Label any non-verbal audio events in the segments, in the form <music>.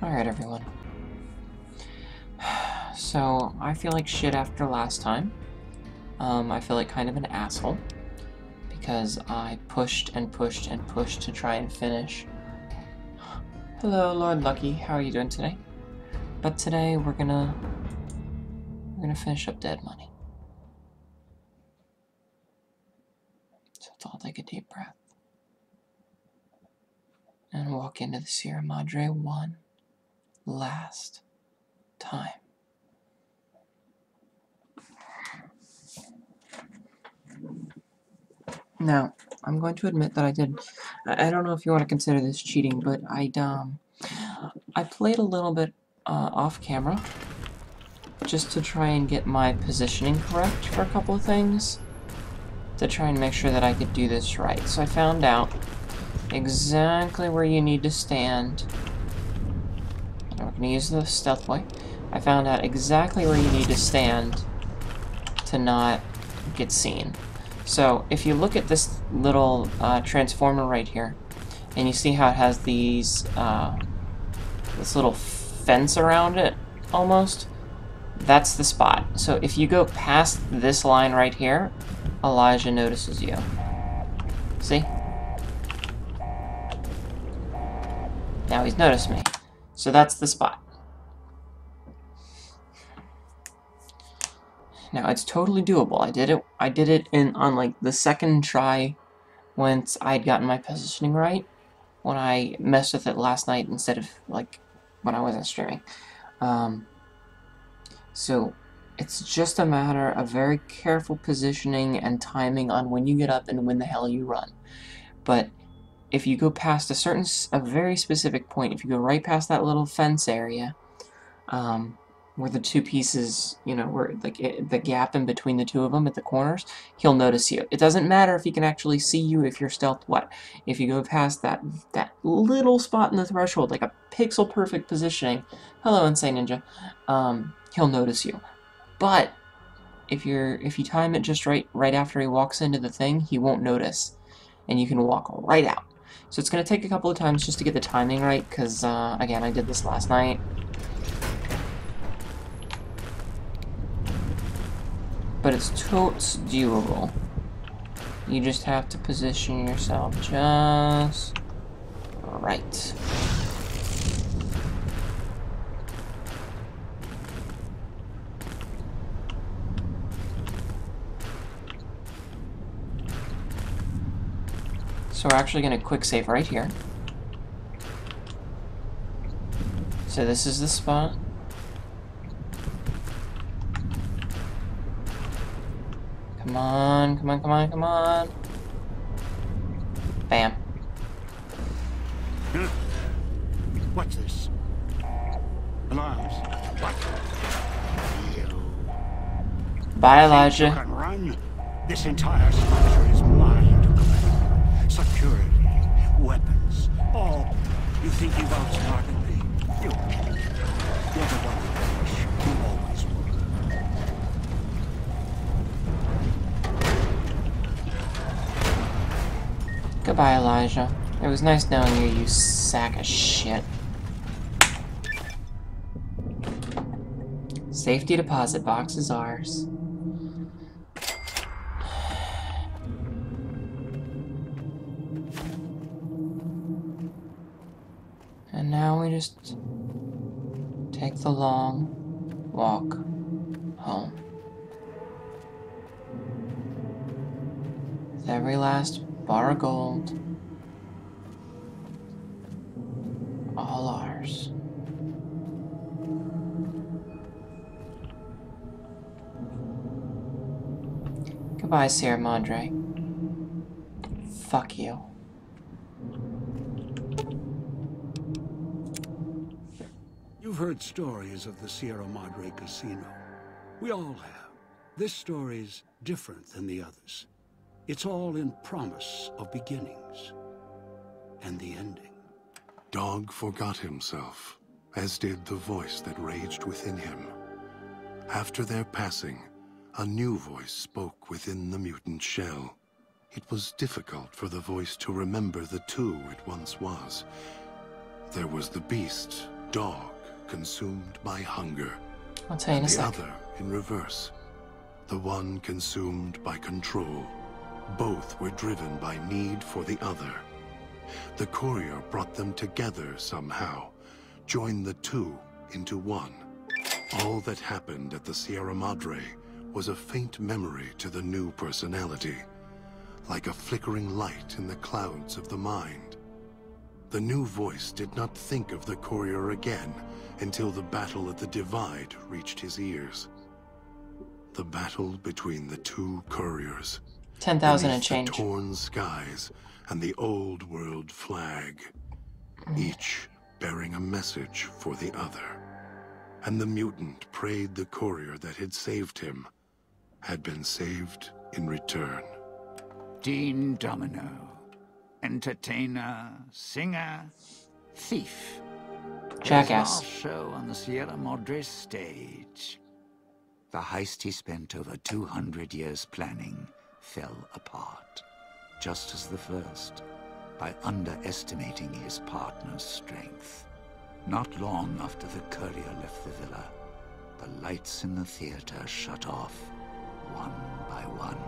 Alright, everyone. <sighs> So, I feel like shit after last time. Um, I feel like kind of an asshole. Because I pushed and pushed and pushed to try and finish. Hello, Lord Lucky. How are you doing today? But today, we're gonna... We're gonna finish up Dead Money. So let's all take a deep breath. And walk into the Sierra Madre one last time. Now, I'm going to admit that I did. I don't know if you want to consider this cheating, but I um, I played a little bit uh, off camera just to try and get my positioning correct for a couple of things to try and make sure that I could do this right. So I found out exactly where you need to stand. And we're to use the stealth boy. I found out exactly where you need to stand to not get seen. So if you look at this little uh, transformer right here, and you see how it has these uh, this little fence around it, almost, that's the spot. So if you go past this line right here, Elijah notices you. See? Now he's noticed me. So that's the spot. Now it's totally doable. I did it I did it in on like the second try once I'd gotten my positioning right when I messed with it last night instead of like when I wasn't streaming. Um, so it's just a matter of very careful positioning and timing on when you get up and when the hell you run. But if you go past a certain, a very specific point, if you go right past that little fence area, um, where the two pieces, you know, where like the gap in between the two of them at the corners, he'll notice you. It doesn't matter if he can actually see you if you're stealth what. If you go past that that little spot in the threshold, like a pixel perfect positioning, hello Insane Ninja, um, he'll notice you. But if you're if you time it just right right after he walks into the thing, he won't notice, and you can walk right out. So it's gonna take a couple of times just to get the timing right, because uh, again, I did this last night. but it's totes doable. You just have to position yourself just right. So we're actually going to quick save right here. So this is the spot. Come on, come on, come on, come on. Bam. Hmm. What's this? Alarms. What? Bye, Elijah. This entire structure is mine to claim. Security, weapons, all. You think you've outsmarted me? You. You're the one. You always were. Goodbye, Elijah. It was nice knowing you, you sack of shit. Safety deposit box is ours. And now we just take the long walk home. With every last bar of gold, all ours. Goodbye, Sierra Madre. Fuck you. You've heard stories of the Sierra Madre Casino. We all have. This story's different than the others. It's all in promise of beginnings. And the ending. Dog forgot himself, as did the voice that raged within him. After their passing, a new voice spoke within the mutant shell. It was difficult for the voice to remember the two it once was. There was the beast, dog consumed by hunger. I'll tell you in a the sec. other in reverse. The one consumed by control. Both were driven by need for the other. The courier brought them together somehow, joined the two into one. All that happened at the Sierra Madre was a faint memory to the new personality, like a flickering light in the clouds of the mind. The new voice did not think of the courier again until the battle at the Divide reached his ears. The battle between the two couriers. 10,000 and beneath change. The torn skies and the old world flag, mm. each bearing a message for the other. And the mutant prayed the courier that had saved him had been saved in return. Dean Domino. Entertainer, singer, thief. Jackass. Show on the Sierra Madre stage. The heist he spent over 200 years planning fell apart, just as the first, by underestimating his partner's strength. Not long after the courier left the villa, the lights in the theater shut off, one by one.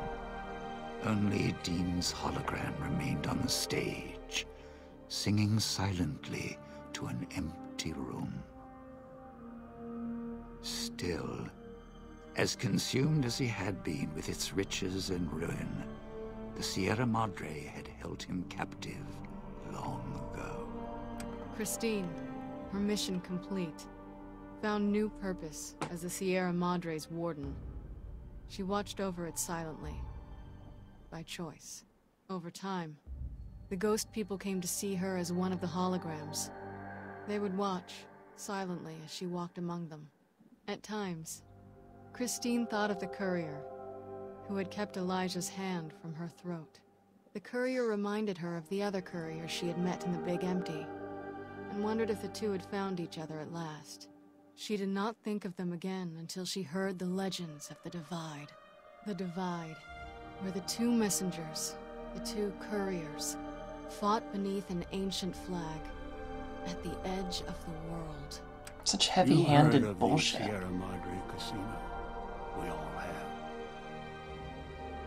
Only Dean's hologram remained on the stage, singing silently to an empty room. Still, as consumed as he had been with its riches and ruin, the Sierra Madre had held him captive long ago. Christine, her mission complete. Found new purpose as the Sierra Madre's warden. She watched over it silently. By choice. Over time, the ghost people came to see her as one of the holograms. They would watch, silently, as she walked among them. At times, Christine thought of the courier, who had kept Elijah's hand from her throat. The courier reminded her of the other courier she had met in the Big Empty, and wondered if the two had found each other at last. She did not think of them again until she heard the legends of the Divide. The Divide, where the two messengers, the two couriers, fought beneath an ancient flag at the edge of the world. Such heavy-handed heard of bullshit. The Sierra Madre Casino. We all have.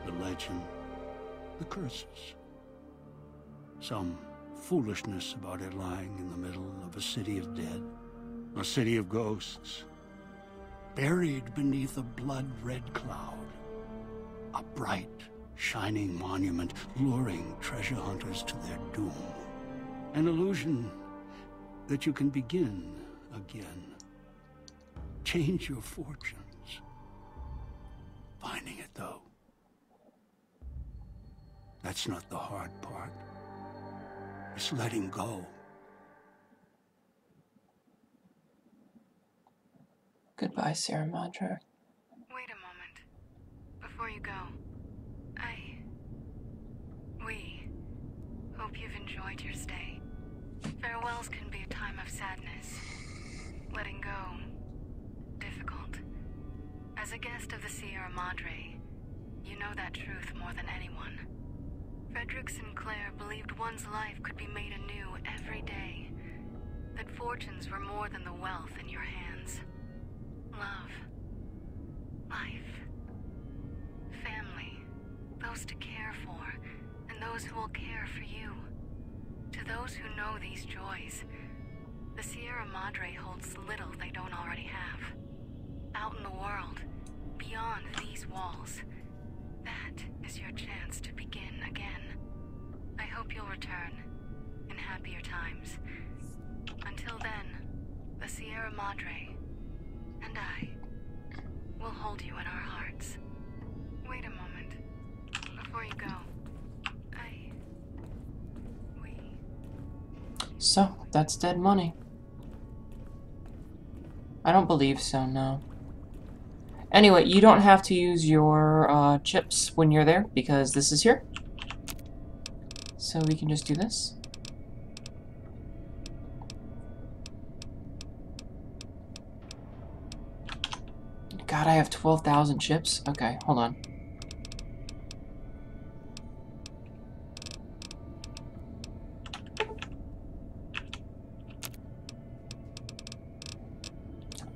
The legend, the curses. Some foolishness about it lying in the middle of a city of dead, a city of ghosts, buried beneath a blood-red cloud. A bright, shining monument luring treasure hunters to their doom. An illusion that you can begin again. Change your fortunes. Finding it, though. That's not the hard part. It's letting go. Goodbye, Sierra Madre. Before you go, I. We hope you've enjoyed your stay. Farewells can be a time of sadness. Letting go. difficult. As a guest of the Sierra Madre, you know that truth more than anyone. Frederick Sinclair believed one's life could be made anew every day. That fortunes were more than the wealth in your hands. Love. Life. Those to care for, and those who will care for you. To those who know these joys, the Sierra Madre holds little they don't already have. Out in the world, beyond these walls, that is your chance to begin again. I hope you'll return in happier times. Until then, the Sierra Madre and I will hold you in our hearts. Wait a moment. Before you go, I. We. So, that's dead money. I don't believe so, no. Anyway, you don't have to use your uh, chips when you're there, because this is here. So we can just do this. God, I have 12,000 chips? Okay, hold on.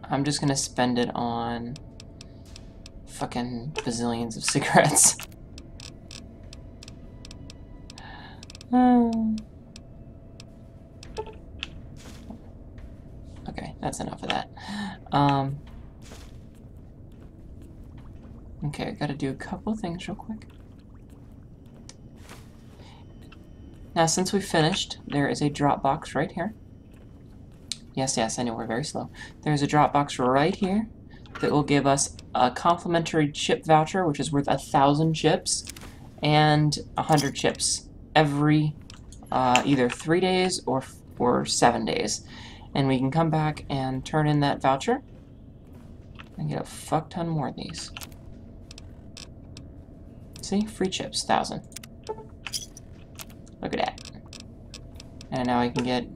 I'm just gonna spend it on fucking bazillions of <laughs> cigarettes. Hmm. okay, that's enough of that. Um, okay, I gotta do a couple things real quick. Now, since we finished, there is a Dropbox right here. Yes, yes, I know we're very slow. There's a Dropbox right here that will give us a complimentary chip voucher, which is worth a thousand chips, and a hundred chips every uh, either three days or or seven days, and we can come back and turn in that voucher and get a fuck ton more of these. See, free chips, thousand. Look at that. And now I can get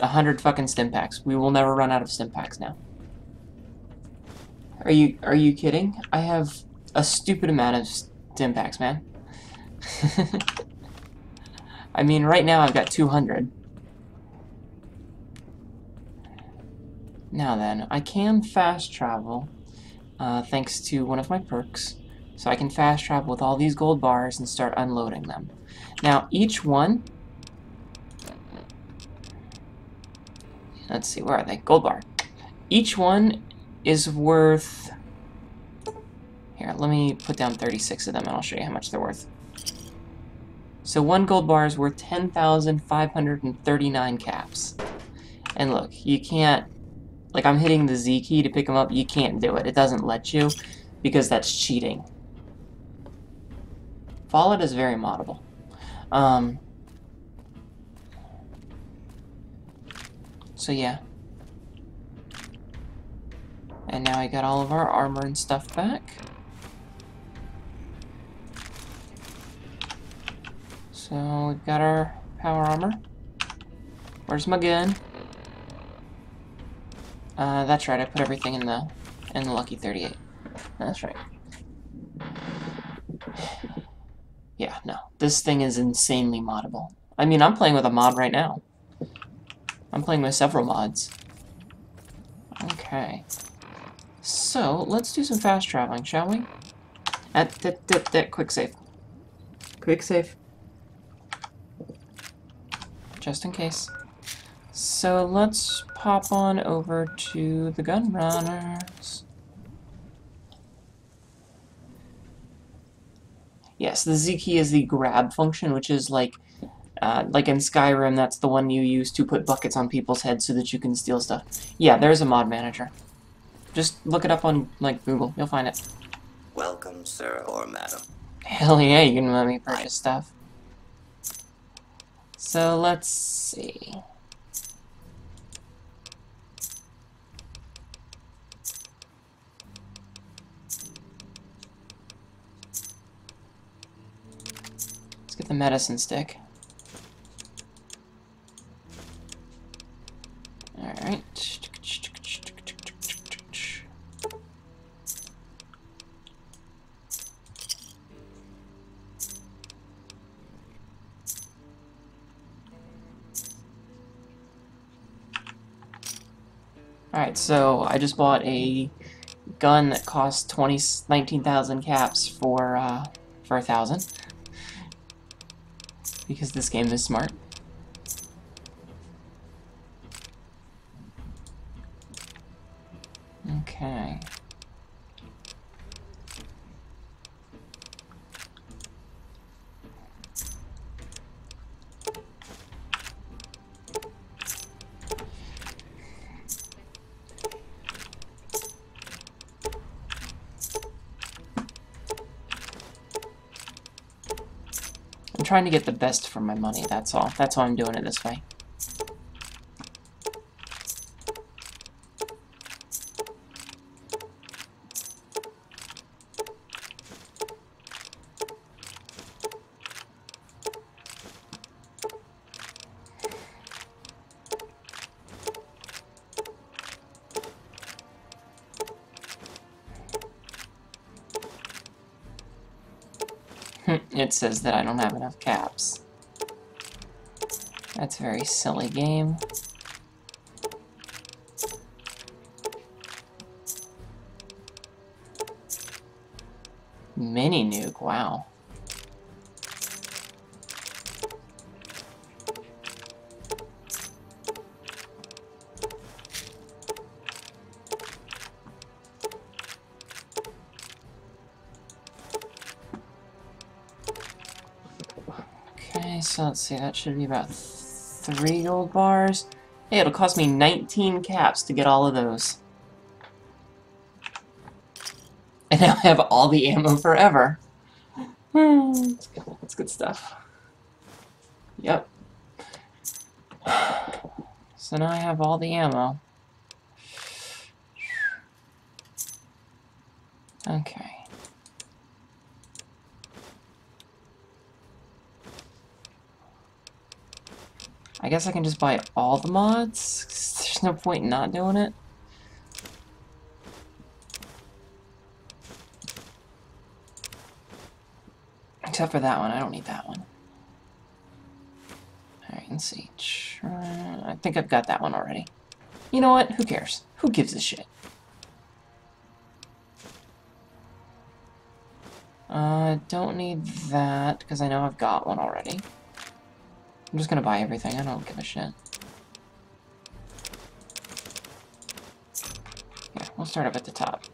a hundred fucking stim packs. We will never run out of stim packs now. Are you are you kidding? I have a stupid amount of stim packs, man. <laughs> I mean, right now I've got 200. Now then, I can fast travel, uh, thanks to one of my perks. So I can fast travel with all these gold bars and start unloading them. Now, each one... Let's see, where are they? Gold bar. Each one is worth... Here, let me put down 36 of them and I'll show you how much they're worth. So one gold bar is worth 10,539 caps. And look, you can't... Like, I'm hitting the Z key to pick them up. You can't do it. It doesn't let you because that's cheating. Fallout is very moddable. Um, so yeah. And now I got all of our armor and stuff back. So we've got our power armor. Where's my gun? Uh, that's right, I put everything in the in the Lucky 38. That's right. <sighs> Yeah, no. This thing is insanely moddable. I mean, I'm playing with a mod right now. I'm playing with several mods. Okay. So, let's do some fast traveling, shall we? At that, that, that, quick save. Quick save. Just in case. So let's pop on over to the Gunrunners. Yes, the Z key is the grab function, which is like, uh, like in Skyrim, that's the one you use to put buckets on people's heads so that you can steal stuff. Yeah, there's a mod manager. Just look it up on, like, Google. You'll find it. Welcome, sir or madam. Hell yeah, you can let me purchase stuff. So, let's see. Let's get the medicine stick. Alright. Alright, so I just bought a gun that costs 20, 19,000 caps for, uh, for a thousand because this game is smart. Okay. I'm trying to get the best for my money, that's all. That's why I'm doing it this way. says that I don't have enough caps. That's a very silly game. Mini nuke, wow. So let's see, that should be about three gold bars. Hey, it'll cost me 19 caps to get all of those. And now I have all the ammo forever. Hmm, that's good, that's good stuff. Yep. <sighs> So now I have all the ammo. Okay. I guess I can just buy all the mods. There's no point in not doing it. Except for that one, I don't need that one. Alright, let's see. I think I've got that one already. You know what? Who cares? Who gives a shit? Uh, don't need that, because I know I've got one already. I'm just gonna buy everything, I don't give a shit. Yeah, we'll start up at the top.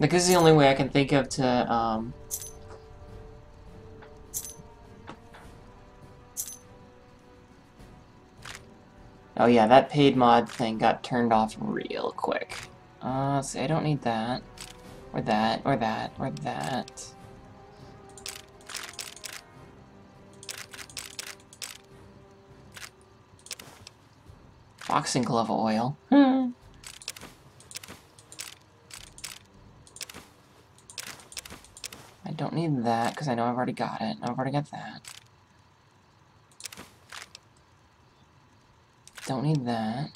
Like, this is the only way I can think of to, um... Oh yeah, that paid mod thing got turned off real quick. Uh, see, I don't need that. Or that, or that, or that. Boxing glove oil. Hmm. I don't need that, because I know I've already got it. I've already got that. Don't need that.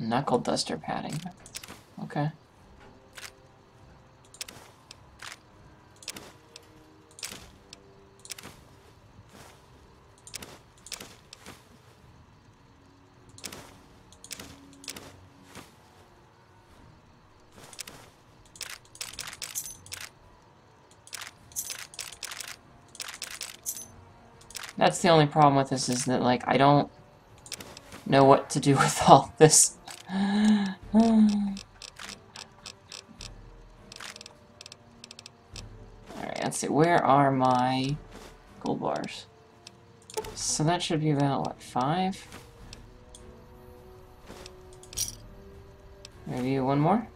Knuckle duster padding. Okay. That's the only problem with this is that, like, I don't know what to do <laughs> with all this. <sighs> Alright, let's see. Where are my gold bars? So that should be about, what, five? Maybe one more?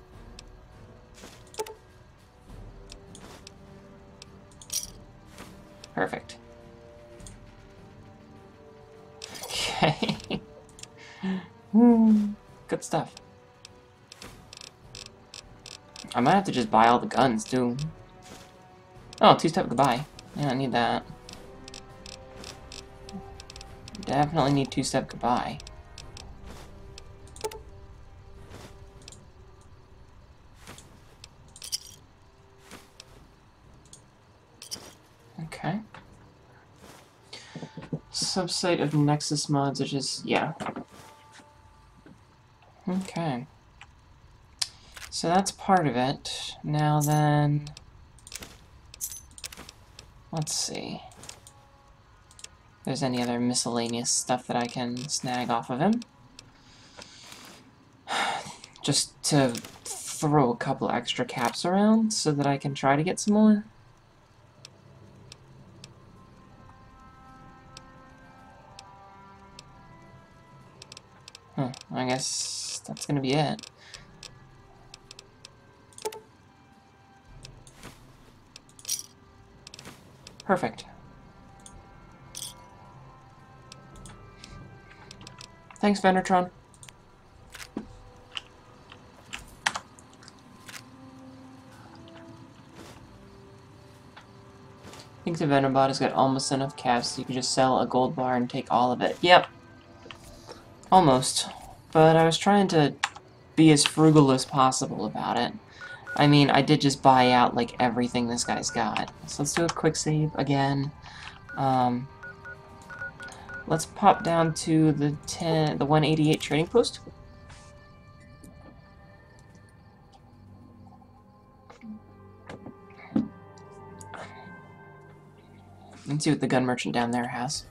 Good stuff. I might have to just buy all the guns, too. Oh, two-step goodbye. Yeah, I need that. Definitely need two-step goodbye. Okay. Subsite of Nexus mods, which is, yeah. Okay. So that's part of it. Now then... Let's see. If there's any other miscellaneous stuff that I can snag off of him. <sighs> Just to throw a couple extra caps around so that I can try to get some more. Huh, I guess that's gonna be it. Perfect. Thanks, Vendortron. I think the Venerbot has got almost enough caps so you can just sell a gold bar and take all of it. Yep. Almost. But I was trying to be as frugal as possible about it. I mean, I did just buy out, like, everything this guy's got. So let's do a quick save again. Um, let's pop down to the 10, the 188 trading post. Let's see what the gun merchant down there has.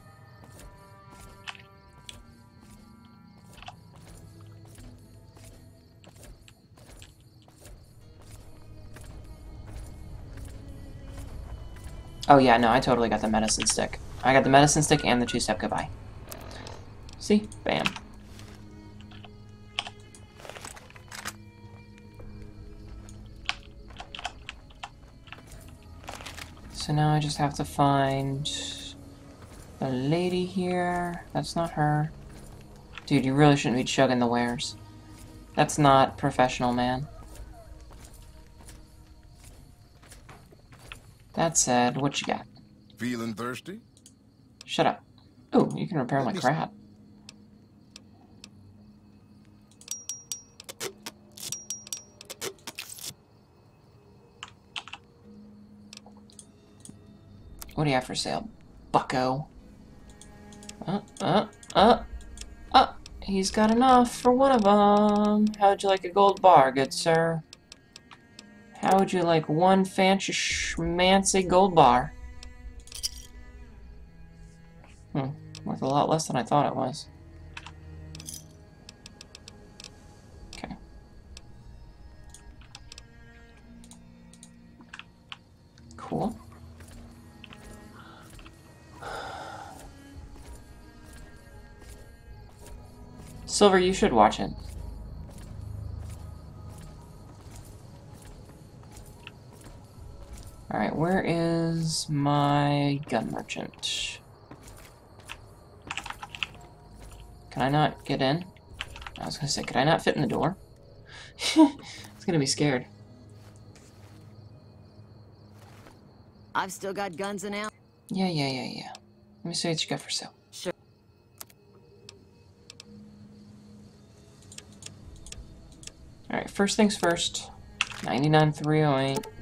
Oh yeah, no, I totally got the medicine stick. I got the medicine stick and the two-step goodbye. See? Bam. So now I just have to find the lady here. That's not her. Dude, you really shouldn't be chugging the wares. That's not professional, man. That said, what you got? Feeling thirsty? Shut up. Oh, you can repair my crap. What do you have for sale, bucko? Uh, uh, uh, uh, he's got enough for one of them. How'd you like a gold bar, good sir? How would you like one fancy schmancy gold bar? Hmm, worth a lot less than I thought it was. Okay. Cool. Silver, you should watch it. Is my gun merchant? Can I not get in? I was gonna say, could I not fit in the door? <laughs> It's gonna be scared. I've still got guns and ammo. Yeah, yeah, yeah, yeah. Let me see what you got for sale. Sure. Alright, first things first. 99308.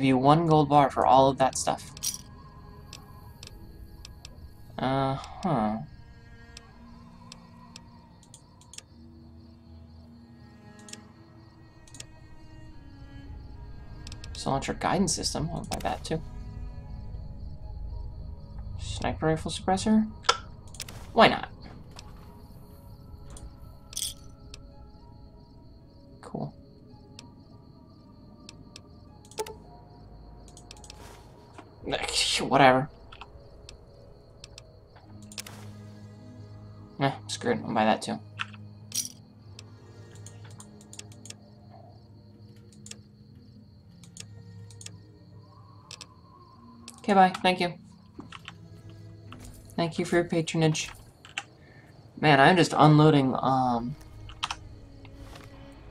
Give you one gold bar for all of that stuff. Uh-huh. Silencer guidance system, I'll buy that too. Sniper rifle suppressor? Why not? Okay, bye. Thank you. Thank you for your patronage. Man, I'm just unloading, um...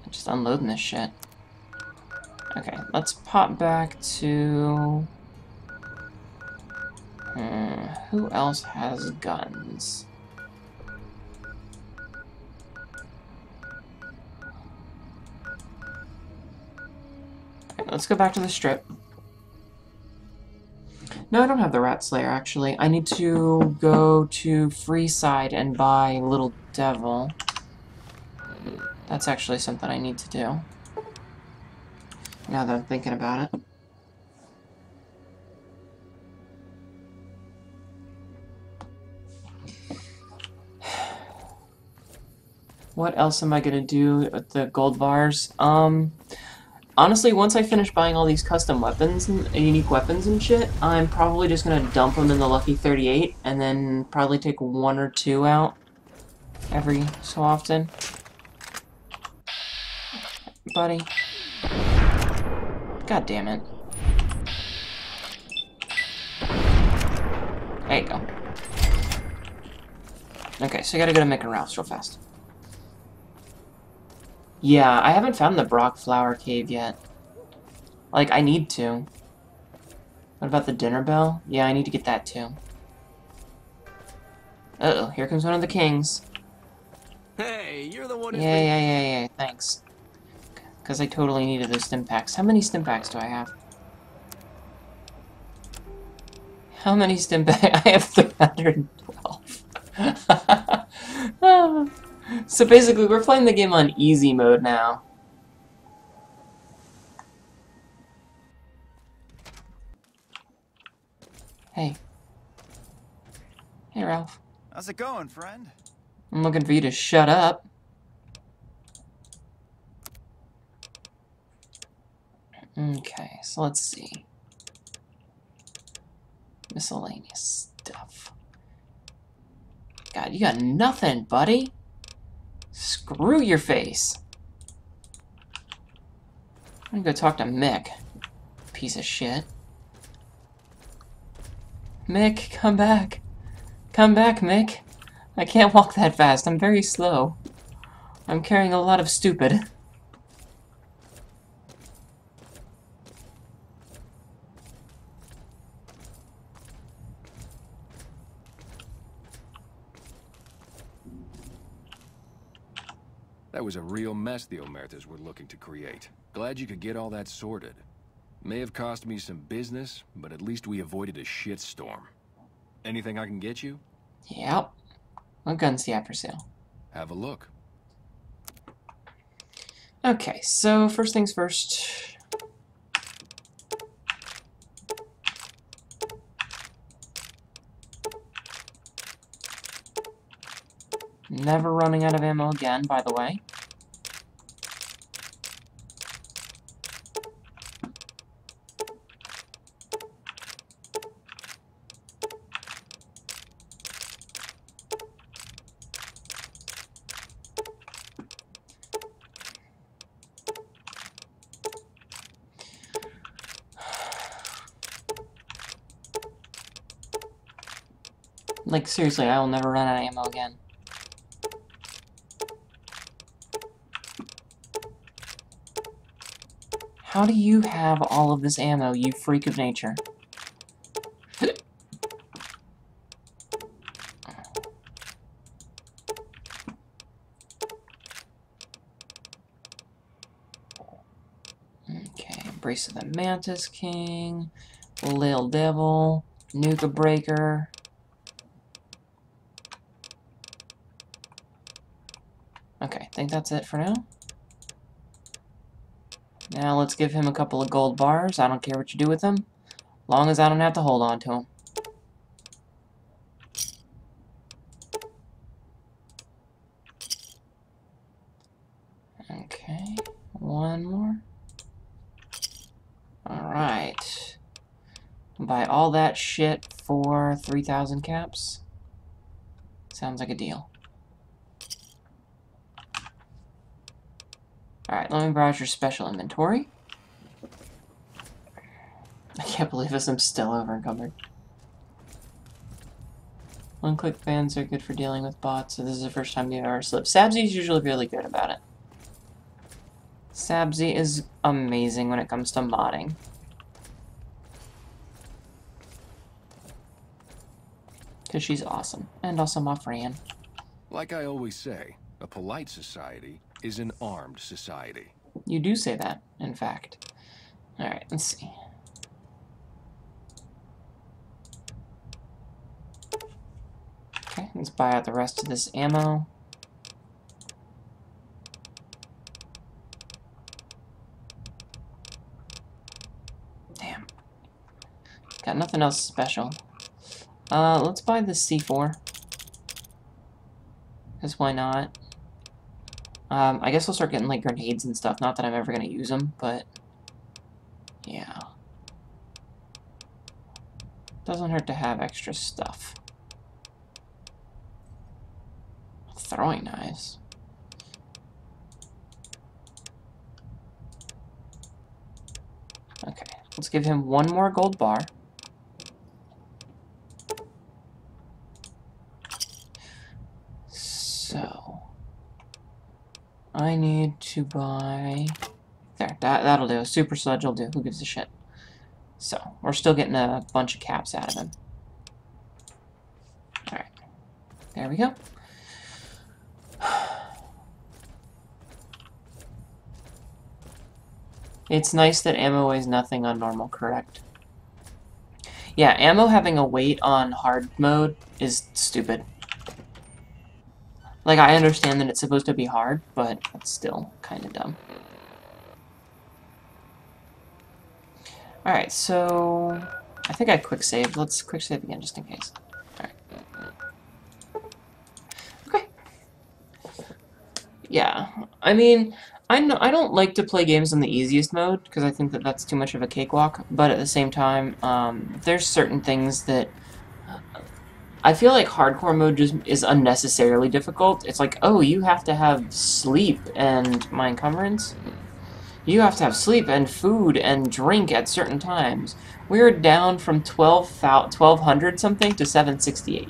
Just unloading this shit. Okay, let's pop back to... Hmm, who else has guns? Let's go back to the strip. No, I don't have the Rat Slayer, actually. I need to go to Freeside and buy Little Devil. That's actually something I need to do. Now that I'm thinking about it. <sighs> What else am I gonna do with the gold bars? Um, honestly, once I finish buying all these custom weapons and uh, unique weapons and shit, I'm probably just gonna dump them in the Lucky 38 and then probably take one or two out every so often. Buddy. God damn it. There you go. Okay, so I gotta go to Mick and Ralph's real fast. Yeah, I haven't found the Broc Flower Cave yet. Like, I need to. What about the dinner bell? Yeah, I need to get that too. Uh-oh, here comes one of the kings. Hey, you're the one Yeah, who's yeah, been... yeah, yeah, thanks. Because I totally needed those stim packs. How many stim packs do I have? How many stim packs? <laughs> I have 312. <laughs> so basically, we're playing the game on easy mode now. Hey. Hey, Ralph. How's it going, friend? I'm looking for you to shut up. Okay, so let's see. Miscellaneous stuff. God, you got nothing, buddy. Screw your face. I'm gonna go talk to Mick. Piece of shit. Mick, come back. Come back, Mick. I can't walk that fast. I'm very slow. I'm carrying a lot of stupid. That was a real mess the Omertas were looking to create. Glad you could get all that sorted. May have cost me some business, but at least we avoided a shitstorm. Anything I can get you? Yep. What guns do you have for sale? Have a look. Okay, so first things first. Never running out of ammo again, by the way. <sighs> Like, seriously, I will never run out of ammo again. How do you have all of this ammo, you freak of nature? Okay, Embrace of the Mantis King, Lil Devil, Nuka Breaker. Okay, I think that's it for now. Now let's give him a couple of gold bars. I don't care what you do with them. Long as I don't have to hold on to them. Okay, one more. Alright. Buy all that shit for 3,000 caps. Sounds like a deal. Alright, let me browse your special inventory. I can't believe this, I'm still over encumbered. One-click fans are good for dealing with bots, so this is the first time you've ever slipped. Sabzy's usually really good about it. Sabzy is amazing when it comes to modding. Because she's awesome. And also my friend. Like I always say, a polite society is an armed society. You do say that, in fact. Alright, let's see. Okay, let's buy out the rest of this ammo. Damn. Got nothing else special. Uh, let's buy the C4. Because why not? Um, I guess I'll start getting, like, grenades and stuff. Not that I'm ever going to use them, but... Yeah. Doesn't hurt to have extra stuff. Throwing knives. Okay, let's give him one more gold bar. So... I need to buy... There, that, that'll do. Super Sludge will do. Who gives a shit? So, we're still getting a bunch of caps out of him. Alright. There we go. <sighs> It's nice that ammo weighs nothing on normal, correct? Yeah, ammo having a weight on hard mode is stupid. Like, I understand that it's supposed to be hard, but it's still kind of dumb. Alright, so... I think I quick saved. Let's quick save again, just in case. Alright. Okay. Yeah, I mean, I, no, I don't like to play games on the easiest mode, because I think that that's too much of a cakewalk, but at the same time, um, there's certain things that... I feel like hardcore mode just is unnecessarily difficult. It's like, oh, you have to have sleep and my encumbrance? You have to have sleep and food and drink at certain times. We're down from 12, 1200 something to 768.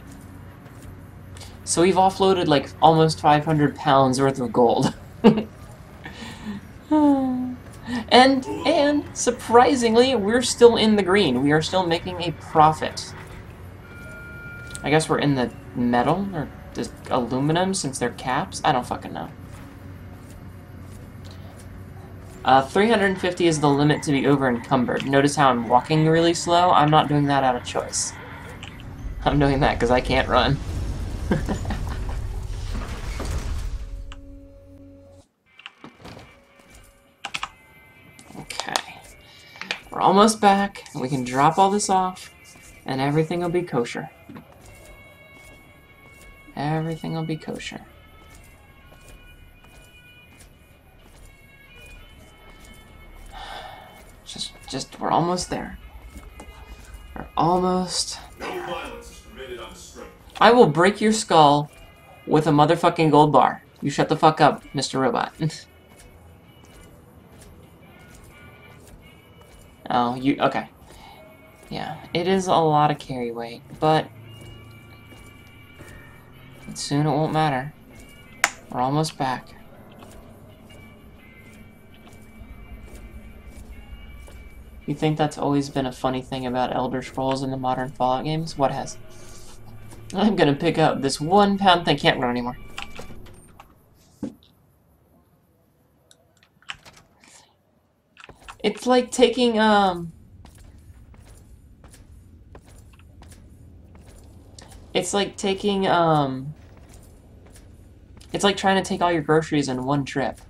So we've offloaded like almost 500 pounds worth of gold. <laughs> and, and, surprisingly, we're still in the green. We are still making a profit. I guess we're in the metal, or the aluminum, since they're caps? I don't fucking know. Uh, 350 is the limit to be over-encumbered. Notice how I'm walking really slow? I'm not doing that out of choice. I'm doing that because I can't run. <laughs> okay. We're almost back. We can drop all this off, and everything will be kosher. Everything will be kosher. Just, just, we're almost there. We're almost there. I will break your skull with a motherfucking gold bar. You shut the fuck up, Mr. Robot. <laughs> oh, you, okay. Yeah, it is a lot of carry weight, but soon it won't matter. We're almost back. You think that's always been a funny thing about Elder Scrolls in the modern Fallout games? What has? I'm gonna pick up this one pound thing. Can't run anymore. It's like taking, um... It's like taking, um... It's like trying to take all your groceries in one trip.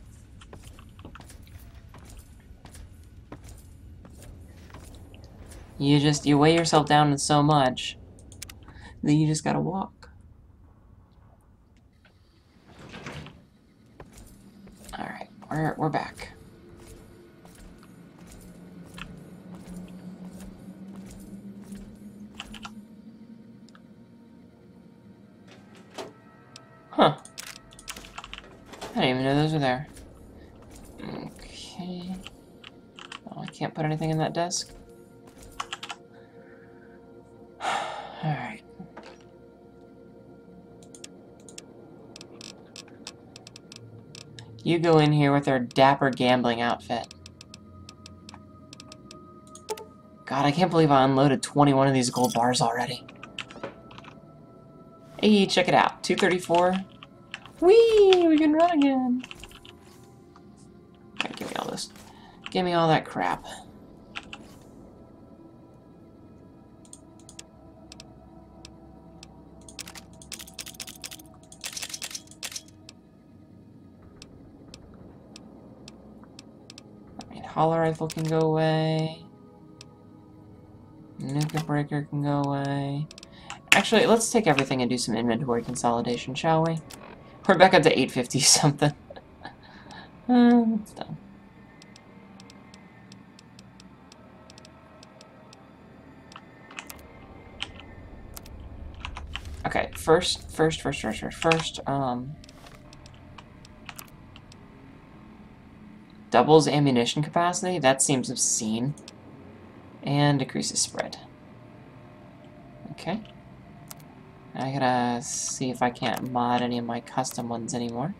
You just, you weigh yourself down so much that you just gotta walk. Alright, we're, we're back. Were there. Okay. Oh, I can't put anything in that desk. <sighs> Alright. You go in here with our dapper gambling outfit. God, I can't believe I unloaded 21 of these gold bars already. Hey, check it out. 234. Whee! We can run again. Give me all that crap. I mean, Holorifle can go away. Nuka Breaker can go away. Actually, let's take everything and do some inventory consolidation, shall we? We're back up to 850 something. <laughs> uh, that's done. Okay, first, first, first, first, first, first, um... Doubles ammunition capacity? That seems obscene. And decreases spread. Okay. I gotta see if I can't mod any of my custom ones anymore.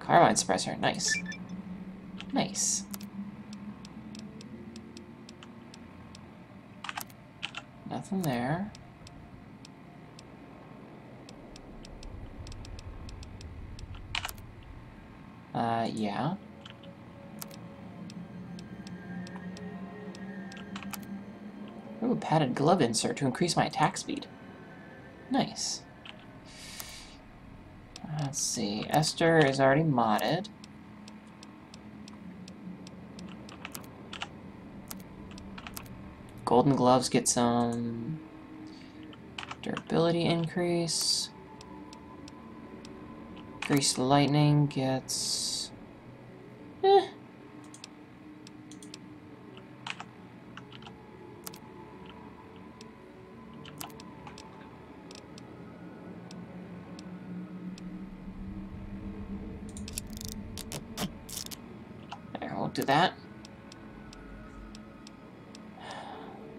Carbine suppressor, nice. Nice. Nothing there. Uh, yeah. Ooh, padded glove insert to increase my attack speed. Nice. Let's see. Esther is already modded. Golden gloves get some durability increase. Greased lightning gets... Eh. There, we'll do that.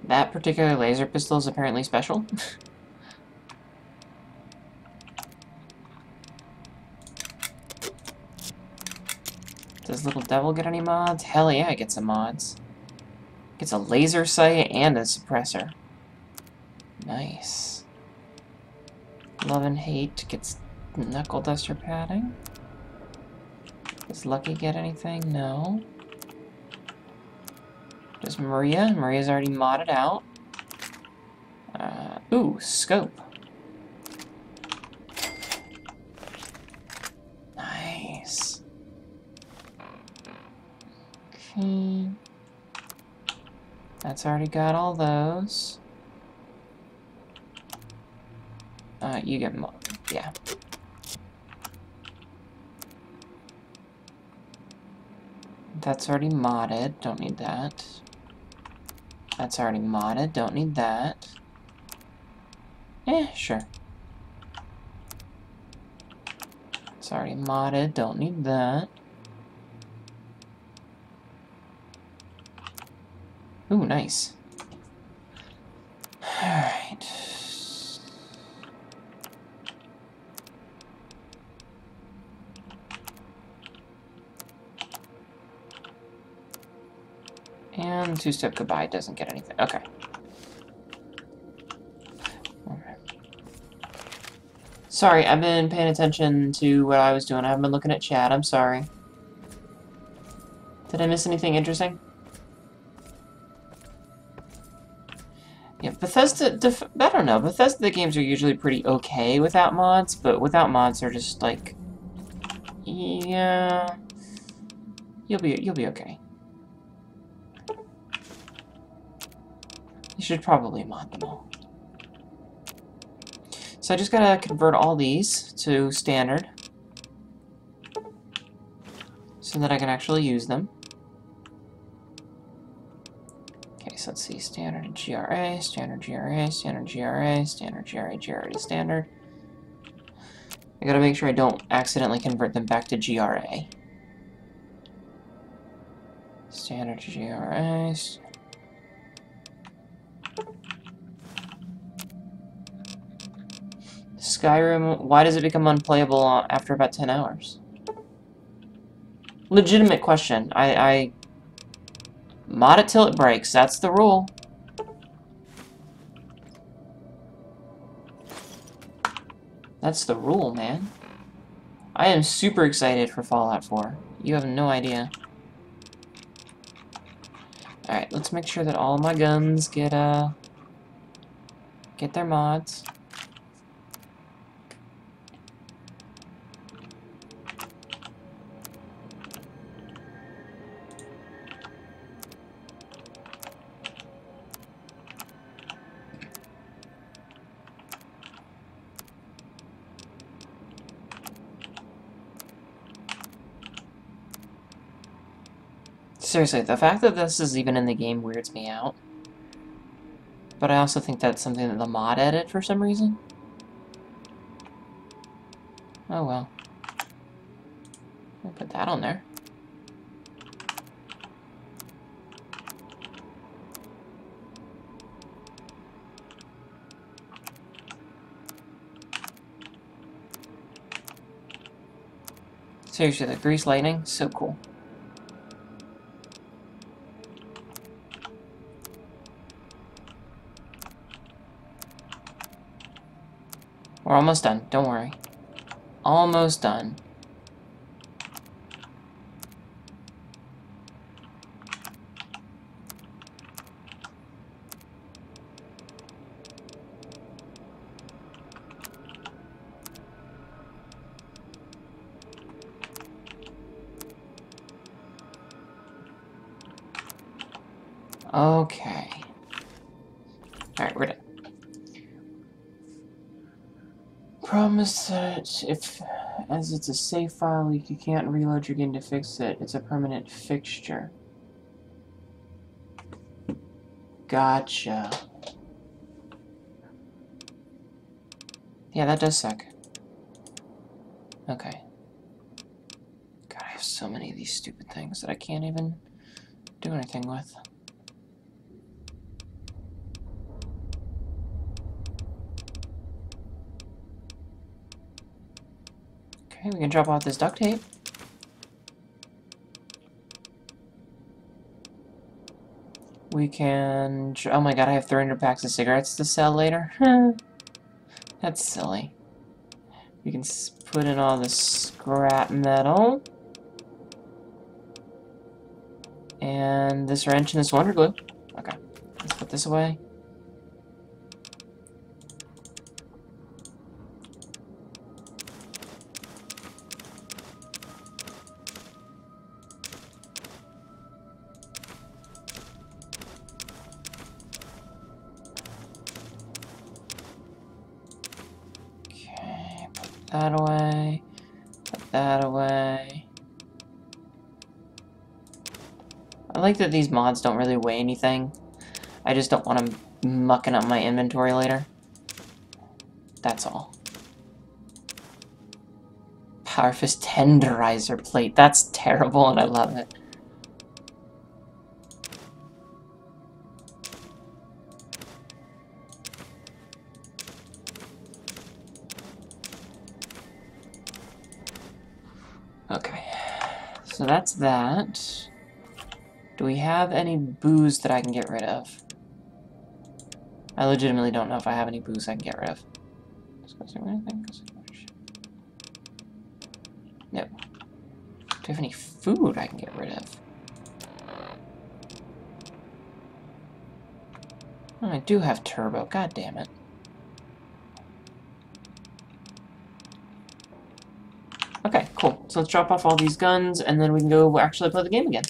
That particular laser pistol is apparently special. <laughs> Devil get any mods? Hell yeah, it gets some mods. Gets a laser sight and a suppressor. Nice. Love and Hate gets knuckle duster padding. Does Lucky get anything? No. Does Maria? Maria's already modded out. Uh, ooh, scope. Nice. Okay. That's already got all those. Uh, you get mo- yeah. That's already modded, don't need that. That's already modded, don't need that. Eh, sure. It's already modded, don't need that. Ooh, nice. Alright. And two-step goodbye doesn't get anything. Okay. Sorry, I've been paying attention to what I was doing. I haven't been looking at chat. I'm sorry. Did I miss anything interesting? Bethesda, I don't know, Bethesda games are usually pretty okay without mods, but without mods they're just like, yeah, you'll be, you'll be okay. You should probably mod them all. So I just gotta convert all these to standard so that I can actually use them. Let's see, standard GRA, standard GRA, standard GRA, standard GRA, GRA to standard. I gotta make sure I don't accidentally convert them back to GRA. Standard GRA. Skyrim, why does it become unplayable after about 10 hours? Legitimate question. I, I mod it till it breaks. That's the rule. That's the rule, man. I am super excited for Fallout 4. You have no idea. Alright, let's make sure that all my guns get, uh... Get their mods. Seriously, the fact that this is even in the game weirds me out. But I also think that's something that the mod added for some reason. Oh well. I'll put that on there. Seriously, the grease lightning, so cool. We're almost done, don't worry. Almost done. Promise that if, as it's a save file, you can't reload your game to fix it. It's a permanent fixture. Gotcha. Yeah, that does suck. Okay. God, I have so many of these stupid things that I can't even do anything with. Okay, we can drop off this duct tape. We can... Oh my god, I have 300 packs of cigarettes to sell later? <laughs> That's silly. We can put in all the scrap metal. And this wrench and this wonder glue. Okay, let's put this away. That these mods don't really weigh anything. I just don't want them mucking up my inventory later. That's all. Power Fist Tenderizer plate. That's terrible and I love it. Okay, so that's that. We have any booze that I can get rid of? I legitimately don't know if I have any booze I can get rid of. No. Do I have any food I can get rid of? Oh, I do have turbo, god damn it. Okay, cool. So let's drop off all these guns, and then we can go actually play the game again.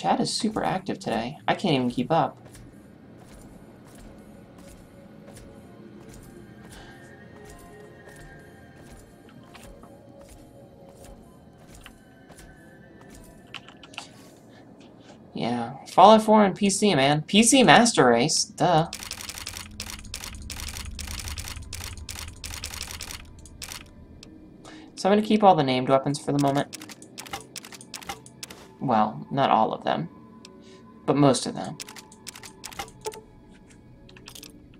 Chat is super active today. I can't even keep up. Yeah, Fallout 4 and PC, man. PC Master Race, duh. So I'm going to keep all the named weapons for the moment. Well, not all of them, but most of them.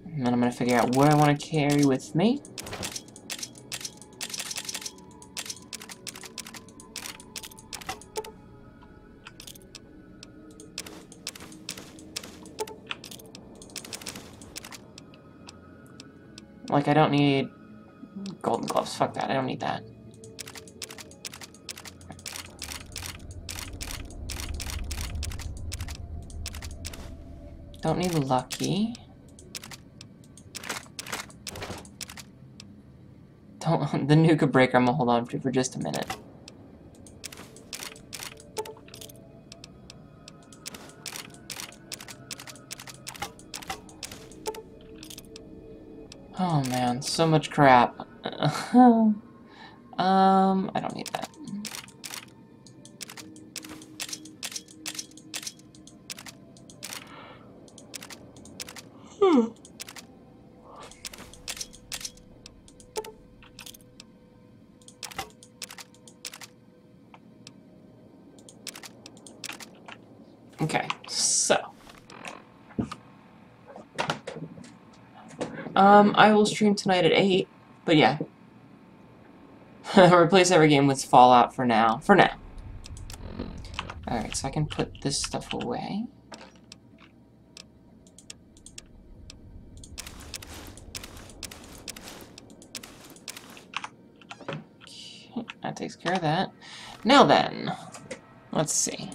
And then I'm going to figure out what I want to carry with me. Like, I don't need golden gloves. Fuck that. I don't need that. Don't need lucky. Don't <laughs> the nuka breaker I'm gonna hold on to for just a minute. Oh man, so much crap. <laughs> um, I don't need Um, I will stream tonight at 8, but yeah. <laughs> Replace every game with Fallout for now. For now. Alright, so I can put this stuff away. That takes care of that. Now then, let's see.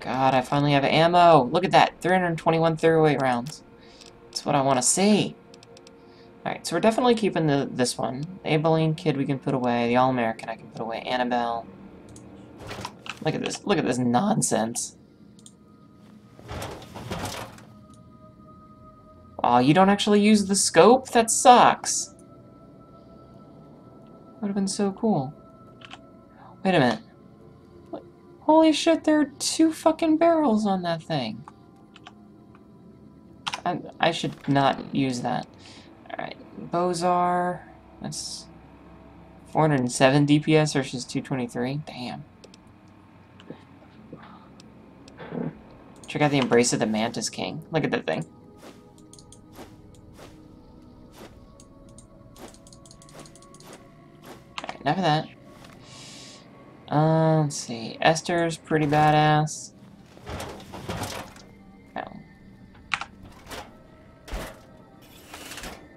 God, I finally have ammo. Look at that, 321 throwaway rounds. That's what I want to see. Alright, so we're definitely keeping the this one. Abilene kid we can put away. The All-American I can put away. Annabelle. Look at this. Look at this nonsense. Oh, you don't actually use the scope? That sucks. Would have been so cool. Wait a minute. Holy shit, there are two fucking barrels on that thing. I, should not use that. Alright, Bozar. That's 407 DPS versus 223. Damn. Check out the Embrace of the Mantis King. Look at that thing. Alright, enough of that. Uh, let's see. Esther's pretty badass.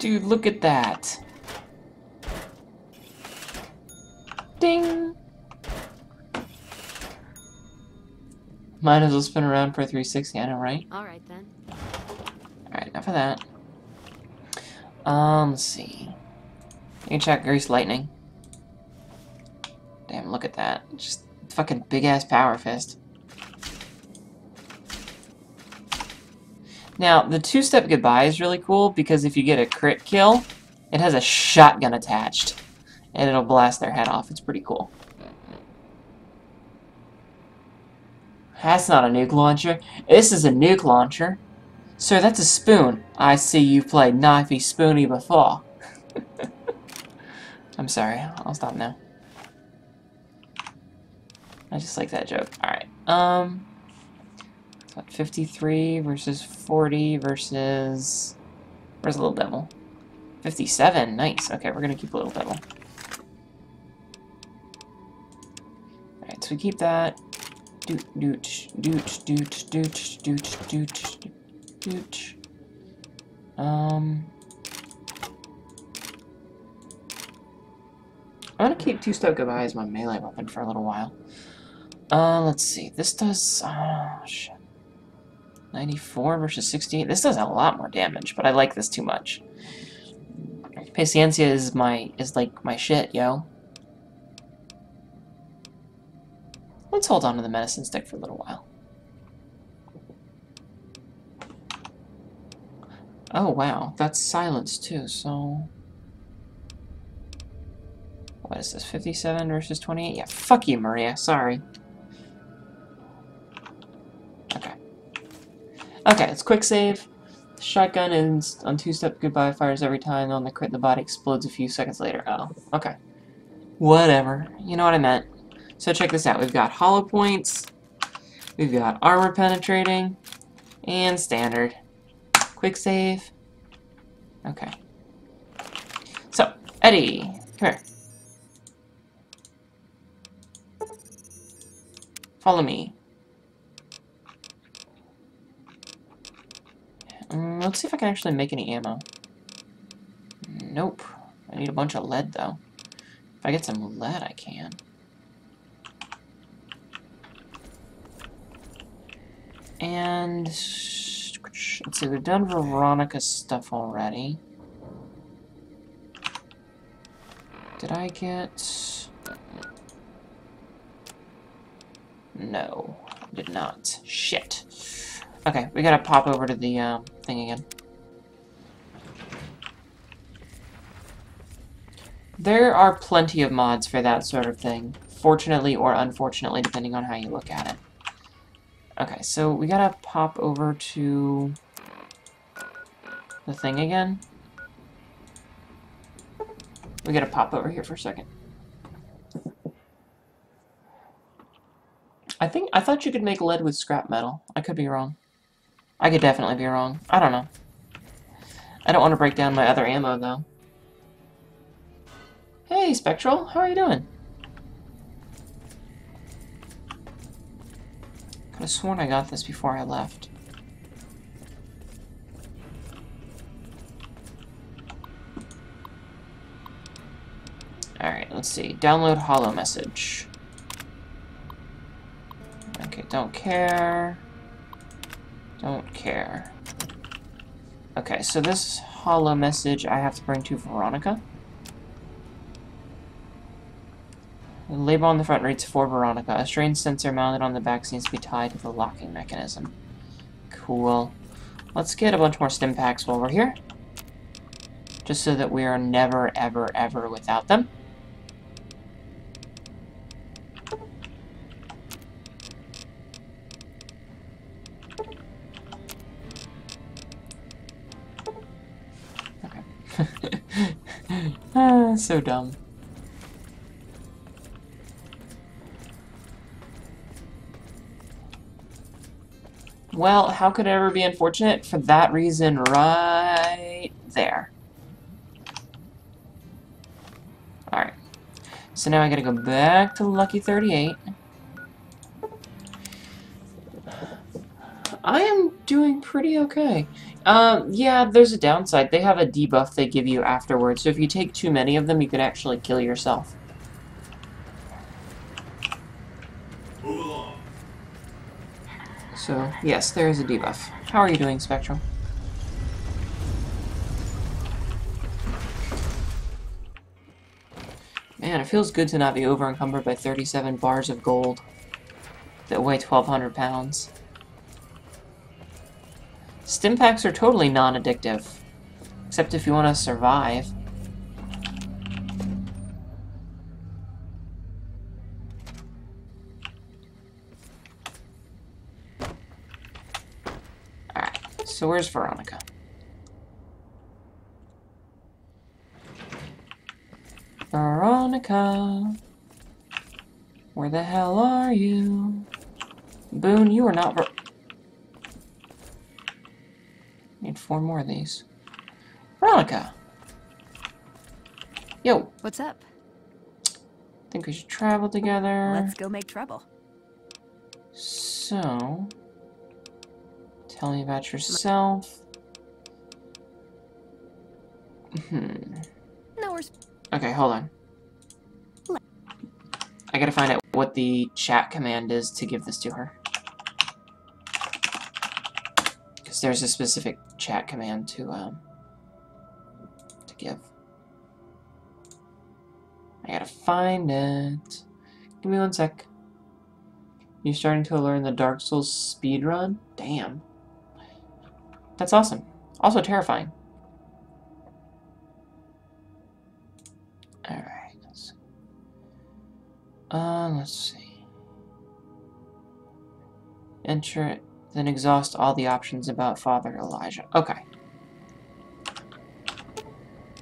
Dude, look at that. Ding! Might as well spin around for 360, I know, right? Alright then. Alright, enough of that. Um, let's see. You can check Grease Lightning. Damn, look at that. Just fucking big-ass power fist. Now, the two-step goodbye is really cool because if you get a crit kill, it has a shotgun attached. And it'll blast their head off. It's pretty cool. That's not a nuke launcher. This is a nuke launcher. Sir, that's a spoon. I see you've played Knifey Spoony before. <laughs> I'm sorry. I'll stop now. I just like that joke. Alright. Um... So 53 versus 40 versus... Where's Little Devil? 57. Nice. Okay, we're gonna keep Little Devil. Alright, so we keep that. Doot, doot, doot, doot, doot, doot, doot, doot. Um... I'm gonna keep two-step goodbye as my melee weapon for a little while. Uh, let's see. This does... Oh, shit. 94 versus 68. This does a lot more damage, but I like this too much. Paciencia is my... is like my shit, yo. Let's hold on to the medicine stick for a little while. Oh, wow. That's silence, too, so... What is this, 57 versus 28? Yeah, fuck you, Maria. Sorry. Okay, let's quick save. Shotgun ends on two-step goodbye, fires every time. On the crit, the body explodes a few seconds later. Oh, okay. Whatever. You know what I meant. So check this out. We've got hollow points. We've got armor penetrating. And standard. Quick save. Okay. So, Eddie, come here. Follow me. Um, let's see if I can actually make any ammo. Nope. I need a bunch of lead, though. If I get some lead, I can. And... Let's see, we've done Veronica's stuff already. Did I get... No, did not. Shit. Okay, we gotta pop over to the um, thing again. There are plenty of mods for that sort of thing. Fortunately or unfortunately, depending on how you look at it. Okay, so we gotta pop over to the thing again. We gotta pop over here for a second. I think I thought you could make lead with scrap metal. I could be wrong. I could definitely be wrong. I don't know. I don't want to break down my other ammo, though. Hey, Spectral, how are you doing? Could have sworn I got this before I left. Alright, let's see. Download hollow message. Okay, don't care. Don't care. Okay, so this hollow message I have to bring to Veronica. The label on the front reads for Veronica. A strange sensor mounted on the back seems to be tied to the locking mechanism. Cool. Let's get a bunch more stim packs while we're here. Just so that we are never, ever, ever without them. So dumb. Well, how could it ever be unfortunate? For that reason right there. Alright. So now I gotta go back to Lucky 38. I am doing pretty okay. Um, yeah, there's a downside. They have a debuff they give you afterwards, so if you take too many of them, you can actually kill yourself. So, yes, there is a debuff. How are you doing, Spectral? Man, it feels good to not be over-encumbered by 37 bars of gold that weigh 1,200 pounds. Stim packs are totally non-addictive. Except if you want to survive. Alright, so where's Veronica? Veronica. Where the hell are you? Boone, you are not Ver Need four more of these. Veronica! Yo, What's up? think we should travel together. Let's go make trouble. So, tell me about yourself. Hmm. No, we're Okay, hold on. I gotta find out what the chat command is to give this to her. Because there's a specific chat command to, um, to give. I gotta find it. Give me one sec. You're starting to learn the Dark Souls speedrun? Damn. That's awesome. Also terrifying. Alright. let's- Uh, let's see. Enter, then exhaust all the options about Father Elijah. Okay.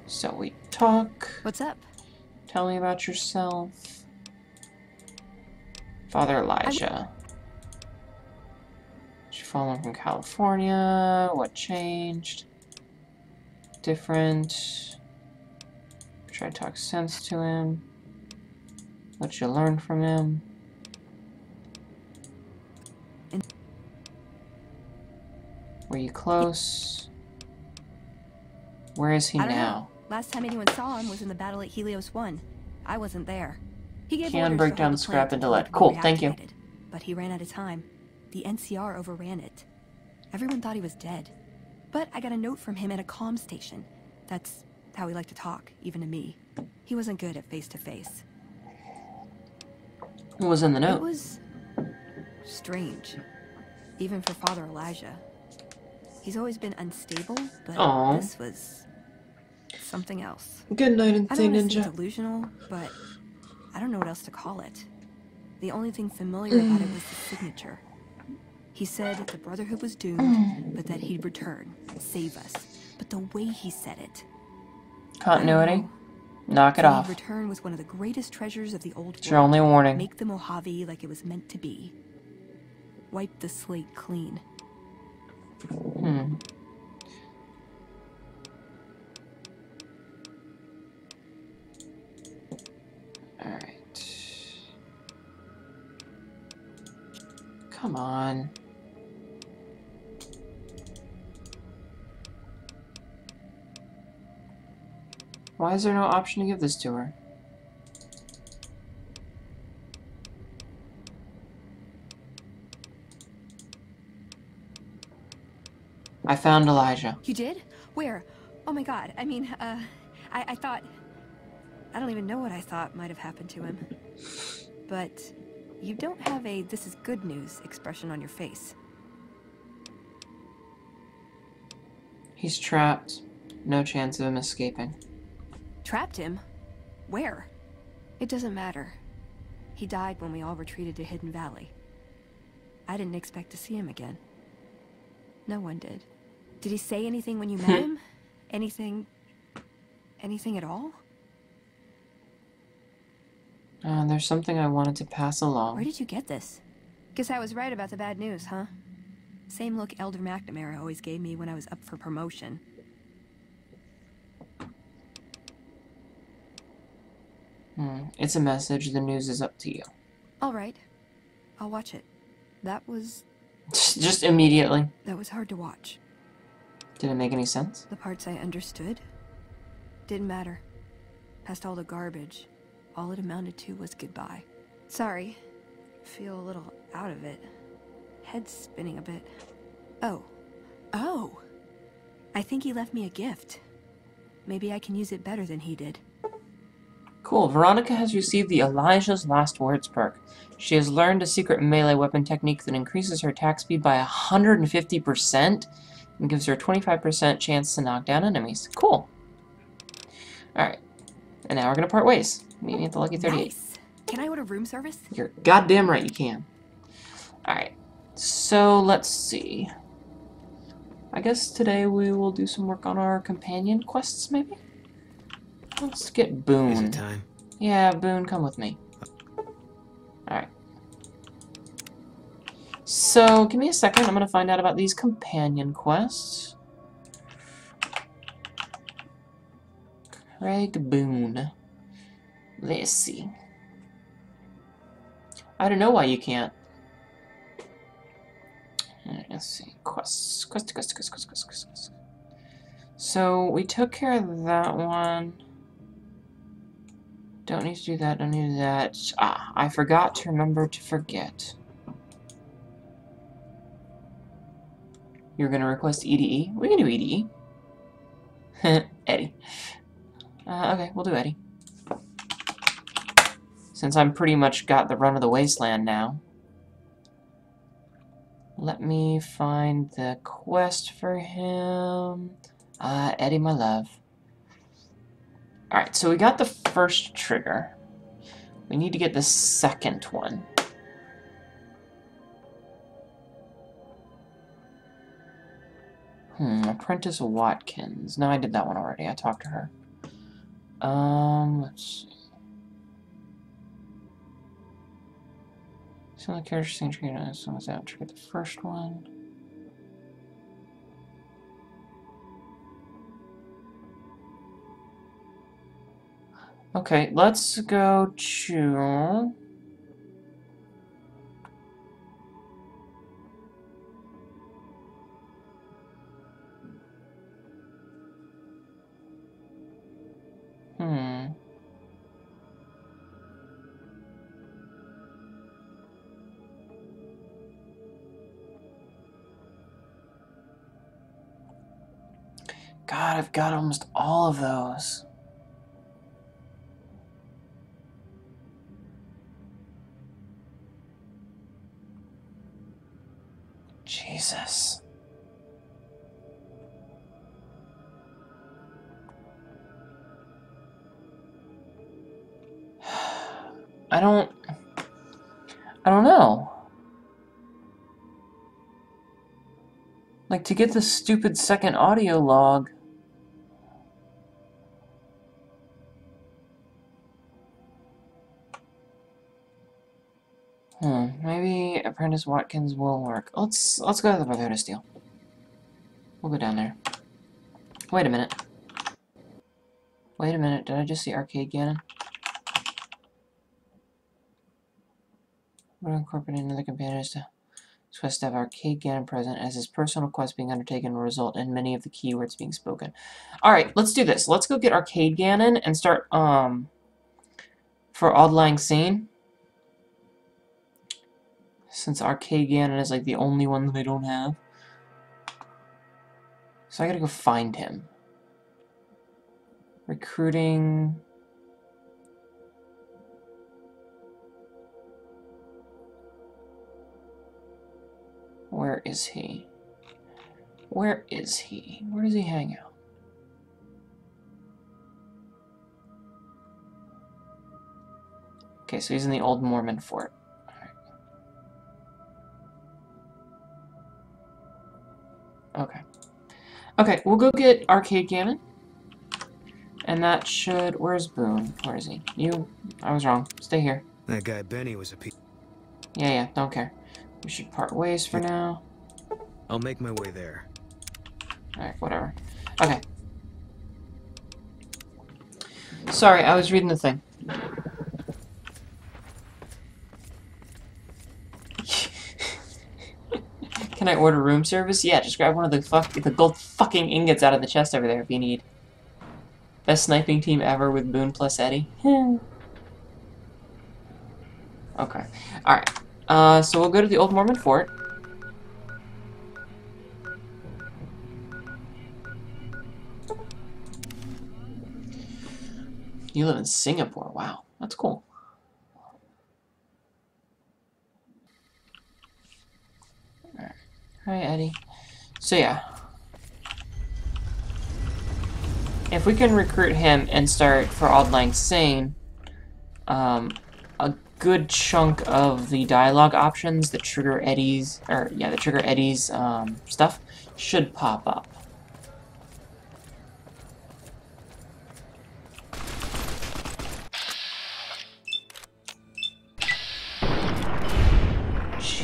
So we talk. What's up? Tell me about yourself. Father Elijah. Did you follow him from California? What changed? Different. Try to talk sense to him. What you learn from him. Were you close? Where is he I don't now? know. Last time anyone saw him was in the battle at Helios 1. I wasn't there. He gave Can break down the scrap into lead. Cool, thank you. But he ran out of time. The NCR overran it. Everyone thought he was dead. But I got a note from him at a comm station. That's how he liked to talk, even to me. He wasn't good at face-to-face. What was in the note? It was strange, even for Father Elijah. He's always been unstable, but Aw. this was something else. Good night, I Insane don't want to Ninja. say delusional, but I don't know what else to call it. The only thing familiar about it was the signature. He said the Brotherhood was doomed, mm. but that he'd return, save us. But the way he said it, Continuity? Knock it that off. he'd return was one of the greatest treasures of the old It's your only warning. Make the Mojave like it was meant to be. Wipe the slate clean. Hmm. All right. Come on. Why is there no option to give this to her? I found Elijah. You did? Where? Oh my god. I mean, uh, I, I thought... I don't even know what I thought might have happened to him. But you don't have a this is good news expression on your face. He's trapped. No chance of him escaping. Trapped him? Where? It doesn't matter. He died when we all retreated to Hidden Valley. I didn't expect to see him again. No one did. Did he say anything when you met <laughs> him? Anything... anything at all? Uh, there's something I wanted to pass along. Where did you get this? Guess I was right about the bad news, huh? Same look Elder McNamara always gave me when I was up for promotion. Hmm. It's a message. The news is up to you. All right. I'll watch it. That was... <laughs> Just immediately. That was hard to watch. Did it make any sense? The parts I understood didn't matter. Past all the garbage, all it amounted to was goodbye. Sorry. Feel a little out of it. Head spinning a bit. Oh. Oh! I think he left me a gift. Maybe I can use it better than he did. Cool. Veronica has received the Elijah's Last Words perk. She has learned a secret melee weapon technique that increases her attack speed by 150% and gives her a 25% chance to knock down enemies. Cool. Alright. And now we're going to part ways. Meet me at the Lucky 38. Nice. Can I order room service? You're goddamn right you can. Alright. So, let's see. I guess today we will do some work on our companion quests, maybe? Let's get Boone. Is it time? Yeah, Boone, come with me. Alright. So, give me a second. I'm going to find out about these companion quests. Craig Boone. Let's see. I don't know why you can't. Let's see. Quests. Quest, quest, quest, quest, quest, quest, quest. So, we took care of that one. Don't need to do that, don't need to do that. Ah, I forgot to remember to forget. You're gonna request EDE? We can do EDE. <laughs> Eddie. Uh, okay, we'll do Eddie. Since I'm pretty much got the run of the wasteland now. Let me find the quest for him. Uh, Eddie, my love. Alright, so we got the first trigger. We need to get the second one. Hmm, Apprentice Watkins. No, I did that one already. I talked to her. Um, let's see. Of the characters seem to trigger so was out. Trigger the first one. Okay, let's go to... Hmm. God, I've got almost all of those. Jesus. I don't... I don't know. Like, to get the stupid second audio log... Hmm, maybe Apprentice Watkins will work. Let's let's go to the Brotherhood of Steel. We'll go down there. Wait a minute. Wait a minute, did I just see Arcade Gannon? We're incorporating another companions to Quest to have Arcade Gannon present as his personal quest being undertaken will result in many of the keywords being spoken. Alright, let's do this. Let's go get Arcade Gannon and start, um, for Auld Lang Syne. Since Arcade Gannon is like the only one that I don't have. So I gotta go find him. Recruiting... Where is he? Where is he? Where does he hang out? Okay, so he's in the old Mormon fort. Okay. Okay, we'll go get Arcade Gannon. And that should... Where's Boone? Where is he? You... I was wrong. Stay here. That guy Benny was a piece... Yeah, yeah, don't care. We should part ways for now. I'll make my way there. Alright, whatever. Okay. Sorry, I was reading the thing. <laughs> Can I order room service? Yeah, just grab one of the fuck the gold fucking ingots out of the chest over there if you need. Best sniping team ever with Boone plus Eddie. <laughs> okay. Alright. Uh, so we'll go to the Old Mormon Fort. You live in Singapore. Wow, that's cool. Hi, Eddie. So yeah. If we can recruit him and start for Auld Lang Syne, um, good chunk of the dialogue options that trigger Eddie's, or yeah, the trigger Eddie's um, stuff should pop up.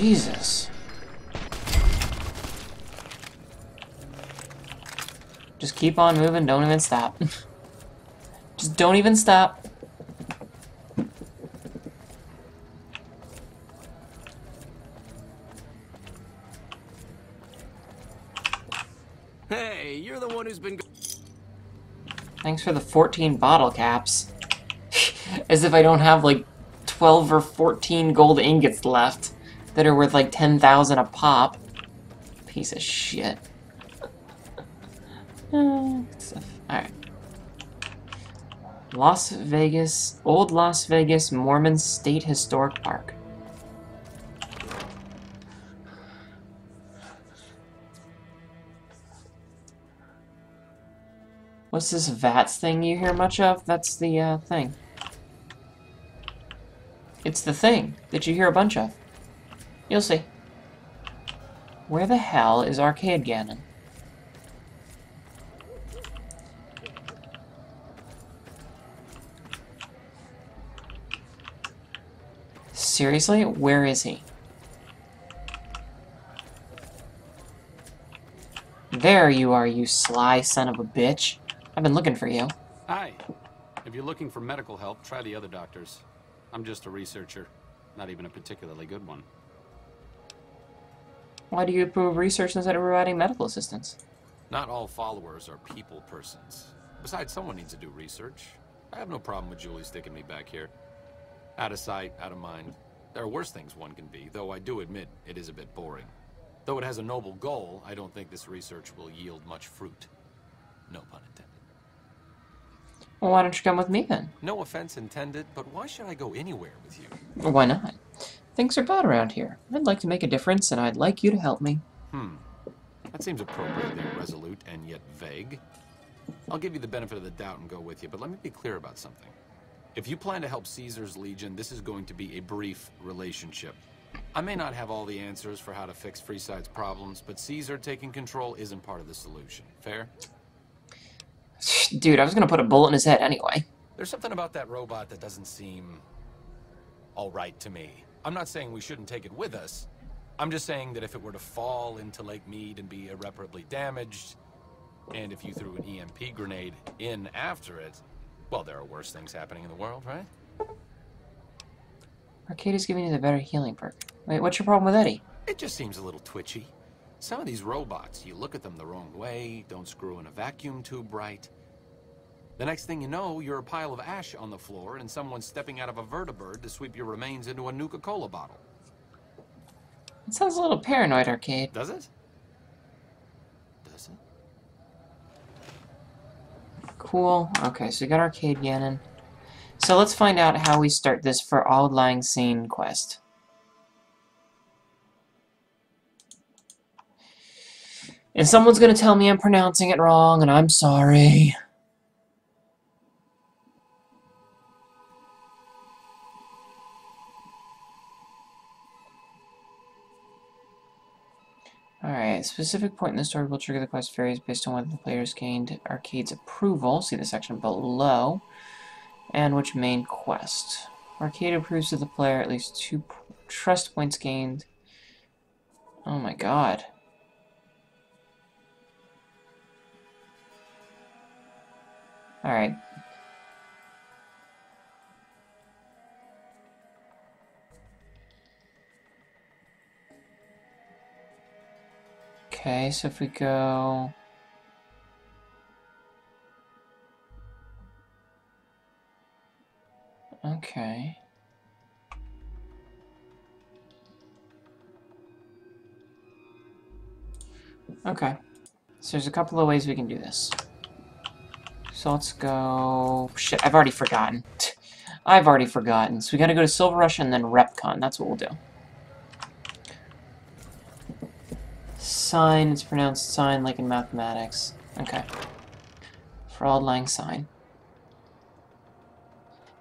Jesus. Just keep on moving, don't even stop. <laughs> Just don't even stop. Hey, you're the one who's been... Thanks for the 14 bottle caps. <laughs> As if I don't have like 12 or 14 gold ingots left that are worth like 10,000 a pop. Piece of shit. <laughs> Uh, alright. Las Vegas, Old Las Vegas Mormon State Historic Park. What's this VATS thing you hear much of? That's the uh, thing. It's the thing that you hear a bunch of. You'll see. Where the hell is Arcade Gannon? Seriously? Where is he? There you are, you sly son of a bitch. I've been looking for you. Hi. If you're looking for medical help, try the other doctors. I'm just a researcher. Not even a particularly good one. Why do you approve research instead of providing medical assistance? Not all followers are people persons. Besides, someone needs to do research. I have no problem with Julie sticking me back here. Out of sight, out of mind. There are worse things one can be, though I do admit it is a bit boring. Though it has a noble goal, I don't think this research will yield much fruit. No pun intended. Well, why don't you come with me then? No offense intended, but why should I go anywhere with you? Well, why not? Things are bad around here. I'd like to make a difference, and I'd like you to help me. Hmm. That seems appropriately resolute and yet vague. I'll give you the benefit of the doubt and go with you, but let me be clear about something. If you plan to help Caesar's Legion, this is going to be a brief relationship. I may not have all the answers for how to fix Freeside's problems, but Caesar taking control isn't part of the solution. Fair? Dude, I was gonna put a bullet in his head anyway. There's something about that robot that doesn't seem... alright to me. I'm not saying we shouldn't take it with us. I'm just saying that if it were to fall into Lake Mead and be irreparably damaged, and if you threw an EMP grenade in after it, well, there are worse things happening in the world, right? Arcade is giving you the better healing perk. Wait, what's your problem with Eddie? It just seems a little twitchy. Some of these robots, you look at them the wrong way, don't screw in a vacuum tube right. The next thing you know, you're a pile of ash on the floor and someone's stepping out of a vertibird to sweep your remains into a Nuka-Cola bottle. It sounds a little paranoid, Arcade. Does it? Does it? Cool. Okay, so we got Arcade Gannon. So let's find out how we start this for Lang Syne quest. And someone's gonna tell me I'm pronouncing it wrong, and I'm sorry. Alright, specific point in the story will trigger the quest varies based on whether the player's gained Arcade's approval, see the section below, and which main quest. Arcade approves of the player at least two trust points gained. Oh my god. Alright. Okay, so if we go... Okay. Okay. So there's a couple of ways we can do this. So let's go... Shit, I've already forgotten. I've already forgotten. So we gotta go to Silver Rush and then REPCONN. That's what we'll do. Sign, it's pronounced sign like in mathematics. Okay. For Auld Lang Syne.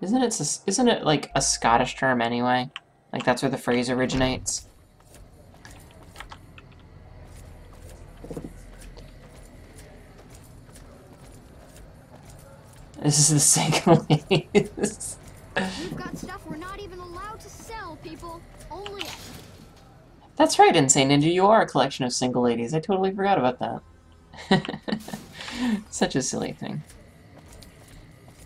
Isn't it, isn't it like a Scottish term anyway? Like that's where the phrase originates? This is the single ladies. We've got stuff we're not even allowed to sell, people. Only That's right, Insane Ninja, you are a collection of single ladies. I totally forgot about that. <laughs> Such a silly thing.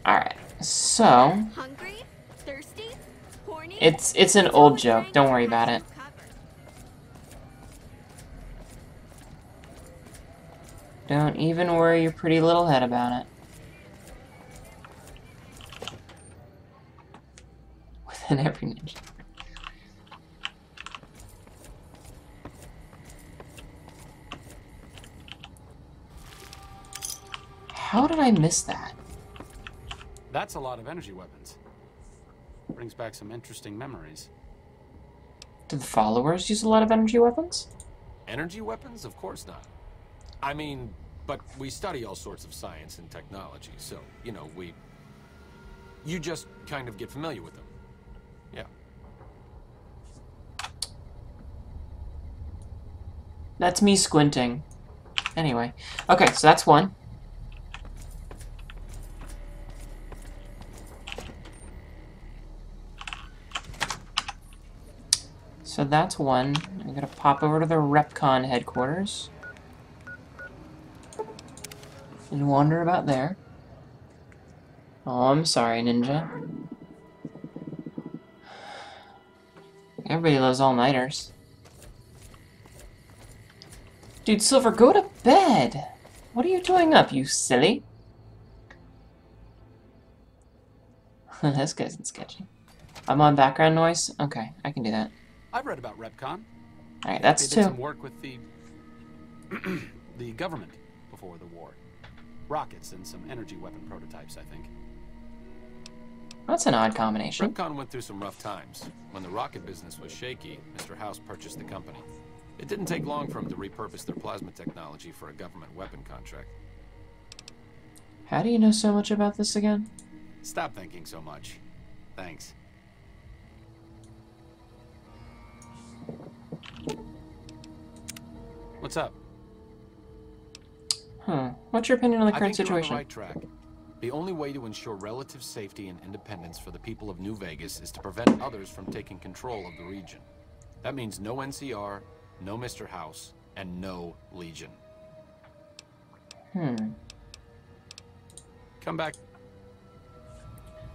Alright, so... Hungry? Thirsty? Horny? It's, it's an old joke, don't worry about it. Don't even worry your pretty little head about it. <laughs> Within every ninja. How did I miss that? That's a lot of energy weapons. Brings back some interesting memories. Did the followers use a lot of energy weapons? Energy weapons? Of course not. I mean, but we study all sorts of science and technology, so, you know, we... You just kind of get familiar with them. Yeah. That's me squinting. Anyway. Okay, so that's one. So that's one. I'm gonna pop over to the REPCONN headquarters. And wander about there. Oh, I'm sorry, Ninja. Everybody loves all-nighters. Dude, Silver, go to bed! What are you doing up, you silly? <laughs> this guy's sketchy. I'm on background noise? Okay, I can do that. I've read about REPCONN. Alright, that's they did two. some work with the <clears throat> the government before the war. Rockets and some energy weapon prototypes, I think. That's an odd combination. REPCONN went through some rough times. When the rocket business was shaky, Mr. House purchased the company. It didn't take long for him to repurpose their plasma technology for a government weapon contract. How do you know so much about this again? Stop thinking so much. Thanks. What's up? Hmm. What's your opinion on the I current think you're on situation? the right track. The only way to ensure relative safety and independence for the people of New Vegas is to prevent others from taking control of the region. That means no NCR, no Mr. House, and no Legion. Hmm. Come back.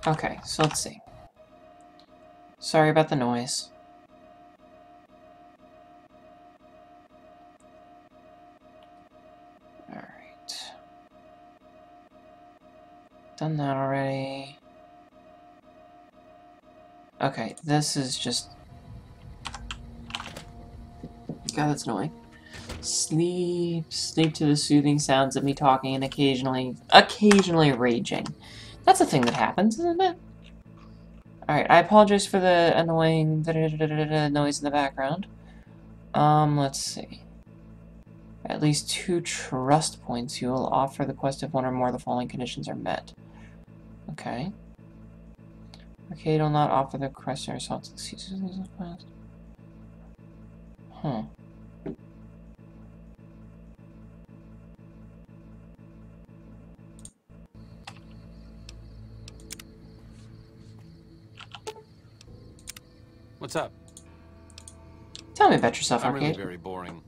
Okay, so let's see. Sorry about the noise. Done that already. Okay, this is just... God, that's annoying. Sleep, sleep to the soothing sounds of me talking and occasionally, occasionally raging. That's a thing that happens, isn't it? Alright, I apologize for the annoying da -da -da noise in the background. Um, let's see. At least two trust points you will offer the quest if one or more of the following conditions are met. Okay. Arcade will not offer the quest or assaults excuses quest. Huh. What's up? Tell me about yourself, I'm Arcade. really very boring.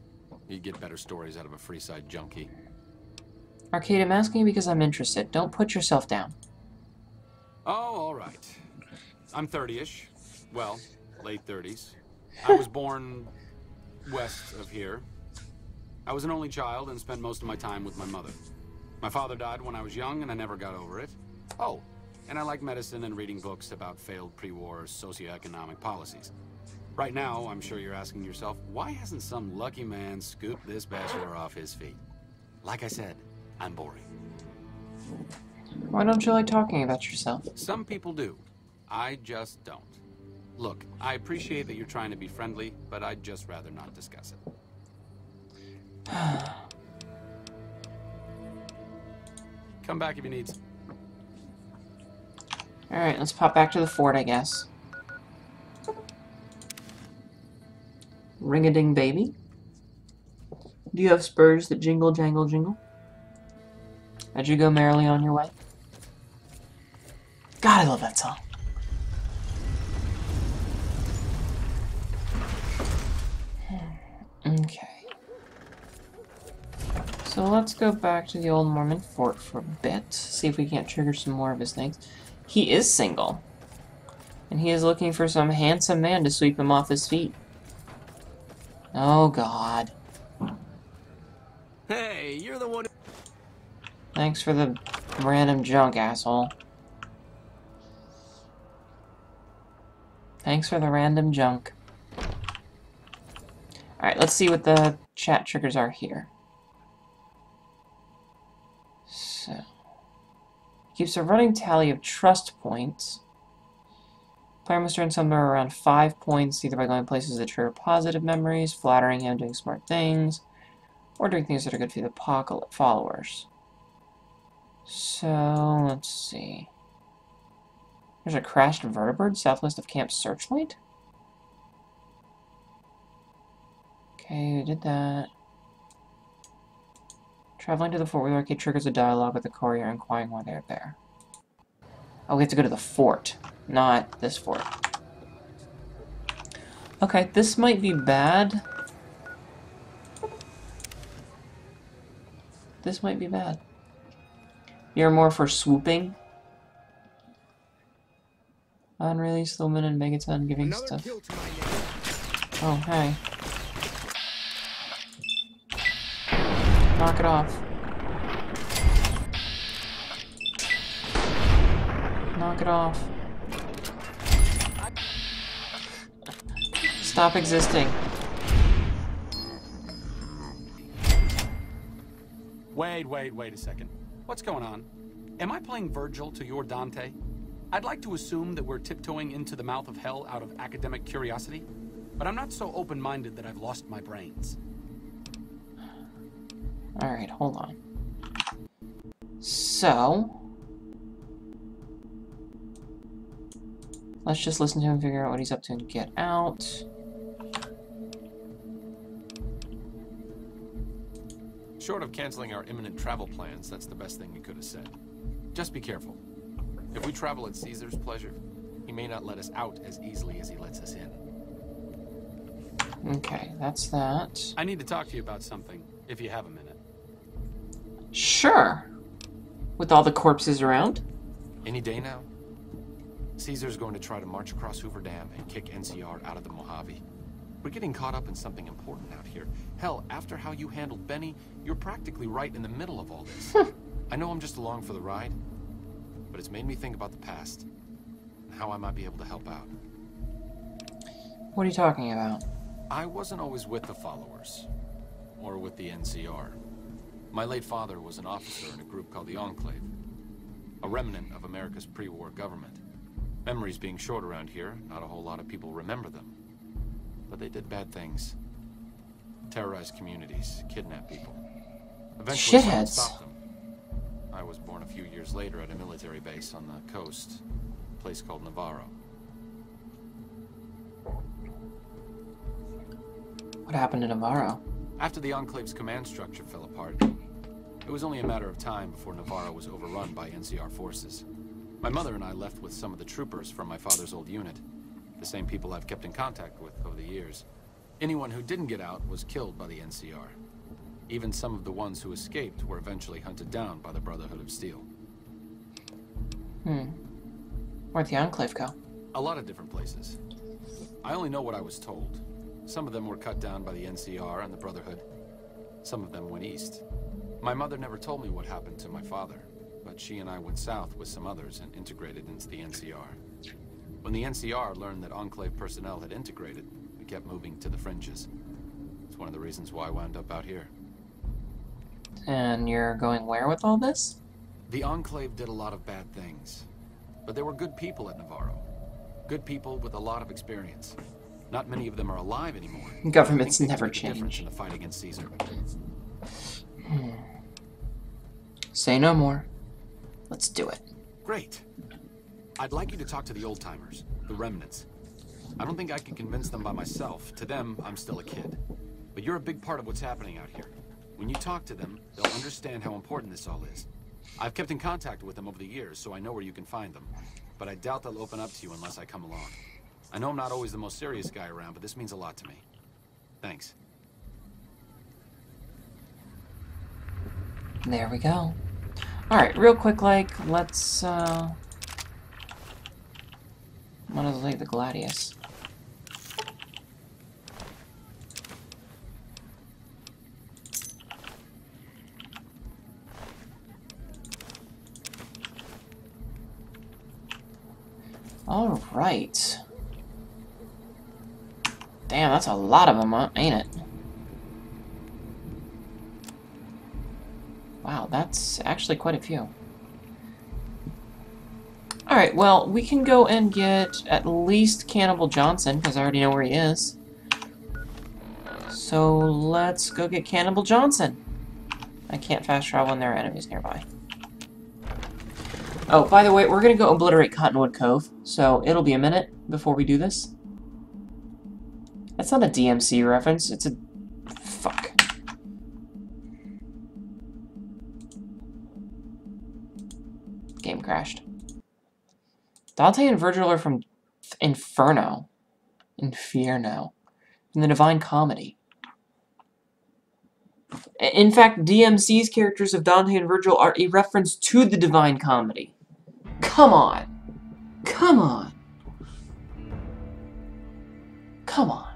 You'd get better stories out of a Freeside junkie. Arcade, I'm asking you because I'm interested. Don't put yourself down. Oh, all right. I'm 30-ish. Well, late 30s. I was born west of here. I was an only child and spent most of my time with my mother. My father died when I was young and I never got over it. Oh, and I like medicine and reading books about failed pre-war socioeconomic policies. Right now, I'm sure you're asking yourself, why hasn't some lucky man scooped this bachelor off his feet? Like I said, I'm boring. Why don't you like talking about yourself? Some people do. I just don't. Look, I appreciate that you're trying to be friendly, but I'd just rather not discuss it. <sighs> Come back if you need some. Alright, let's pop back to the fort, I guess. Ring-a-ding baby. Do you have spurs that jingle, jangle, jingle? As you go merrily on your way? God, I love that song. Hmm, okay. So let's go back to the old Mormon fort for a bit, see if we can't trigger some more of his things. He is single. And he is looking for some handsome man to sweep him off his feet. Oh god. Hey, you're the one. Thanks for the random junk, asshole. Thanks for the random junk. Alright, let's see what the chat triggers are here. So... Keeps a running tally of trust points. Player must earn somewhere around 5 points, either by going places that trigger positive memories, flattering him, doing smart things, or doing things that are good for the apocalypse followers. So, let's see. There's a crashed vertibird southwest of Camp Searchlight? Okay, we did that. Traveling to the fort with arcade triggers a dialogue with the courier inquiring why they're there. Oh, we have to go to the fort, not this fort. Okay, this might be bad. This might be bad. You're more for swooping. Unreleased Lumen and Megaton giving Another stuff. kill to my name. Oh, hey. Knock it off. Knock it off. Stop existing. Wait, wait, wait a second. What's going on? Am I playing Virgil to your Dante? I'd like to assume that we're tiptoeing into the mouth of hell out of academic curiosity, but I'm not so open-minded that I've lost my brains. Alright, hold on. So... Let's just listen to him, figure out what he's up to, and get out. Short of canceling our imminent travel plans, that's the best thing you could have said. Just be careful. If we travel at Caesar's pleasure, he may not let us out as easily as he lets us in. Okay, that's that. I need to talk to you about something, if you have a minute. Sure. With all the corpses around. Any day now? Caesar's going to try to march across Hoover Dam and kick NCR out of the Mojave. We're getting caught up in something important out here. Hell, after how you handled Benny, you're practically right in the middle of all this. <laughs> I know I'm just along for the ride, but it's made me think about the past and how I might be able to help out. What are you talking about? I wasn't always with the followers, or with the NCR. My late father was an officer in a group called the Enclave, a remnant of America's pre-war government. Memories being short around here, not a whole lot of people remember them. But they did bad things. Terrorized communities, kidnapped people. Eventually, Shitheads. stopped them. I was born a few years later at a military base on the coast, a place called Navarro. What happened to Navarro? After the Enclave's command structure fell apart, it was only a matter of time before Navarro was overrun by NCR forces. My mother and I left with some of the troopers from my father's old unit, the same people I've kept in contact with over the years. Anyone who didn't get out was killed by the NCR. Even some of the ones who escaped were eventually hunted down by the Brotherhood of Steel. Hmm. Where'd the Enclave go? A lot of different places. I only know what I was told. Some of them were cut down by the NCR and the Brotherhood. Some of them went east. My mother never told me what happened to my father, but she and I went south with some others and integrated into the NCR. When the NCR learned that Enclave personnel had integrated, we kept moving to the fringes. It's one of the reasons why I wound up out here. And you're going where with all this? The Enclave did a lot of bad things, but there were good people at Navarro. Good people with a lot of experience. Not many of them are alive anymore. Governments I think they never change. in the fight against Caesar. Hmm. Say no more. Let's do it. Great. I'd like you to talk to the old-timers, the remnants. I don't think I can convince them by myself. To them, I'm still a kid. But you're a big part of what's happening out here. When you talk to them, they'll understand how important this all is. I've kept in contact with them over the years, so I know where you can find them. But I doubt they'll open up to you unless I come along. I know I'm not always the most serious guy around, but this means a lot to me. Thanks. There we go. Alright, real quick, like, let's, uh... What is, like, the Gladius? Alright. Damn, that's a lot of them, uh, ain't it? Wow, that's actually quite a few. Alright, well, we can go and get at least Cannibal Johnson, because I already know where he is. So let's go get Cannibal Johnson. I can't fast travel when there are enemies nearby. Oh, by the way, we're gonna go obliterate Cottonwood Cove, so it'll be a minute before we do this. That's not a DMC reference, it's a... Fuck. Game crashed. Dante and Virgil are from Inferno. Inferno. From the Divine Comedy. In fact, DMC's characters of Dante and Virgil are a reference to the Divine Comedy. Come on. Come on. Come on.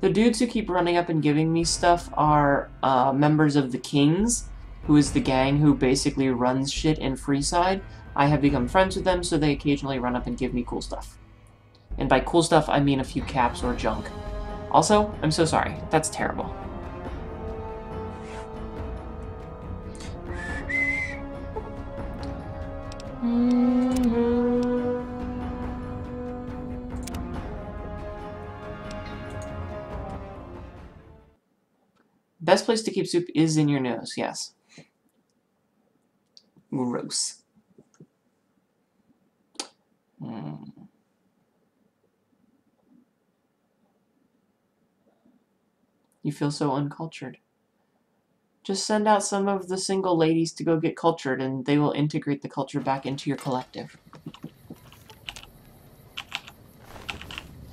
The dudes who keep running up and giving me stuff are uh, members of the Kings, who is the gang who basically runs shit in Freeside. I have become friends with them, so they occasionally run up and give me cool stuff. And by cool stuff, I mean a few caps or junk. Also, I'm so sorry. That's terrible. Best place to keep soup is in your nose, yes. Gross. Hmm. You feel so uncultured. Just send out some of the single ladies to go get cultured and they will integrate the culture back into your collective.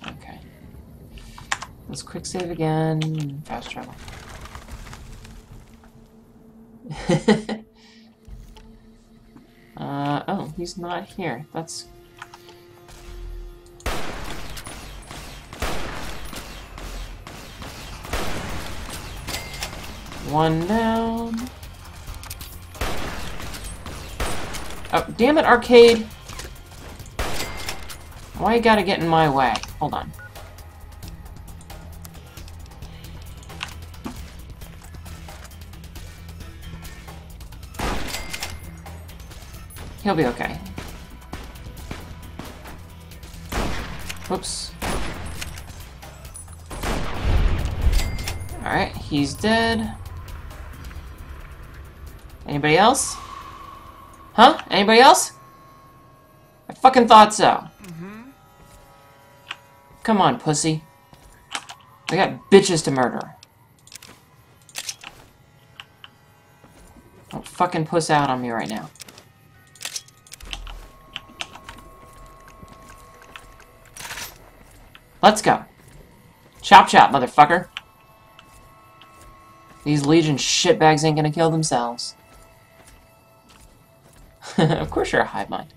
Okay. Let's quick save again. Fast travel. <laughs> uh, oh, he's not here. That's... One down. Oh, damn it, arcade! Why you gotta get in my way? Hold on. He'll be okay. Whoops. Alright, he's dead. Anybody else? Huh? Anybody else? I fucking thought so. Mm-hmm. Come on, pussy. I got bitches to murder. Don't fucking puss out on me right now. Let's go. Chop chop, motherfucker. These Legion shitbags ain't gonna kill themselves. <laughs> of course you're a hive mind.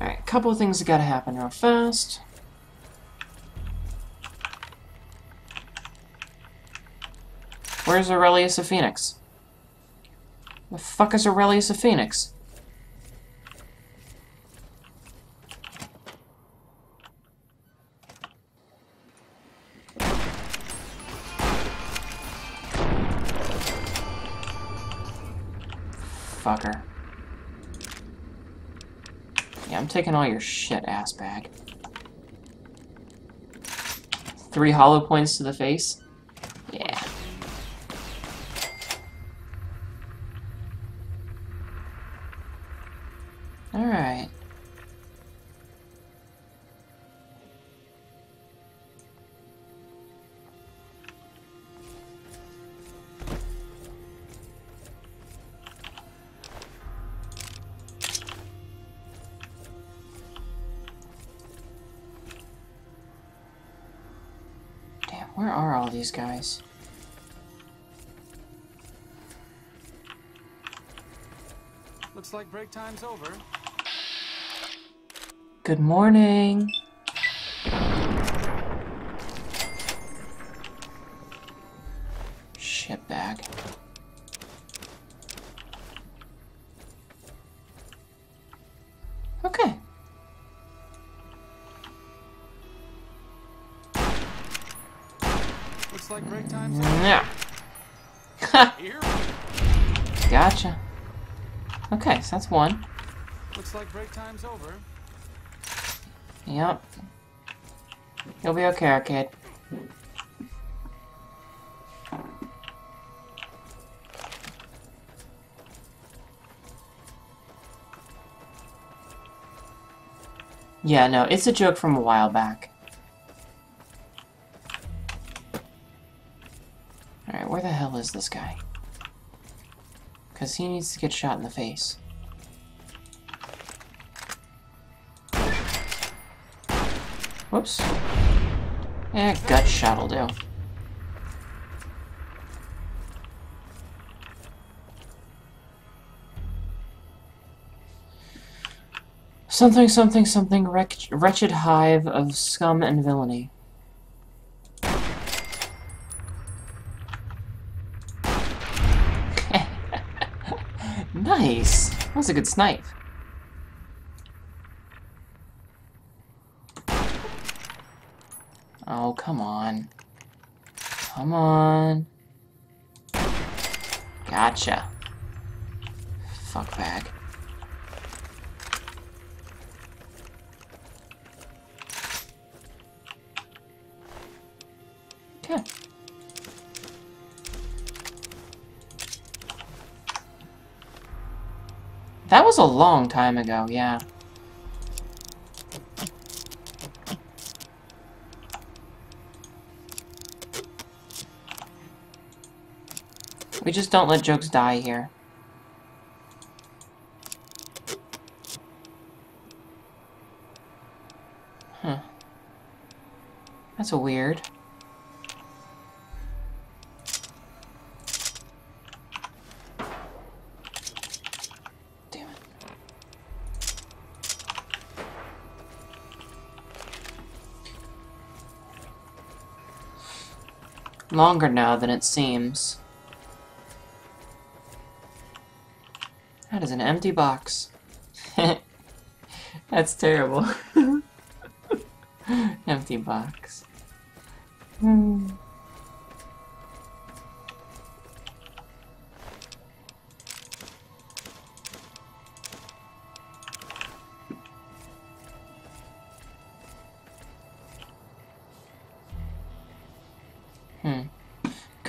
Alright, a couple of things that gotta happen real fast. Where's Aurelius of Phoenix? The fuck is Aurelius of Phoenix? Fucker. Yeah, I'm taking all your shit, ass bag. Three hollow points to the face? These guys? Looks like break time's over. Good morning. Gotcha. Okay, so that's one. Looks like break time's over. Yep. You'll be okay, arcade. Yeah, no, it's a joke from a while back. Alright, where the hell is this guy? Because he needs to get shot in the face. Whoops. Eh, gut shot'll do. Something, something, something, wretched hive of scum and villainy. Was a good snipe. Was a long time ago, yeah. We just don't let jokes die here. Huh. That's a weird. Longer now than it seems. That is an empty box. <laughs> That's terrible. <laughs> empty box. Hmm.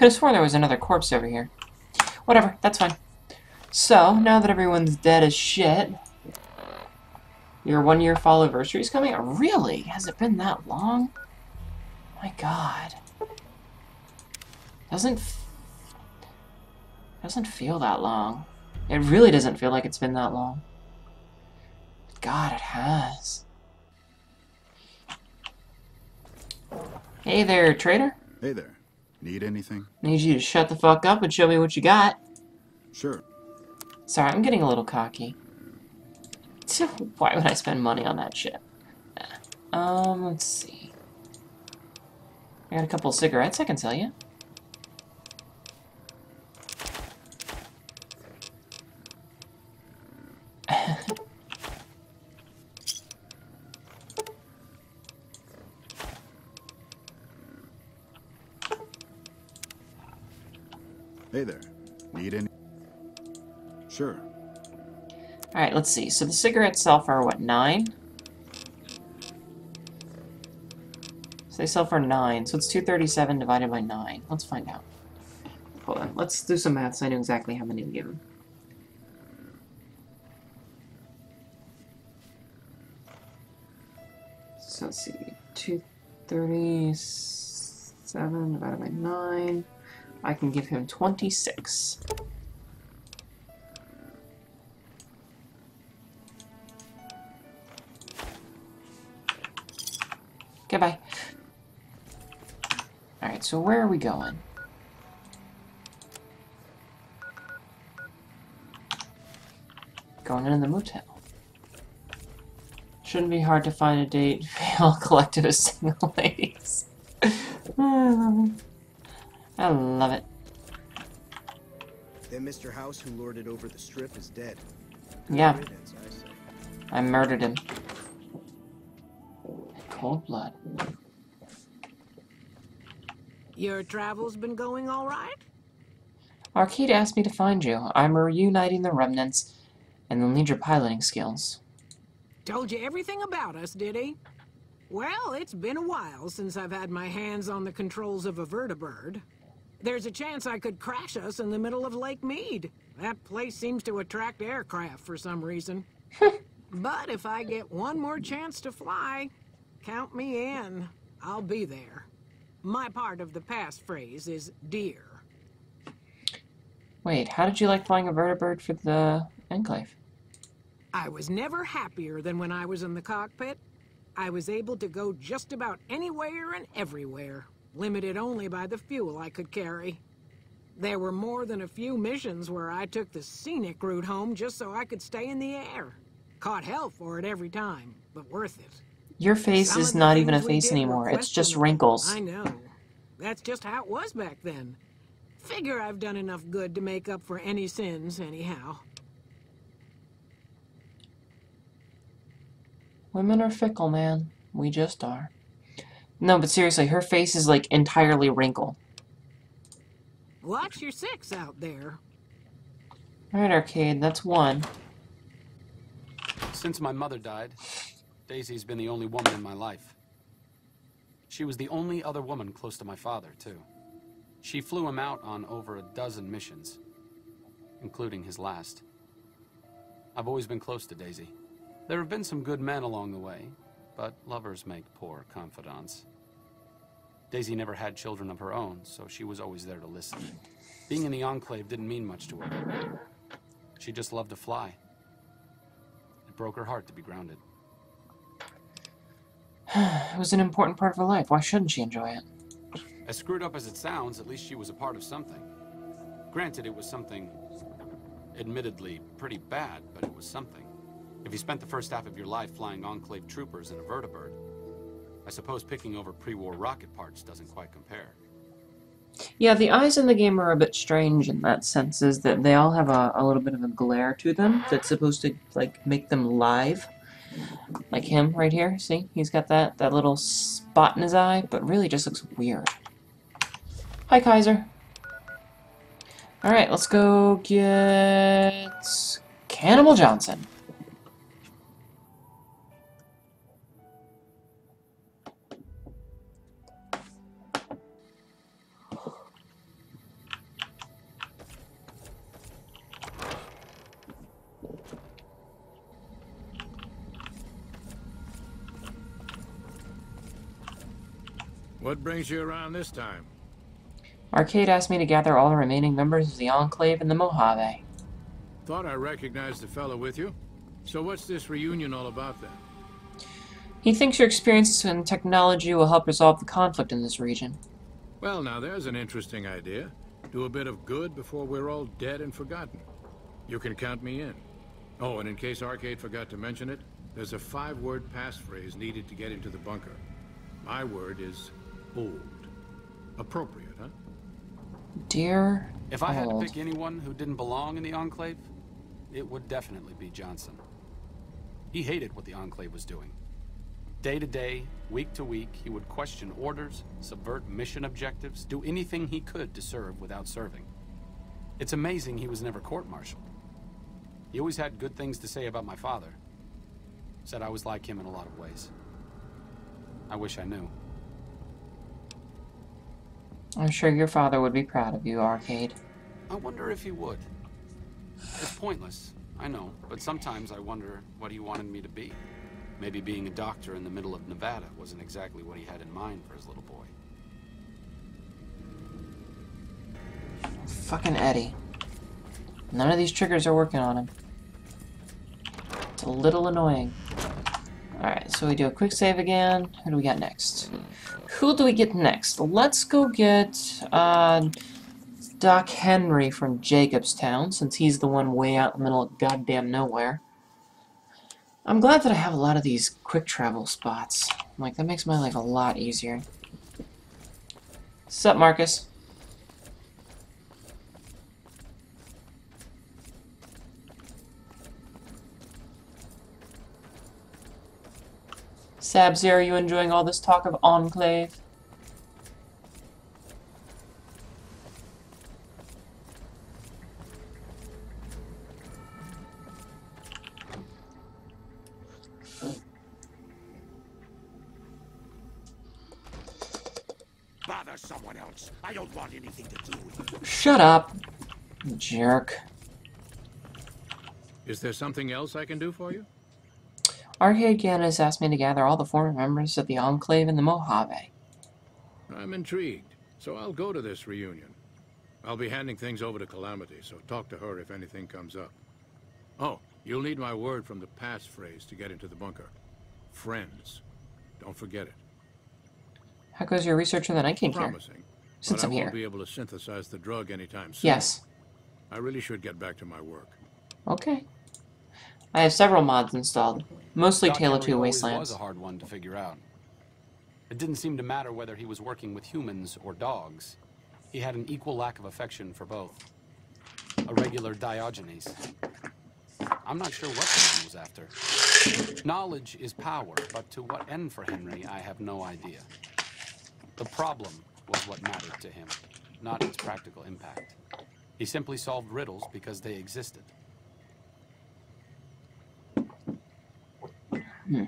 Could have sworn there was another corpse over here. Whatever, that's fine. So, now that everyone's dead as shit, your one year fall anniversary is coming? Really? Has it been that long? My god. Doesn't doesn't feel that long. It really doesn't feel like it's been that long. God, it has. Hey there, trader. Hey there. Need anything? Need you to shut the fuck up and show me what you got. Sure. Sorry, I'm getting a little cocky. Why would I spend money on that shit? Um, let's see. I got a couple cigarettes I can sell you. Let's see. So the cigarettes sell for, what, nine? So they sell for nine. So it's 237 divided by nine. Let's find out. Hold on. Let's do some math so I know exactly how many to give him. So let's see. 237 divided by 9. I can give him 26. Goodbye. Alright, so where are we going? Going in the motel. Shouldn't be hard to find a date. <laughs> Fail collective of single <laughs> ladies. I love it. I love it. Then Mr. House, who lorded over the strip, is dead. Yeah. Riddance, I say. I murdered him. Cold blood. Your travels been going all right? Arcade asked me to find you. I'm reuniting the remnants, and they'll need your piloting skills. Told you everything about us, did he? Well, it's been a while since I've had my hands on the controls of a vertibird. There's a chance I could crash us in the middle of Lake Mead. That place seems to attract aircraft for some reason. <laughs> but if I get one more chance to fly, count me in. I'll be there. My part of the passphrase is dear. Wait, how did you like flying a vertibird for the Enclave? I was never happier than when I was in the cockpit. I was able to go just about anywhere and everywhere, limited only by the fuel I could carry. There were more than a few missions where I took the scenic route home just so I could stay in the air. Caught hell for it every time, but worth it. Your face Some is not even a face anymore. It's just wrinkles. I know. That's just how it was back then. Figure I've done enough good to make up for any sins, anyhow. Women are fickle, man. We just are. No, but seriously, her face is like entirely wrinkled. Watch your six out there. Alright, Arcade, that's one. Since my mother died, Daisy's been the only woman in my life. She was the only other woman close to my father, too. She flew him out on over a dozen missions, including his last. I've always been close to Daisy. There have been some good men along the way, but lovers make poor confidants. Daisy never had children of her own, so she was always there to listen. Being in the Enclave didn't mean much to her. She just loved to fly. It broke her heart to be grounded. <sighs> it was an important part of her life. Why shouldn't she enjoy it? As screwed up as it sounds, at least she was a part of something. Granted, it was something admittedly pretty bad, but it was something. If you spent the first half of your life flying Enclave troopers in a vertibird, I suppose picking over pre-war rocket parts doesn't quite compare. Yeah, the eyes in the game are a bit strange in that sense, is that they all have a, a little bit of a glare to them that's supposed to, like, make them live. Like him right here, see? He's got that, that little spot in his eye, but really just looks weird. Hi, Kaiser. Alright, let's go get... Cannibal Johnson. What brings you around this time? Arcade asked me to gather all the remaining members of the Enclave in the Mojave. Thought I recognized the fellow with you. So what's this reunion all about then? He thinks your experience in technology will help resolve the conflict in this region. Well, now there's an interesting idea. Do a bit of good before we're all dead and forgotten. You can count me in. Oh, and in case Arcade forgot to mention it, there's a five-word passphrase needed to get into the bunker. My word is old. Appropriate, huh? Dear If I had to pick anyone who didn't belong in the Enclave, it would definitely be Johnson. He hated what the Enclave was doing. Day to day, week to week, he would question orders, subvert mission objectives, do anything he could to serve without serving. It's amazing he was never court-martialed. He always had good things to say about my father. Said I was like him in a lot of ways. I wish I knew. I'm sure your father would be proud of you, Arcade. I wonder if he would. It's pointless, I know, but sometimes I wonder what he wanted me to be. Maybe being a doctor in the middle of Nevada wasn't exactly what he had in mind for his little boy. Fucking Eddie. None of these triggers are working on him. It's a little annoying. Alright, so we do a quick save again. Who do we got next? Who do we get next? Let's go get uh, Doc Henry from Jacobstown, since he's the one way out in the middle of goddamn nowhere. I'm glad that I have a lot of these quick travel spots. Like, that makes my life a lot easier. Sup, Marcus? Sabzi, are you enjoying all this talk of Enclave? Bother someone else. I don't want anything to do with you. Shut up, jerk. Is there something else I can do for you? Arcade Gannon has asked me to gather all the former members of the Enclave in the Mojave. I'm intrigued, so I'll go to this reunion. I'll be handing things over to Calamity, so talk to her if anything comes up. Oh, you'll need my word from the passphrase to get into the bunker. Friends. Don't forget it. How goes your research on the Nightkin here? Promising. Since I'm I won't be able to synthesize the drug anytime soon. Yes. I really should get back to my work. Okay. I have several mods installed, mostly Doc Tale of Henry Two always Wastelands. was a hard one to figure out. It didn't seem to matter whether he was working with humans or dogs. He had an equal lack of affection for both. A regular Diogenes. I'm not sure what the man was after. Knowledge is power, but to what end for Henry, I have no idea. The problem was what mattered to him, not its practical impact. He simply solved riddles because they existed. Hmm.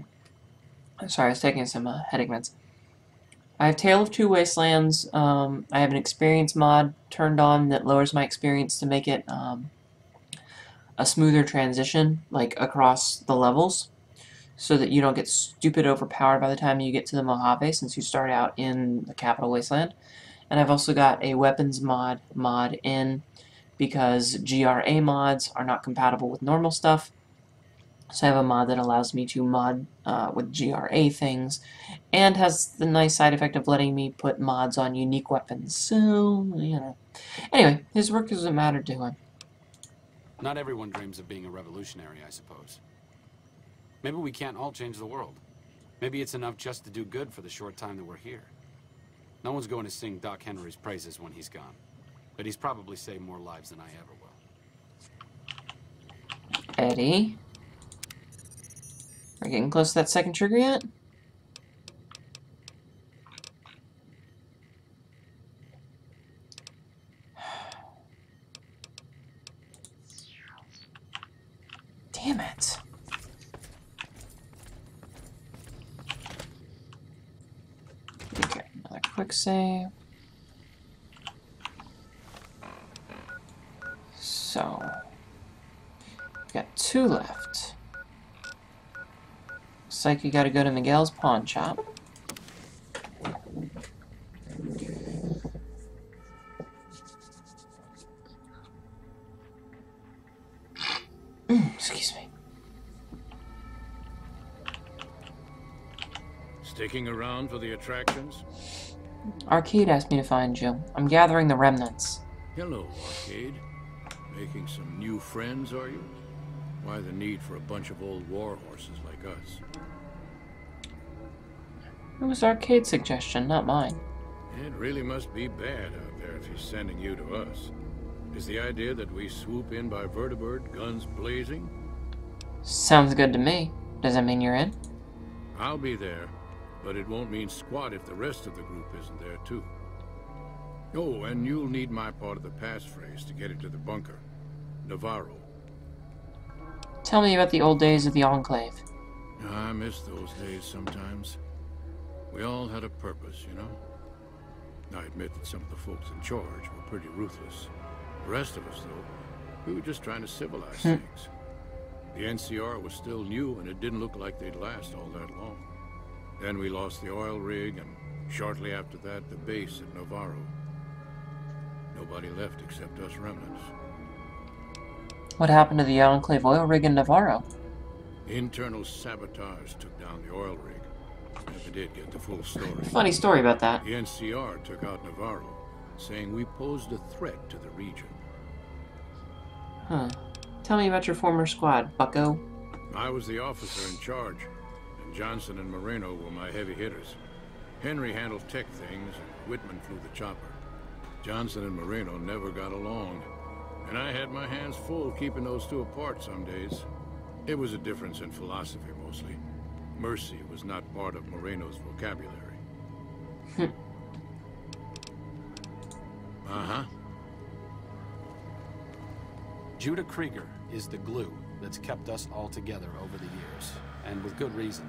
Sorry, I was taking some uh, headache meds. I have Tale of Two Wastelands. Um, I have an experience mod turned on that lowers my experience to make it um, a smoother transition, like across the levels, so that you don't get stupid overpowered by the time you get to the Mojave, since you start out in the Capital Wasteland. And I've also got a weapons mod mod in because GRA mods are not compatible with normal stuff. So I have a mod that allows me to mod uh, with GRA things, and has the nice side effect of letting me put mods on unique weapons. So, you know. Anyway, his work doesn't matter to him. Not everyone dreams of being a revolutionary, I suppose. Maybe we can't all change the world. Maybe it's enough just to do good for the short time that we're here. No one's going to sing Doc Henry's praises when he's gone. But he's probably saved more lives than I ever will. Eddie? Are we getting close to that second trigger yet? <sighs> Damn it. Okay, another quick save. So, got two left. Like you gotta go to Miguel's pawn shop. Mm, excuse me. Sticking around for the attractions? Arcade asked me to find you. I'm gathering the remnants. Hello, Arcade. Making some new friends, are you? Why the need for a bunch of old war horses like us? It was Arcade's suggestion, not mine. It really must be bad out there if he's sending you to us. Is the idea that we swoop in by vertibird, guns blazing? Sounds good to me. Does that mean you're in? I'll be there, but it won't mean squat if the rest of the group isn't there too. Oh, and you'll need my part of the passphrase to get into the bunker. Navarro. Tell me about the old days of the Enclave. I miss those days sometimes. We all had a purpose, you know? I admit that some of the folks in charge were pretty ruthless. The rest of us, though, we were just trying to civilize Hmm. things. The NCR was still new, and it didn't look like they'd last all that long. Then we lost the oil rig, and shortly after that, the base at Navarro. Nobody left except us remnants. What happened to the Enclave oil rig in Navarro? Internal sabotage took down the oil rig. Never did get the full story. Funny story about that. The NCR took out Navarro, saying we posed a threat to the region. Huh. Tell me about your former squad, bucko. I was the officer in charge, and Johnson and Moreno were my heavy hitters. Henry handled tech things, and Whitman flew the chopper. Johnson and Moreno never got along, and I had my hands full keeping those two apart some days. It was a difference in philosophy, mostly. Mercy was not part of Moreno's vocabulary. <laughs> uh-huh. Judah Krieger is the glue that's kept us all together over the years, and with good reason.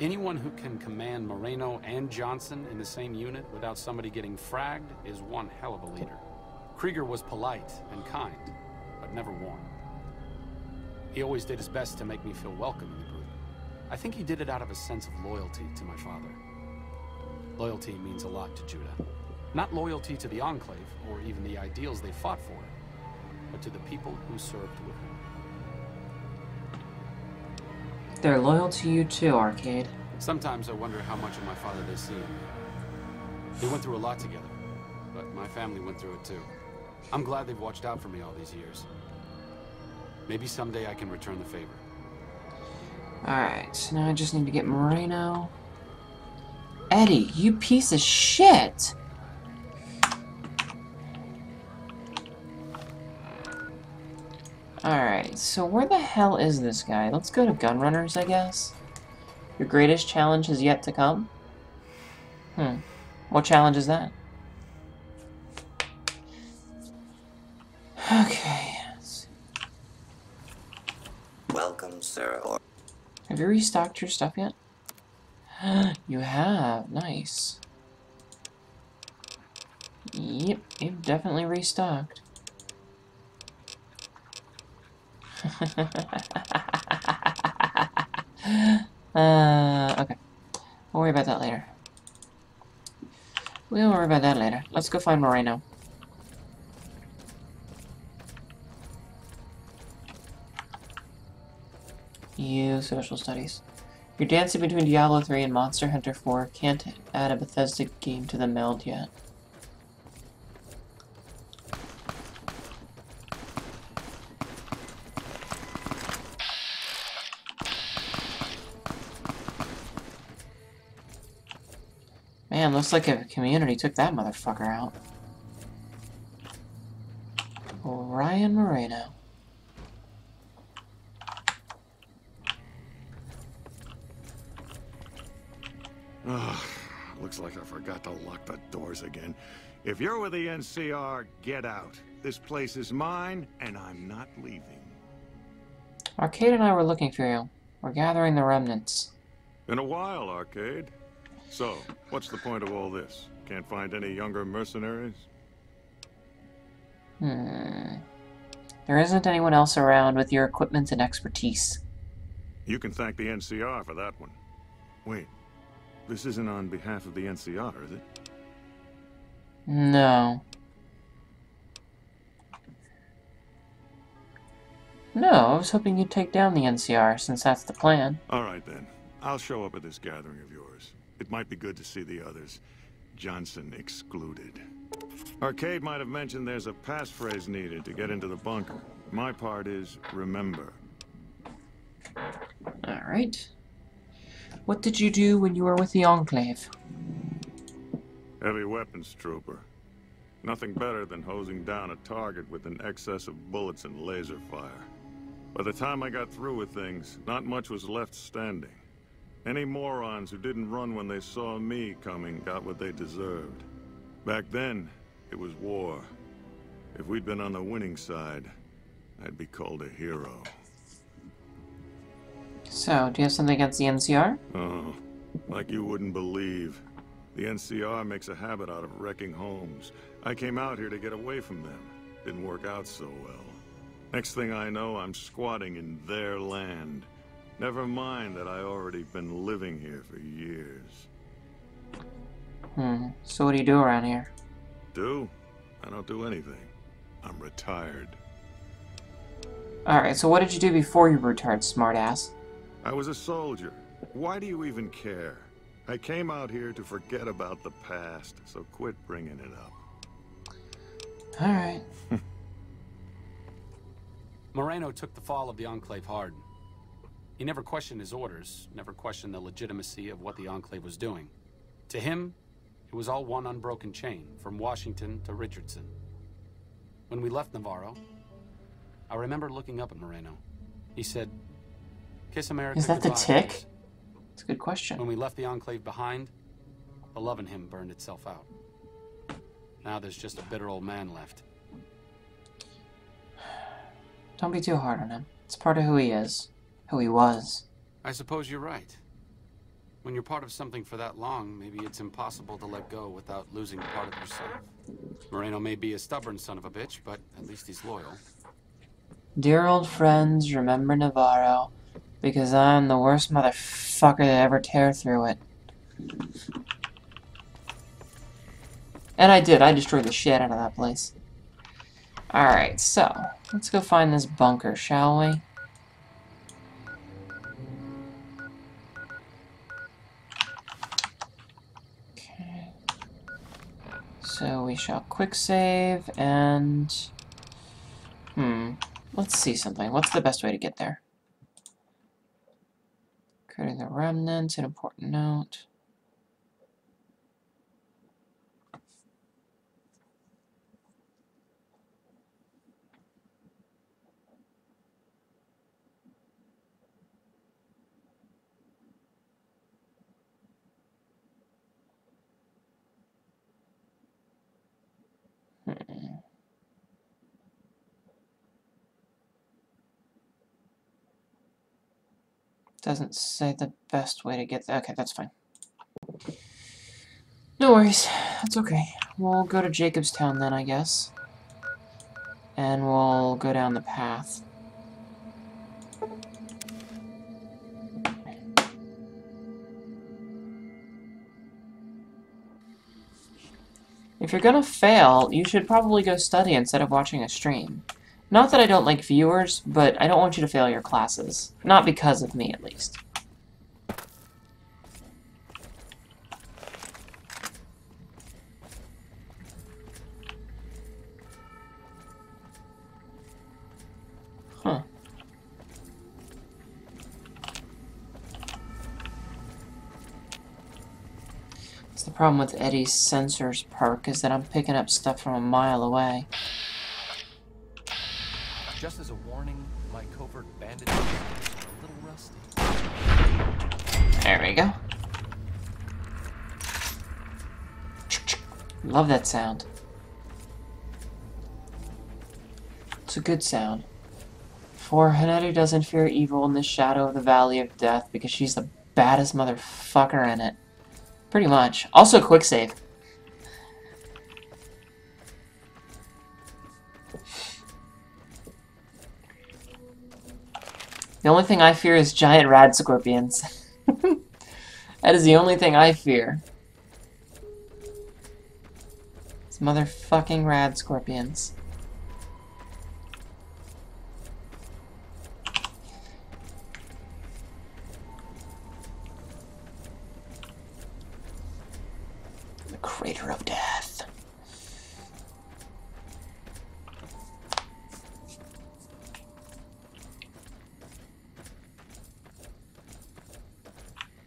Anyone who can command Moreno and Johnson in the same unit without somebody getting fragged is one hell of a leader. Krieger was polite and kind, but never warm. He always did his best to make me feel welcome in the. I think he did it out of a sense of loyalty to my father. Loyalty means a lot to Judah. Not loyalty to the Enclave, or even the ideals they fought for, but to the people who served with him. They're loyal to you too, Arcade. Sometimes I wonder how much of my father they see in me. We went through a lot together, but my family went through it too. I'm glad they've watched out for me all these years. Maybe someday I can return the favor. Alright, so now I just need to get Moreno. Eddie, you piece of shit! Alright, so where the hell is this guy? Let's go to Gunrunners, I guess. Your greatest challenge has yet to come? Hmm. What challenge is that? <sighs> Okay. Welcome, sir. Or Have you restocked your stuff yet? <gasps> you have. Nice. Yep, you've definitely restocked. <laughs> uh, okay. We'll worry about that later. We'll worry about that later. Let's go find Moreno. You, social studies. You're dancing between Diablo 3 and Monster Hunter 4. Can't add a Bethesda game to the meld yet. Man, looks like a community took that motherfucker out. Ryan Moreno. Ugh, looks like I forgot to lock the doors again. If you're with the NCR, get out. This place is mine, and I'm not leaving. Arcade and I were looking for you. We're gathering the remnants. Been a while, Arcade. So, what's the point of all this? Can't find any younger mercenaries? Hmm. There isn't anyone else around with your equipment and expertise. You can thank the NCR for that one. Wait, this isn't on behalf of the NCR, is it? No. No, I was hoping you'd take down the NCR, since that's the plan. Alright then. I'll show up at this gathering of yours. It might be good to see the others. Johnson excluded. Arcade might have mentioned there's a passphrase needed to get into the bunker. My part is remember. Alright. What did you do when you were with the Enclave? Heavy weapons trooper. Nothing better than hosing down a target with an excess of bullets and laser fire. By the time I got through with things, not much was left standing. Any morons who didn't run when they saw me coming got what they deserved. Back then, it was war. If we'd been on the winning side, I'd be called a hero. So, do you have something against the NCR? Oh, like you wouldn't believe. The NCR makes a habit out of wrecking homes. I came out here to get away from them. Didn't work out so well. Next thing I know, I'm squatting in their land. Never mind that I already been living here for years. Hmm. So what do you do around here? Do? I don't do anything. I'm retired. Alright, so what did you do before you retired, smartass? I was a soldier. Why do you even care? I came out here to forget about the past, so quit bringing it up. Alright. <laughs> Moreno took the fall of the Enclave hard. He never questioned his orders, never questioned the legitimacy of what the Enclave was doing. To him, it was all one unbroken chain, from Washington to Richardson. When we left Navarro, I remember looking up at Moreno. He said, Kiss America Is that the tick? It's a good question. When we left the Enclave behind, the love in him burned itself out. Now there's just a bitter old man left. <sighs> Don't be too hard on him. It's part of who he is. Who he was. I suppose you're right. When you're part of something for that long, maybe it's impossible to let go without losing part of yourself. Moreno may be a stubborn son of a bitch, but at least he's loyal. Dear old friends, remember Navarro, because I'm the worst motherfucker to ever tear through it. And I did, I destroyed the shit out of that place. Alright, so, let's go find this bunker, shall we? Okay. So we shall quick save and... Hmm. Let's see something. What's the best way to get there? Creating the remnants, an important note. Hmm. Doesn't say the best way to get there. Okay, that's fine. No worries. That's okay. We'll go to Jacobstown then, I guess. And we'll go down the path. If you're gonna fail, you should probably go study instead of watching a stream. Not that I don't like viewers, but I don't want you to fail your classes. Not because of me, at least. Huh. the problem with Eddie's sensors perk is that I'm picking up stuff from a mile away. Love that sound. It's a good sound. For Hnetu doesn't fear evil in the shadow of the Valley of Death because she's the baddest motherfucker in it. Pretty much. Also, quick save. The only thing I fear is giant rad scorpions. <laughs> that is the only thing I fear. Motherfucking rad scorpions. The crater of death.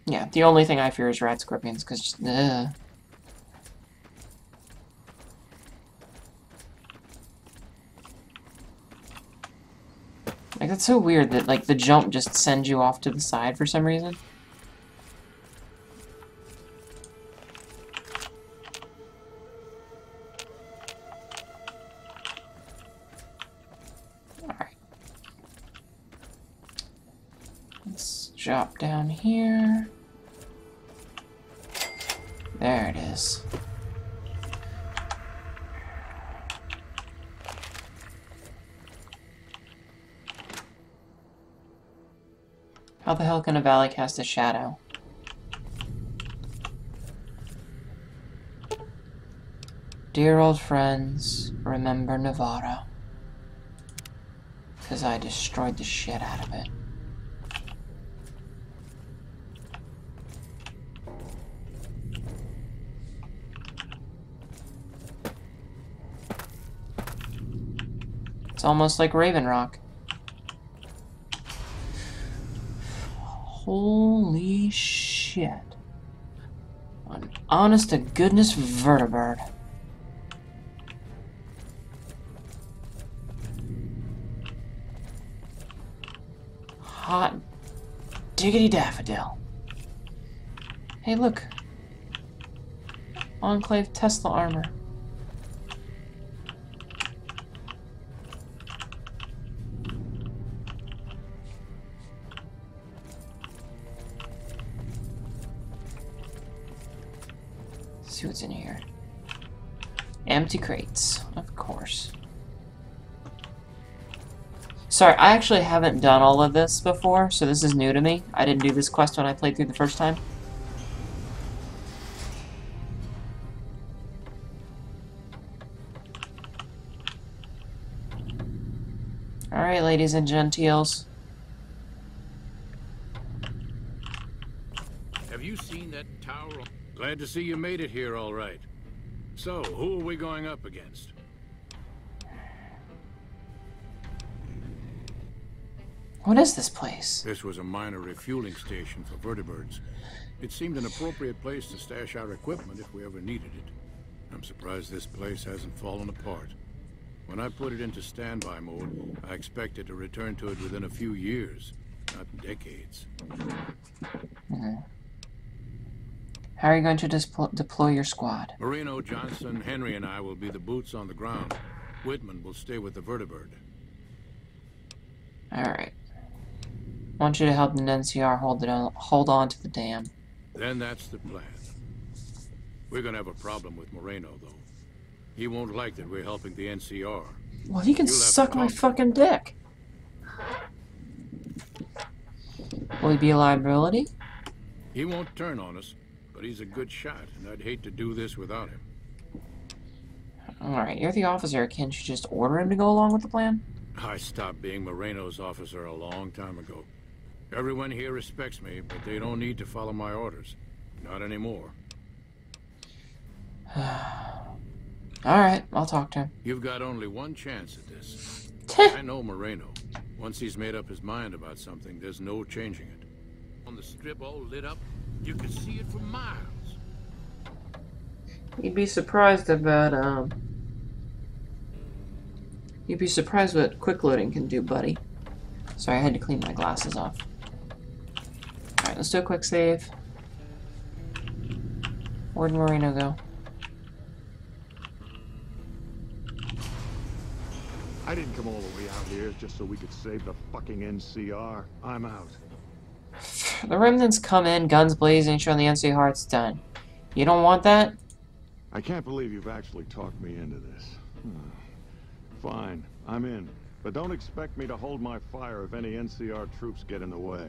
Yeah, the only thing I fear is rad scorpions, because, ugh. That's so weird that, like, the jump just sends you off to the side for some reason. Let's drop down here. There it is. How the hell can a valley cast a shadow? Dear old friends, remember Navarro. Because I destroyed the shit out of it. It's almost like Raven Rock. Holy shit. An honest to goodness vertibird. Hot diggity daffodil. Hey, look. Enclave Tesla armor. Empty crates, of course. Sorry, I actually haven't done all of this before, so this is new to me. I didn't do this quest when I played through the first time. Alright, ladies and gentiles. Have you seen that tower? Glad to see you made it here all right. So, who are we going up against? What is this place? This was a minor refueling station for vertibirds. It seemed an appropriate place to stash our equipment if we ever needed it. I'm surprised this place hasn't fallen apart. When I put it into standby mode, I expected to return to it within a few years, not decades. Mm -hmm. How are you going to deploy your squad? Moreno, Johnson, Henry, and I will be the boots on the ground. Whitman will stay with the vertibird. Alright. I want you to help the NCR hold, it on, hold on to the dam. Then that's the plan. We're gonna have a problem with Moreno, though. He won't like that we're helping the NCR. Well, he can suck my fucking dick. Will he be a liability? He won't turn on us, but he's a good shot, and I'd hate to do this without him. Alright, you're the officer. Can't you just order him to go along with the plan? I stopped being Moreno's officer a long time ago. Everyone here respects me, but they don't need to follow my orders. Not anymore. <sighs> Alright, I'll talk to him. You've got only one chance at this. I know Moreno. Once he's made up his mind about something, there's no changing it. On the strip all lit up, you could see it for miles. You'd be surprised about, um... You'd be surprised what quick loading can do, buddy. Sorry, I had to clean my glasses off. Alright, let's do a quick save. Where'd Moreno go? I didn't come all the way out here just so we could save the fucking NCR. I'm out. The remnants come in, guns blazing, showing the NCR it's done. You don't want that? I can't believe you've actually talked me into this. Hmm. Fine, I'm in. But don't expect me to hold my fire if any NCR troops get in the way.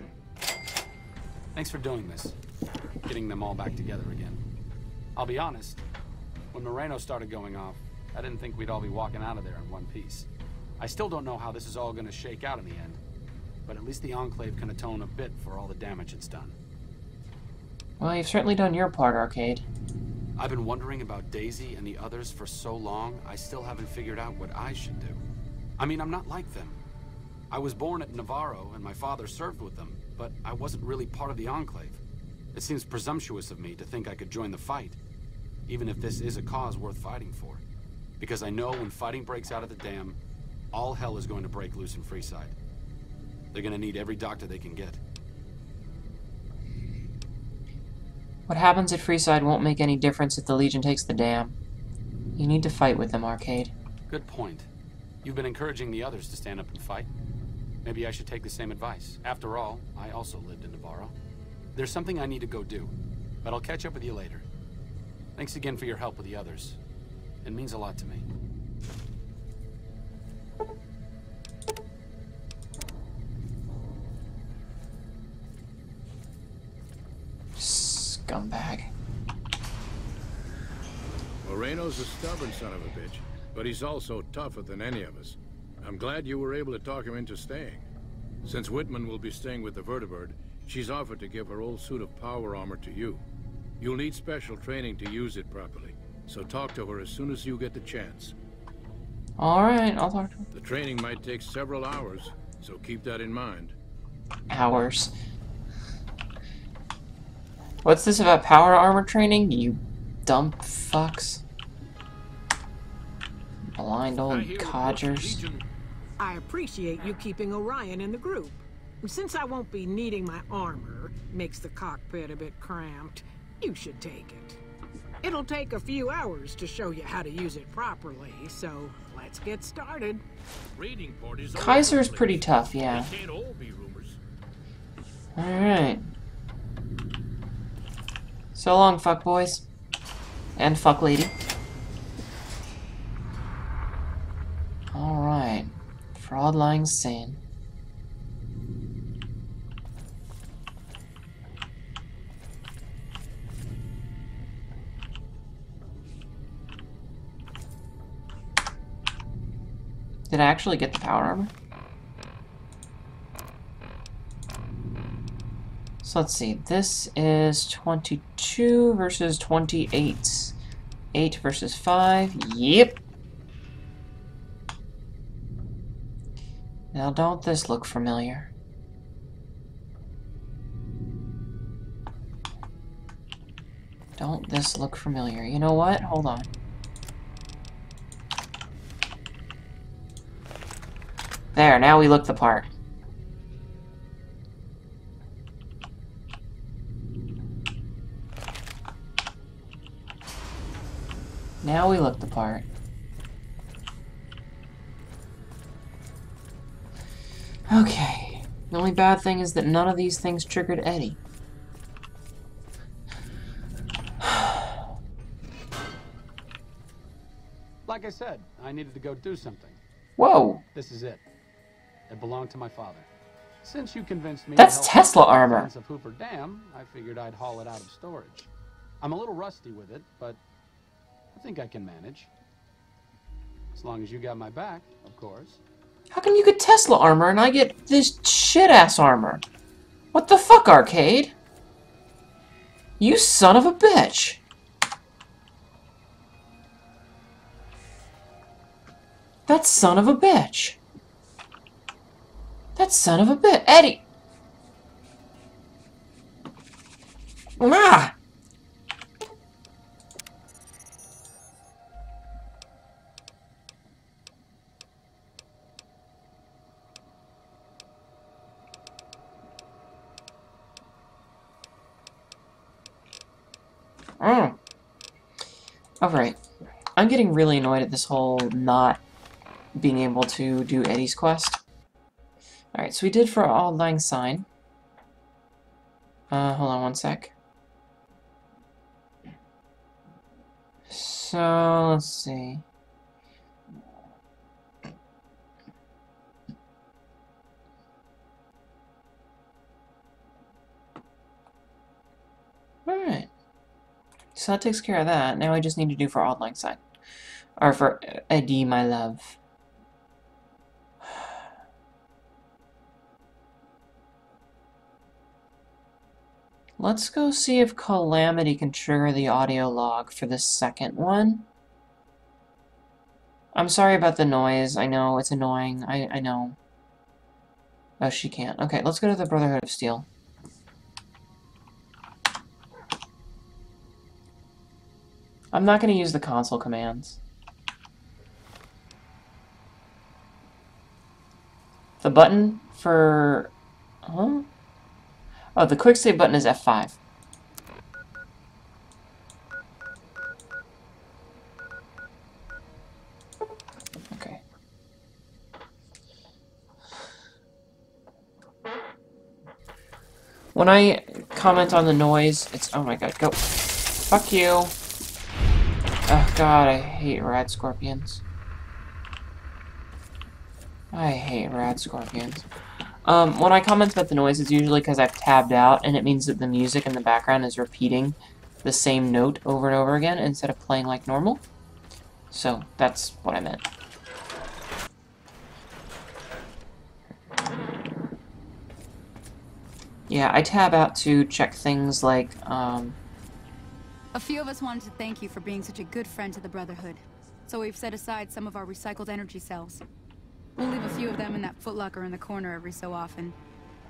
Thanks for doing this. Getting them all back together again. I'll be honest, when Moreno started going off, I didn't think we'd all be walking out of there in one piece. I still don't know how this is all gonna shake out in the end, but at least the Enclave can atone a bit for all the damage it's done. Well, you've certainly done your part, Arcade. I've been wondering about Daisy and the others for so long, I still haven't figured out what I should do. I mean, I'm not like them. I was born at Navarro, and my father served with them, but I wasn't really part of the Enclave. It seems presumptuous of me to think I could join the fight, even if this is a cause worth fighting for. Because I know when fighting breaks out at the dam, all hell is going to break loose in Freeside. They're gonna need every doctor they can get. What happens at Freeside won't make any difference if the Legion takes the dam. You need to fight with them, Arcade. Good point. You've been encouraging the others to stand up and fight. Maybe I should take the same advice. After all, I also lived in Navarro. There's something I need to go do, but I'll catch up with you later. Thanks again for your help with the others. It means a lot to me. Scumbag. Moreno's a stubborn son of a bitch, but he's also tougher than any of us. I'm glad you were able to talk him into staying. Since Whitman will be staying with the Vertibird, she's offered to give her old suit of power armor to you. You'll need special training to use it properly, so talk to her as soon as you get the chance. Alright, I'll talk to her. The training might take several hours, so keep that in mind. Hours. What's this about power armor training, you dumb fucks? Blind old codgers. I appreciate you keeping Orion in the group. Since I won't be needing my armor, makes the cockpit a bit cramped, you should take it. It'll take a few hours to show you how to use it properly, so let's get started. Kaiser's pretty tough, yeah. Alright. So long, fuck boys. And fuck lady. Alright. For Auld Lang Syne. Did I actually get the power armor? So let's see. This is 22 versus 28. 8 versus 5. Yep. Now don't this look familiar? Don't this look familiar? You know what? Hold on. There, now we look the part. Now we look the part. Okay. The only bad thing is that none of these things triggered Eddie. Like I said, I needed to go do something. Whoa! This is it. It belonged to my father. Since you convinced me That's Tesla armor. of Hoover Dam, I figured I'd haul it out of storage. I'm a little rusty with it, but I think I can manage. As long as you got my back, of course. How come you get Tesla armor and I get this shit-ass armor? What the fuck, Arcade? You son of a bitch! That son of a bitch! That son of a bitch! Eddie! Ah! Oh. Alright. I'm getting really annoyed at this whole not being able to do Eddie's quest. Alright, so we did for Auld Lang Syne. Uh, hold on one sec. So, let's see. Alright. So that takes care of that. Now I just need to do for Auld Lang Syne. Or for Eddie, my love. Let's go see if Calamity can trigger the audio log for the second one. I'm sorry about the noise. I know, it's annoying. I, I know. Oh, she can't. Okay, let's go to the Brotherhood of Steel. I'm not going to use the console commands. The button for... Huh? Oh, the quick save button is F5. Okay. When I comment on the noise, it's... Oh my god, go. Fuck you. Oh god, I hate rad scorpions. I hate rad scorpions. Um, when I comment about the noise, it's usually because I've tabbed out, and it means that the music in the background is repeating the same note over and over again instead of playing like normal. So, that's what I meant. Yeah, I tab out to check things like, um... A few of us wanted to thank you for being such a good friend to the Brotherhood. So we've set aside some of our recycled energy cells. We'll leave a few of them in that footlocker in the corner every so often.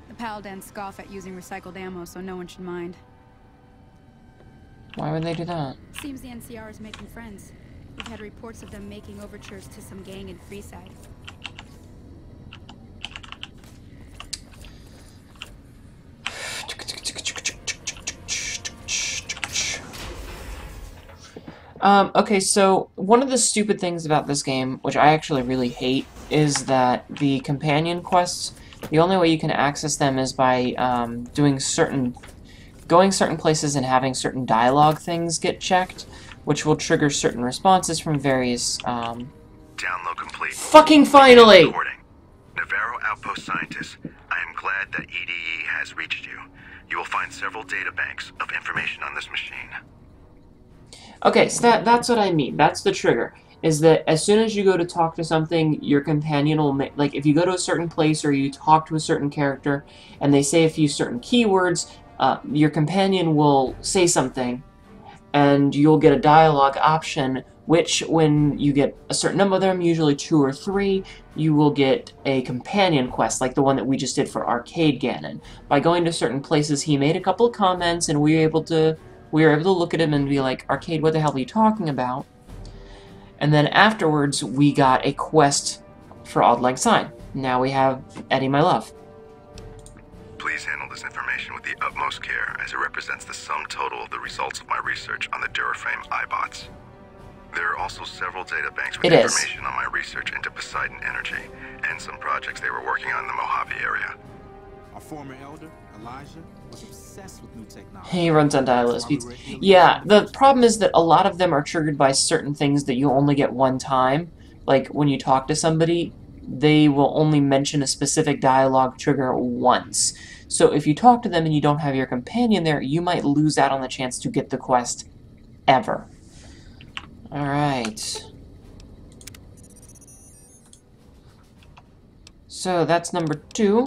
The Paladins scoff at using recycled ammo, so no one should mind. Why would they do that? Seems the NCR is making friends. We've had reports of them making overtures to some gang in Freeside. Um, okay, so one of the stupid things about this game, which I actually really hate, is that the companion quests, the only way you can access them is by um, doing certain, going certain places and having certain dialogue things get checked, which will trigger certain responses from various, um... Download complete. Fucking finally! Recording. Navarro Outpost scientists, I am glad that EDE has reached you. You will find several data banks of information on this machine. Okay, so that, that's what I mean. That's the trigger. Is that as soon as you go to talk to something, your companion will make... Like, if you go to a certain place or you talk to a certain character, and they say a few certain keywords, uh, your companion will say something, and you'll get a dialogue option, which, when you get a certain number of them, usually two or three, you will get a companion quest, like the one that we just did for Arcade Gannon. By going to certain places, he made a couple of comments, and we were able to we were able to look at him and be like, Arcade, what the hell are you talking about? And then afterwards, we got a quest for Auld Lang Syne. Now we have Eddie, my love. Please handle this information with the utmost care, as it represents the sum total of the results of my research on the Duraframe eyebots. There are also several data banks with It is. information on my research into Poseidon Energy, and some projects they were working on in the Mojave area. Our former elder, Elijah, He runs on dial-up speeds. Yeah, the problem is that a lot of them are triggered by certain things that you only get one time. Like, when you talk to somebody, they will only mention a specific dialogue trigger once. So if you talk to them and you don't have your companion there, you might lose out on the chance to get the quest ever. Alright. So that's number two.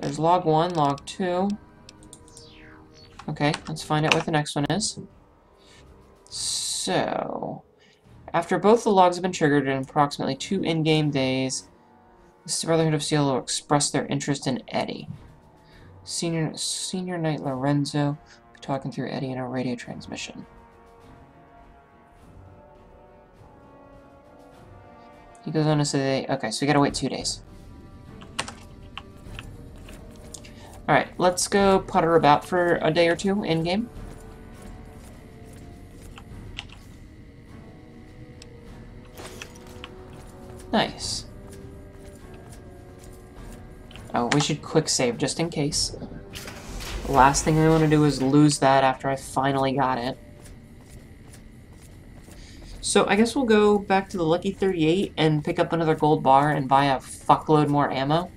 There's log one, log two. Okay, let's find out what the next one is. So, after both the logs have been triggered in approximately two in-game days, the Brotherhood of Steel will express their interest in Eddie. Senior Senior Knight Lorenzo talking through Eddie in a radio transmission. He goes on to say, okay, so we gotta wait two days. Alright, let's go putter about for a day or two in-game. Nice. Oh, we should quick save just in case. The last thing I want to do is lose that after I finally got it. So I guess we'll go back to the Lucky 38 and pick up another gold bar and buy a fuckload more ammo.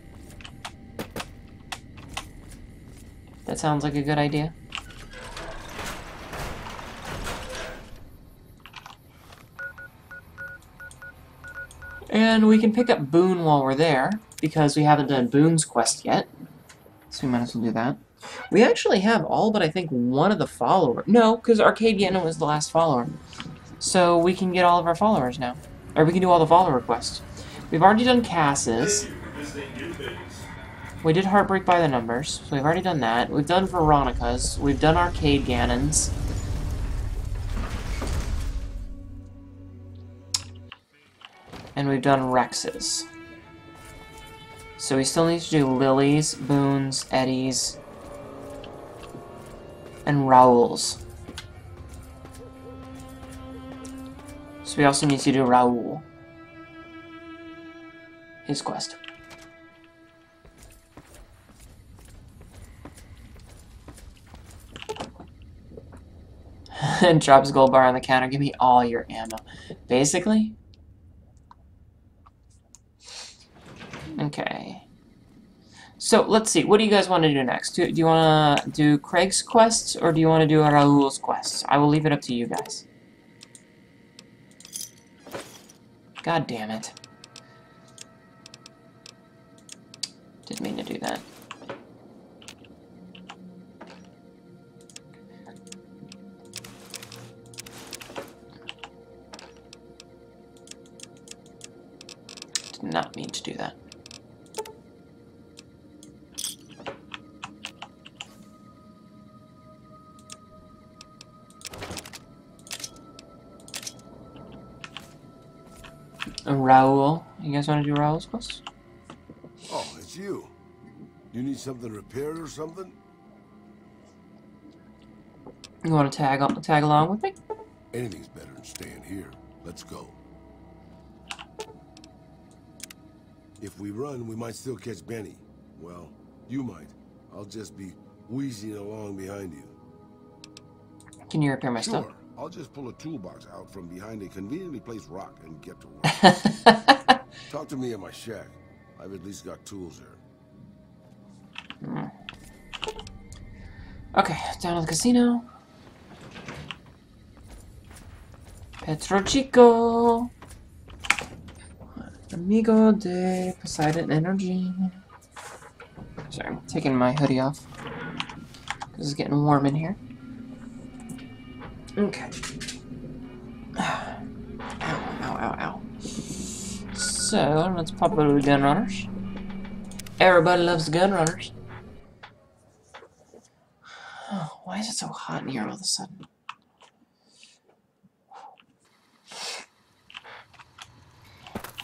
That sounds like a good idea. And we can pick up Boone while we're there, because we haven't done Boone's quest yet. So we might as well do that. We actually have all but I think one of the followers. No, because Arcade Gannon was the last follower. So we can get all of our followers now. Or we can do all the follower quests. We've already done Cass's. We did Heartbreak by the Numbers, so we've already done that. We've done Veronica's. We've done Arcade Gannon's. And we've done Rex's. So we still need to do Lily's, Boone's, Eddie's, and Raul's. So we also need to do Raul. His quest. <laughs> and drops gold bar on the counter. Give me all your ammo. Basically. Okay. So, let's see. What do you guys want to do next? Do, do you want to do Craig's quests, or do you want to do Raul's quests? I will leave it up to you guys. God damn it. Didn't mean to do that. Not mean to do that. Raul. You guys want to do Raul's quest? Oh, it's you. You need something repaired or something? You want to tag tag along with me? Anything's better than staying here. Let's go. If we run, we might still catch Benny. Well, you might. I'll just be wheezing along behind you. Can you repair my sure. stuff? I'll just pull a toolbox out from behind a conveniently placed rock and get to work. <laughs> Talk to me at my shack. I've at least got tools there. Hmm. Okay, down to the casino. Petro Chico. Amigo de Poseidon Energy. Sorry, I'm taking my hoodie off. Because it's getting warm in here. Okay. Ow, ow, ow, ow. So, let's pop over to gun runners. Everybody loves gun runners. <sighs> Why is it so hot in here all of a sudden?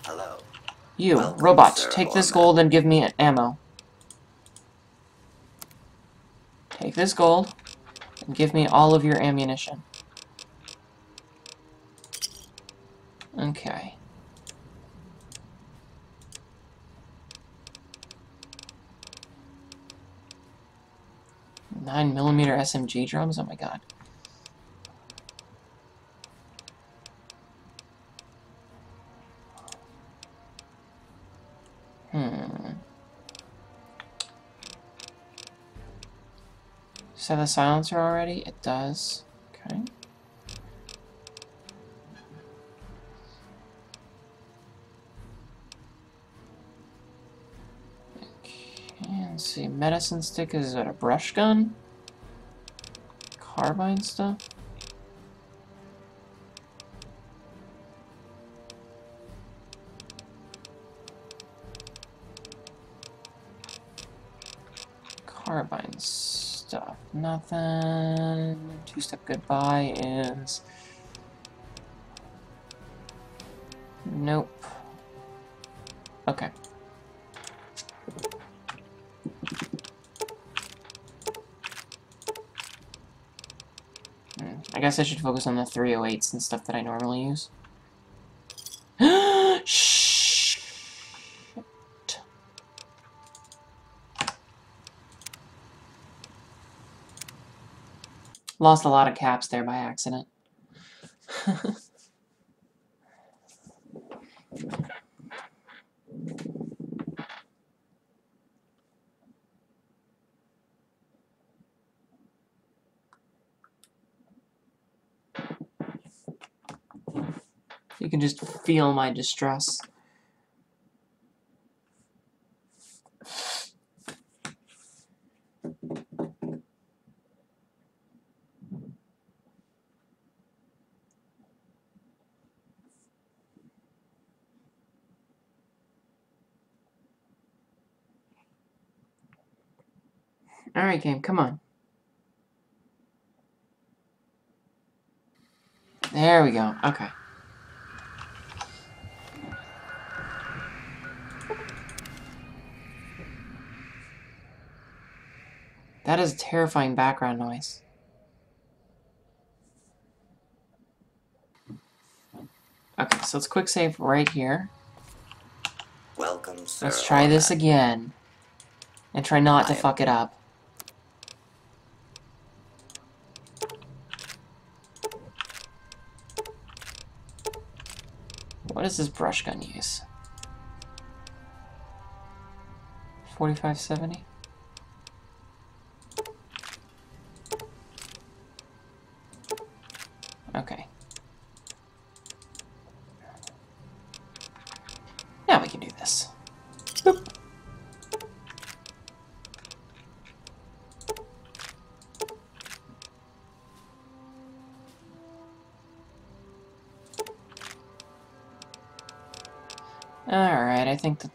Hello. You, Welcome, robot, Sir take this gold and give me ammo. Take this gold and give me all of your ammunition. Okay. Nine millimeter SMG drums? Oh my god. Hmm. Set the silencer already? It does. Okay. See. Medicine stick is that a brush gun? Carbine stuff? Carbine stuff. Nothing. Two-step goodbye is... Nope. Okay. Hmm, I guess I should focus on the 308s and stuff that I normally use. Lost a lot of caps there by accident. <laughs> You can just feel my distress. Game, come on. There we go. Okay. That is terrifying background noise. Okay, so let's quick save right here. Welcome, sir. Let's try this again. And try not to fuck it up. Does this brush gun use? 4570?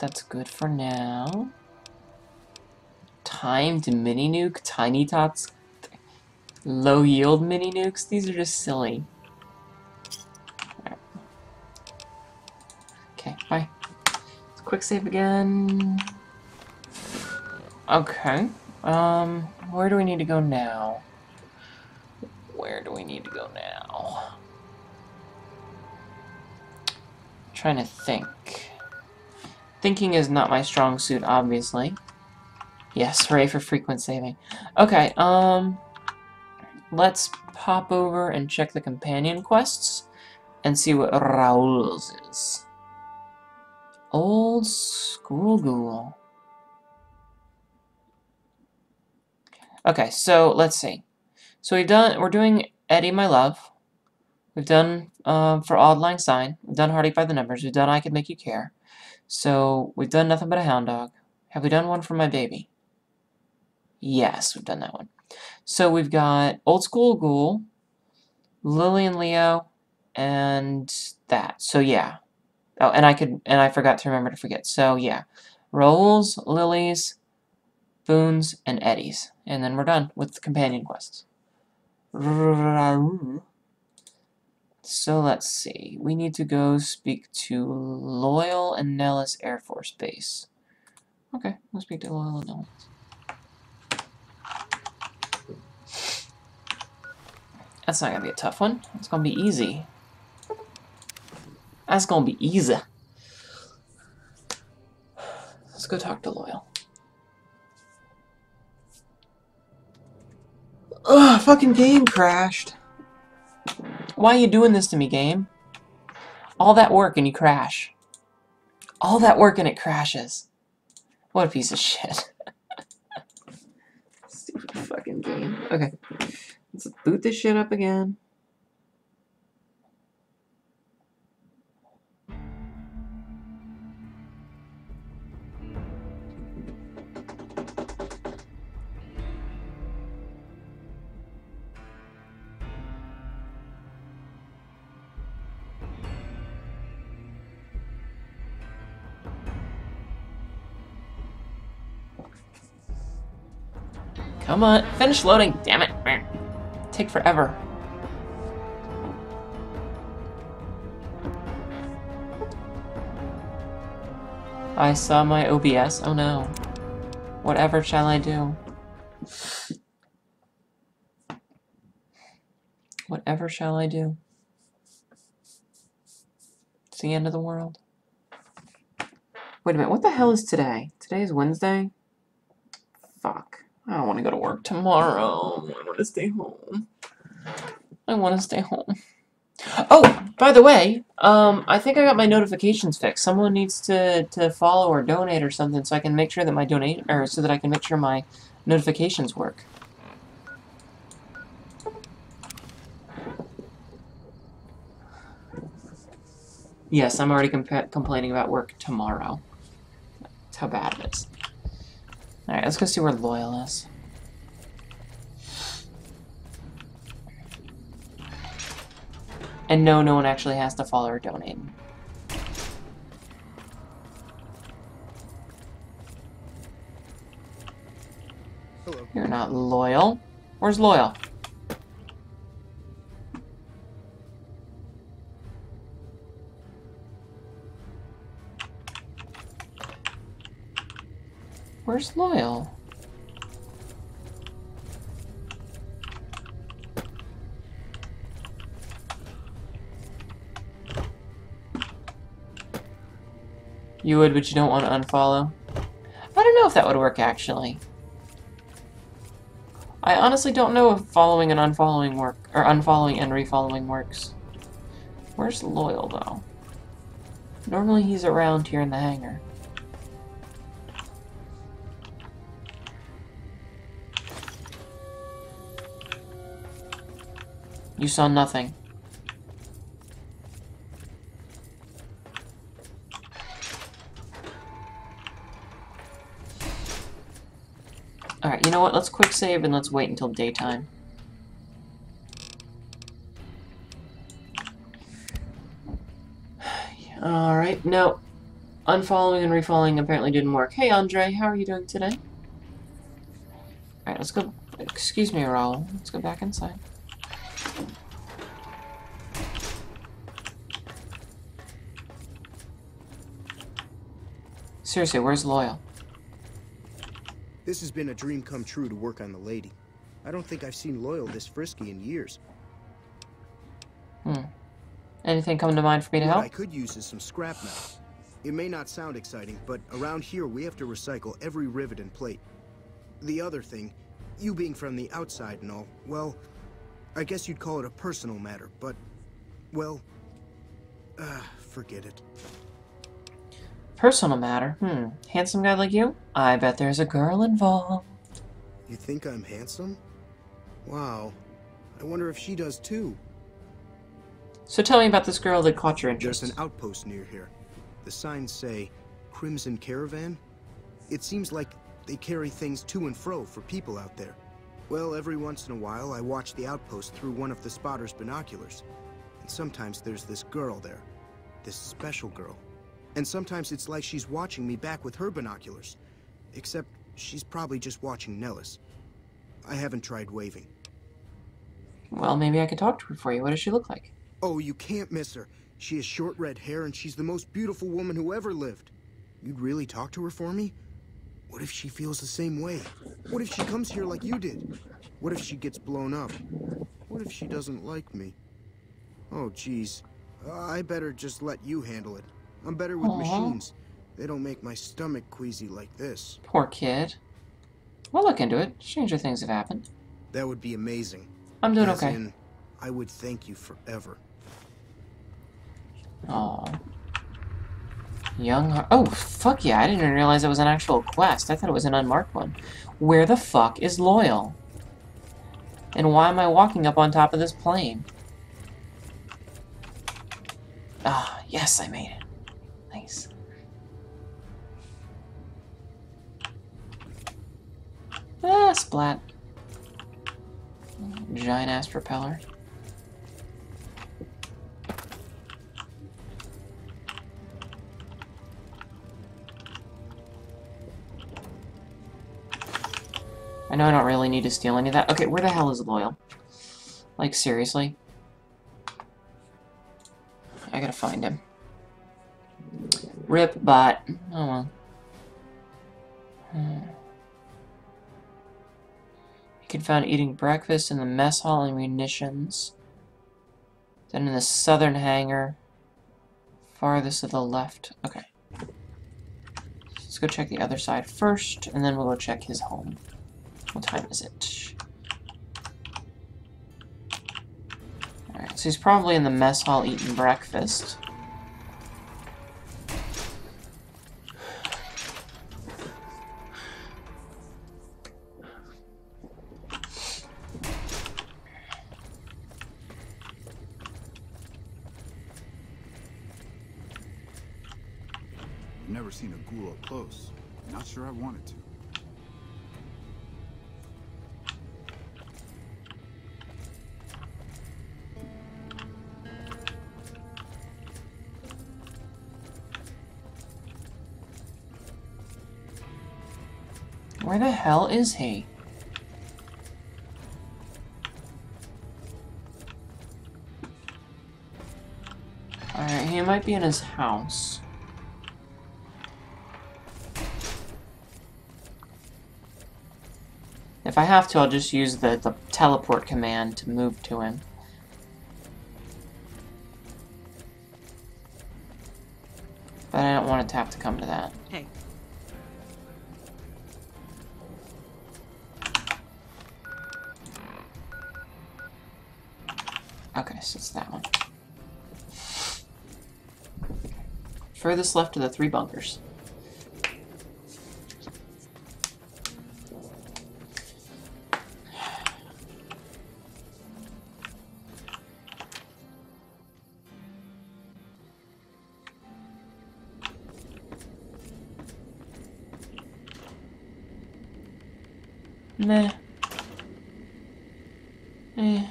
That's good for now. Timed mini nuke, tiny tots, low yield mini nukes. These are just silly. Okay, bye. Let's quick save again. Okay. Um, where do we need to go now? Where do we need to go now? trying to think. Thinking is not my strong suit, obviously. Yes, hooray for frequent saving. Okay, um... Let's pop over and check the companion quests and see what Raul's is. Old school ghoul. Okay, so let's see. So we've done, we're doing Eddie, my love. We've done um, for Auld Lang Syne. We've done Heartache by the Numbers. We've done I Could Make You Care. So we've done Nothing But a Hound Dog. Have we done one for my baby? Yes, we've done that one. So we've got Old School Ghoul, Lily and Leo, and that. So yeah. Oh, and I could and I forgot to remember to forget. So yeah. Raul's, Lily's, Boone's, and Eddie's. And then we're done with companion quests. So let's see. We need to go speak to Loyal and Nellis Air Force Base. Okay, let's speak to Loyal and Nellis. That's not gonna be a tough one. It's gonna be easy. That's gonna be easy. Let's go talk to Loyal. Ugh, fucking game crashed. Why are you doing this to me, game? All that work and you crash. All that work and it crashes. What a piece of shit. <laughs> Stupid fucking game. Okay. Let's boot this shit up again. Come on, finish loading, damn it. Take forever. I saw my OBS, oh no. Whatever shall I do? Whatever shall I do? It's the end of the world. Wait a minute, what the hell is today? Today is Wednesday? Fuck. I don't want to go to work tomorrow. I want to stay home. I want to stay home. Oh, by the way, um, I think I got my notifications fixed. Someone needs to, to follow or donate or something so I can make sure that my donate or so that I can make sure my notifications work. Yes, I'm already complaining about work tomorrow. That's how bad it is. Alright, let's go see where Loyal is. And no, no one actually has to follow or donate. Hello. You're not loyal. Where's loyal? Where's loyal? You would, but you don't want to unfollow. I don't know if that would work, actually. I honestly don't know if following and unfollowing work, or unfollowing and refollowing works. Where's Loyal, though? Normally he's around here in the hangar. You saw nothing. Alright, you know what? Let's quick save and let's wait until daytime. <sighs> Alright, no. Unfollowing and refollowing apparently didn't work. Hey, Andre, how are you doing today? Alright, let's go... Excuse me, Raul. Let's go back inside. Seriously, where's Loyal? This has been a dream come true to work on the lady. I don't think I've seen Loyal this frisky in years. Hmm. Anything come to mind for me to what help? I could use is some scrap metal. It may not sound exciting, but around here we have to recycle every rivet and plate. The other thing, you being from the outside and all, well, I guess you'd call it a personal matter, but, well, uh, forget it. Personal matter? Hmm. Handsome guy like you? I bet there's a girl involved. You think I'm handsome? Wow. I wonder if she does too. So tell me about this girl that caught your interest. There's an outpost near here. The signs say Crimson Caravan. It seems like they carry things to and fro for people out there. Well, every once in a while I watch the outpost through one of the spotter's binoculars. And sometimes there's this girl there. This special girl. And sometimes it's like she's watching me back with her binoculars. Except she's probably just watching Nellis. I haven't tried waving. Well, maybe I could talk to her for you. What does she look like? Oh, you can't miss her. She has short red hair and she's the most beautiful woman who ever lived. You'd really talk to her for me? What if she feels the same way? What if she comes here like you did? What if she gets blown up? What if she doesn't like me? Oh, jeez. I better just let you handle it. I'm better with Aww. machines. They don't make my stomach queasy like this. Poor kid. We'll look into it. Stranger things have happened. That would be amazing. I'm doing As okay. In, I would thank you forever. Aw. Young Oh, fuck yeah. I didn't even realize it was an actual quest. I thought it was an unmarked one. Where the fuck is Loyal? And why am I walking up on top of this plane? Ah, yes, I made it. Nice. Ah, splat. Giant ass propeller. I know I don't really need to steal any of that. Okay, where the hell is Loyal? Like, seriously? I gotta find him. Rip bot. Oh well. Hmm. He can found eating breakfast in the mess hall and munitions. Then in the southern hangar. Farthest to the left. Okay. Let's go check the other side first, and then we'll go check his home. What time is it? Alright, so he's probably in the mess hall eating breakfast. Close. Not sure I wanted to. Where the hell is he? Alright, he might be in his house. If I have to, I'll just use the, the teleport command to move to him. But I don't want it to have to come to that. Hey. Okay, so it's that one. Furthest left of the three bunkers. Meh. Eh.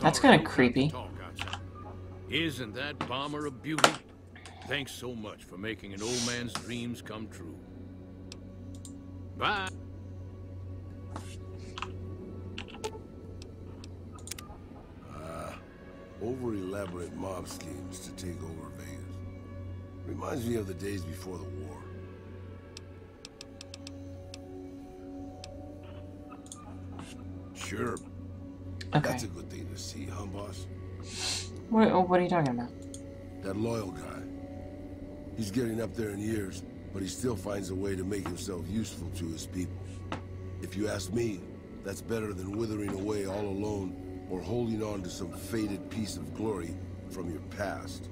That's kind of creepy. Isn't that bomber a beauty? Thanks so much for making an old man's dreams come true. Bye. Ah, over elaborate mob schemes to take over Vegas. Reminds me of the days before the war. Sure. Okay. That's a good thing to see, huh, boss? What, oh, what are you talking about? That loyal guy. He's getting up there in years, but he still finds a way to make himself useful to his people. If you ask me, that's better than withering away all alone or holding on to some faded piece of glory from your past.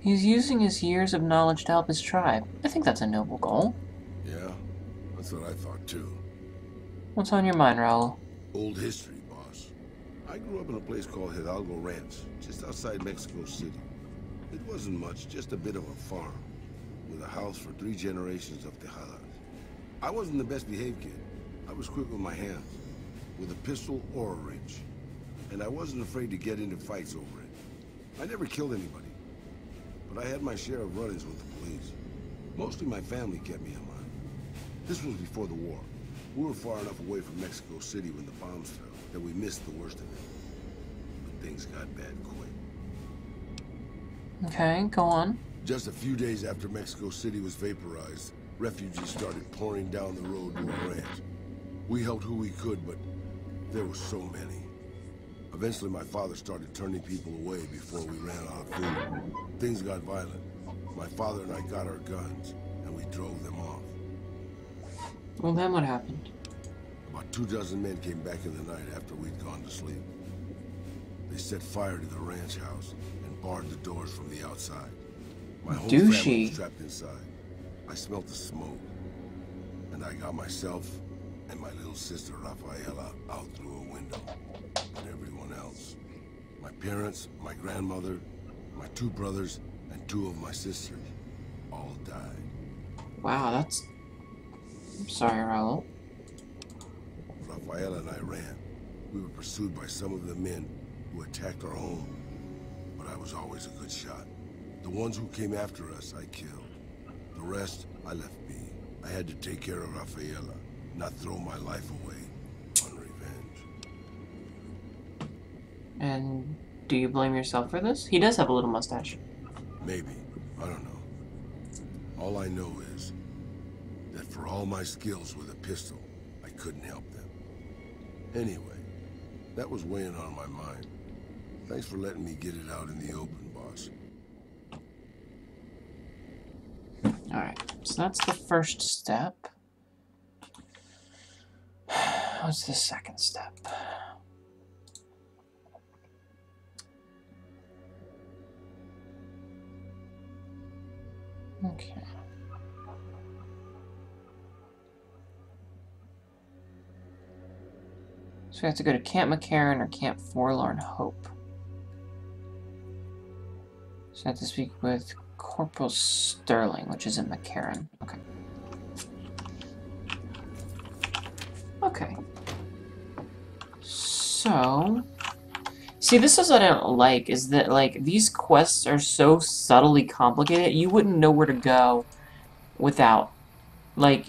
He's using his years of knowledge to help his tribe. I think that's a noble goal. Yeah, that's what I thought too. What's on your mind, Raul? Old history, boss. I grew up in a place called Hidalgo Ranch, just outside Mexico City. It wasn't much, just a bit of a farm, with a house for three generations of Tejadas. I wasn't the best behaved kid. I was quick with my hands, with a pistol or a wrench. And I wasn't afraid to get into fights over it. I never killed anybody, but I had my share of run-ins with the police. Mostly my family kept me in line. This was before the war. We were far enough away from Mexico City when the bombs fell that we missed the worst of it. But things got bad quick. Okay, go on. Just a few days after Mexico City was vaporized, refugees started pouring down the road to our ranch. We helped who we could, but there were so many. Eventually, my father started turning people away before we ran out of food. Things got violent. My father and I got our guns, and we drove them off. Well, then what happened? About two dozen men came back in the night after we'd gone to sleep. They set fire to the ranch house and barred the doors from the outside. My whole family was trapped inside. I smelt the smoke, and I got myself and my little sister Rafaela out through a window. But everyone else, my parents, my grandmother, my two brothers, and two of my sisters, all died. Wow, that's... I'm sorry, Raul. Rafaela and I ran. We were pursued by some of the men who attacked our home. But I was always a good shot. The ones who came after us, I killed. The rest, I left be. I had to take care of Rafaela, not throw my life away on revenge. And do you blame yourself for this? He does have a little mustache. Maybe. I don't know. All I know is that for all my skills with a pistol, I couldn't help them. Anyway, that was weighing on my mind. Thanks for letting me get it out in the open, boss. Alright, so that's the first step. <sighs> What's the second step? Okay. So we have to go to Camp McCarran or Camp Forlorn Hope. So I have to speak with Corporal Sterling, which is in McCarran. Okay. Okay. So... See, this is what I don't like, is that, like, these quests are so subtly complicated, you wouldn't know where to go without, like,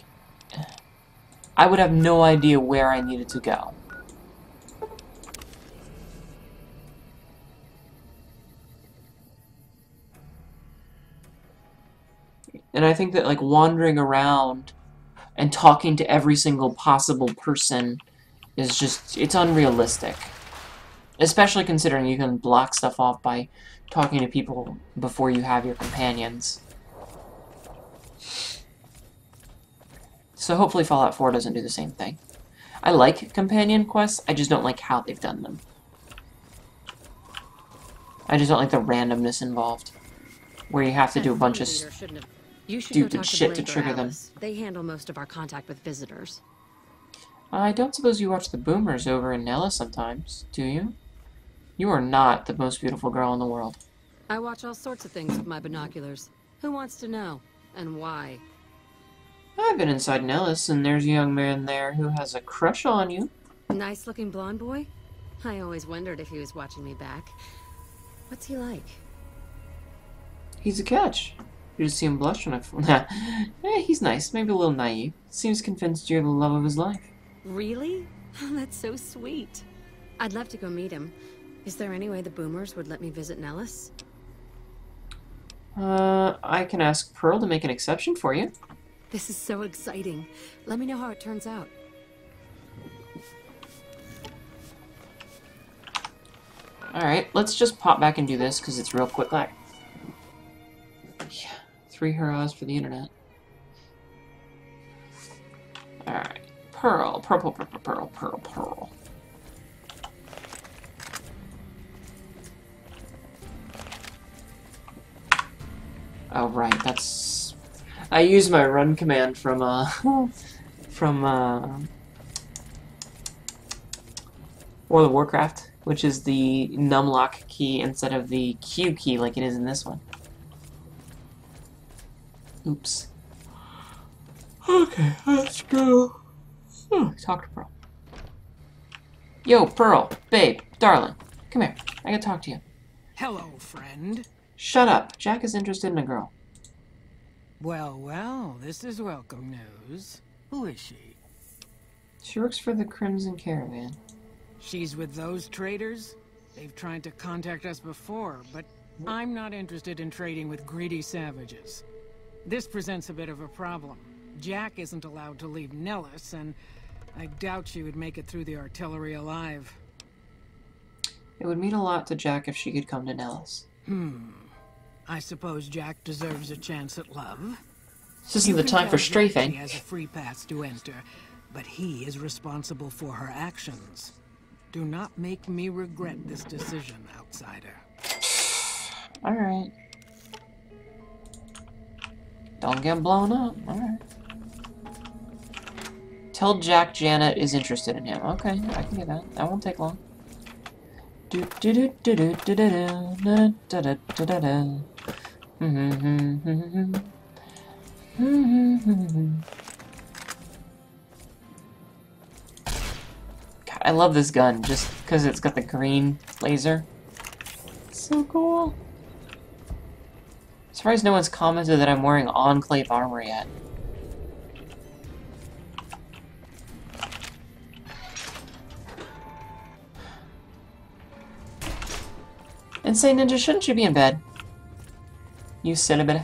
I would have no idea where I needed to go. And I think that, like, wandering around and talking to every single possible person is just, it's unrealistic. Especially considering you can block stuff off by talking to people before you have your companions. So hopefully Fallout 4 doesn't do the same thing. I like companion quests, I just don't like how they've done them. I just don't like the randomness involved. Where you have to do a bunch of stupid shit to trigger them. They handle most of our contact with visitors. I don't suppose you watch the boomers over in Nellis sometimes, do you? You are not the most beautiful girl in the world. I watch all sorts of things with my binoculars. Who wants to know? And why? I've been inside Nellis, and there's a young man there who has a crush on you. Nice looking blonde boy? I always wondered if he was watching me back. What's he like? He's a catch. You just see him blush when I... <laughs> eh, he's nice, maybe a little naive. Seems convinced you're the love of his life. Really? Oh, <laughs> that's so sweet. I'd love to go meet him. Is there any way the boomers would let me visit Nellis? Uh, I can ask Pearl to make an exception for you. This is so exciting. Let me know how it turns out. Alright, let's just pop back and do this because it's real quick like. Yeah, three hurrahs for the internet. Alright, Pearl, Pearl, Pearl, Pearl, Pearl, Pearl, Oh, right, that's... I use my run command from, uh... <laughs> from, uh... World of Warcraft, which is the numlock key instead of the Q key like it is in this one. Oops. Okay, let's go. Oh, talk to Pearl. Yo, Pearl, babe, darling, come here. I gotta talk to you. Hello, friend. Shut up. Jack is interested in a girl. Well, well, this is welcome news. Who is she? She works for the Crimson Caravan. She's with those traders? They've tried to contact us before, but I'm not interested in trading with greedy savages. This presents a bit of a problem. Jack isn't allowed to leave Nellis, and I doubt she would make it through the artillery alive. It would mean a lot to Jack if she could come to Nellis. Hmm. I suppose Jack deserves a chance at love. This isn't the time for strafing. He has a free pass to enter, but he is responsible for her actions. Do not make me regret this decision, outsider. Alright. Don't get blown up. Alright. Tell Jack Janet is interested in him. Okay, I can do that. That won't take long. Do do do do do do do do do do do do do. God, I love this gun just because it's got the green laser. It's so cool. Surprised no one's commented that I'm wearing Enclave armor yet. Insane Ninja, shouldn't you be in bed? You cinnamon.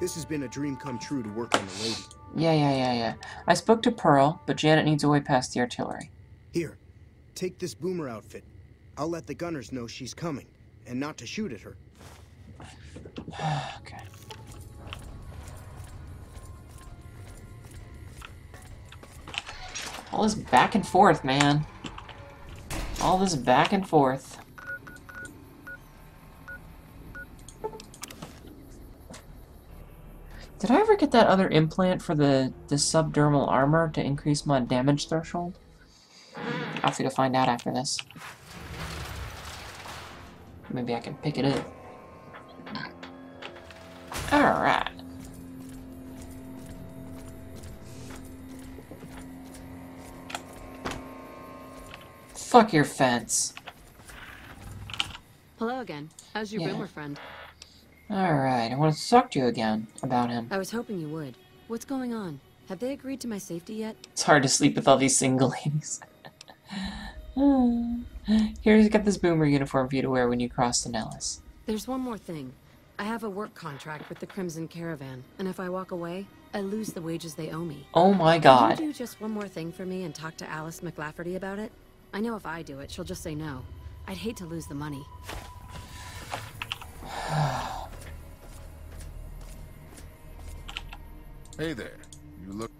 This has been a dream come true to work on the lady. Yeah, yeah, yeah, yeah. I spoke to Pearl, but Janet needs a way past the artillery. Here, take this boomer outfit. I'll let the gunners know she's coming, and not to shoot at her. <sighs> okay. All this back and forth, man. All this back and forth. Did I ever get that other implant for the, the subdermal armor to increase my damage threshold? I'll have to go find out after this. Maybe I can pick it up. Alright. Fuck your fence. Hello again. How's your Yeah. boomer friend? Alright, I want to talk to you again about him. I was hoping you would. What's going on? Have they agreed to my safety yet? It's hard to sleep with all these single ladies. Here's got this boomer uniform for you to wear when you cross the Nellis. There's one more thing. I have a work contract with the Crimson Caravan, and if I walk away, I lose the wages they owe me. Oh my god. Can you do just one more thing for me and talk to Alice McLafferty about it? I know if I do it, she'll just say no. I'd hate to lose the money. Hey there. You look.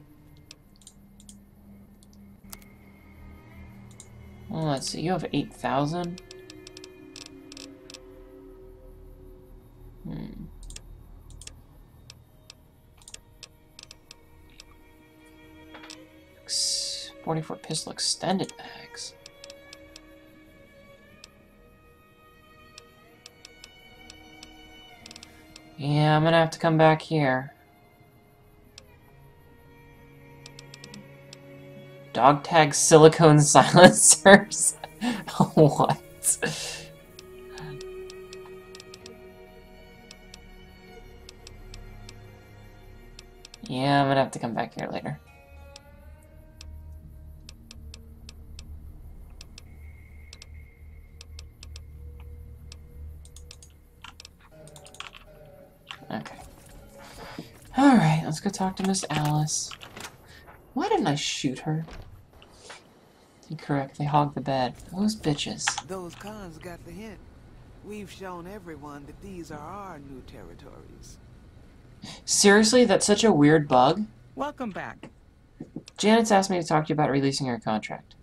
Well, let's see, you have 8,000? Hmm. Ex- 44 pistol extended mags. Yeah, I'm gonna have to come back here. Dog tag silicone <laughs> silencers? what? Yeah, I'm gonna have to come back here later. Okay. Alright, let's go talk to Miss Alice. Why didn't I shoot her? Incorrect, they hogged the bed. Those bitches. Those cons got the hint. We've shown everyone that these are our new territories. Seriously, that's such a weird bug? Welcome back. Janet's asked me to talk to you about releasing her contract.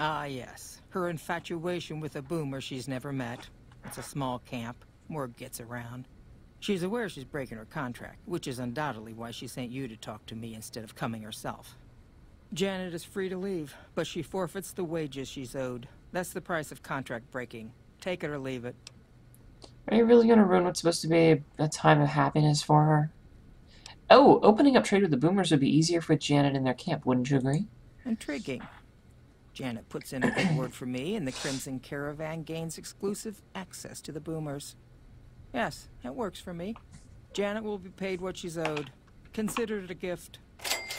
Ah, yes. Her infatuation with a boomer she's never met. It's a small camp. Word gets around. She's aware she's breaking her contract, which is undoubtedly why she sent you to talk to me instead of coming herself. Janet is free to leave, but she forfeits the wages she's owed. That's the price of contract breaking. Take it or leave it. Are you really gonna ruin what's supposed to be a time of happiness for her? Oh, opening up trade with the boomers would be easier for Janet in their camp, wouldn't you agree? Intriguing. Janet puts in a good word for me, and the Crimson Caravan gains exclusive access to the boomers. Yes, it works for me. Janet will be paid what she's owed. Consider it a gift.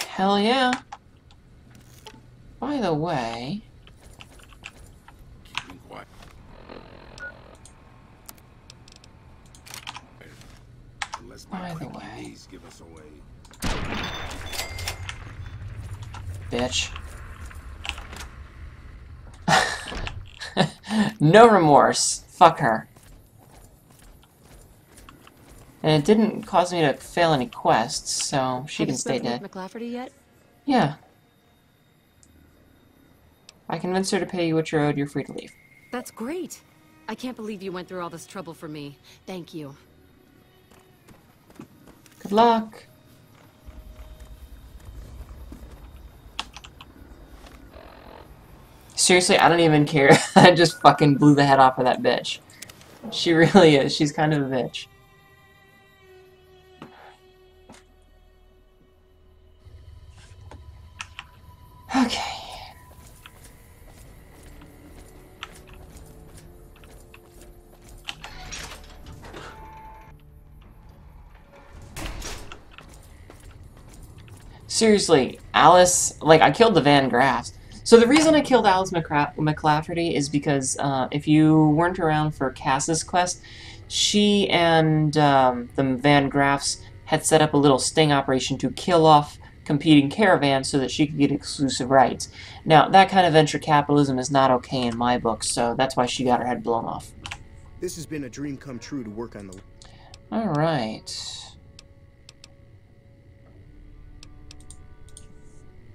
Hell yeah. By the way, What? By the way. give us away. bitch. <laughs> no remorse. Fuck her. And it didn't cause me to fail any quests, so she Have can you stay dead. McLafferty yet? Yeah. I convinced her to pay you what you're owed, you're free to leave. That's great. I can't believe you went through all this trouble for me. Thank you. Good luck. Seriously, I don't even care. <laughs> I just fucking blew the head off of that bitch. She really is. She's kind of a bitch. Seriously, Alice, like, I killed the Van Graffs. So the reason I killed Alice McCra- McLafferty is because uh, if you weren't around for Cass's quest, she and um, the Van Graffs had set up a little sting operation to kill off competing caravans so that she could get exclusive rights. Now, that kind of venture capitalism is not okay in my book, so that's why she got her head blown off. This has been a dream come true to work on the. Alright.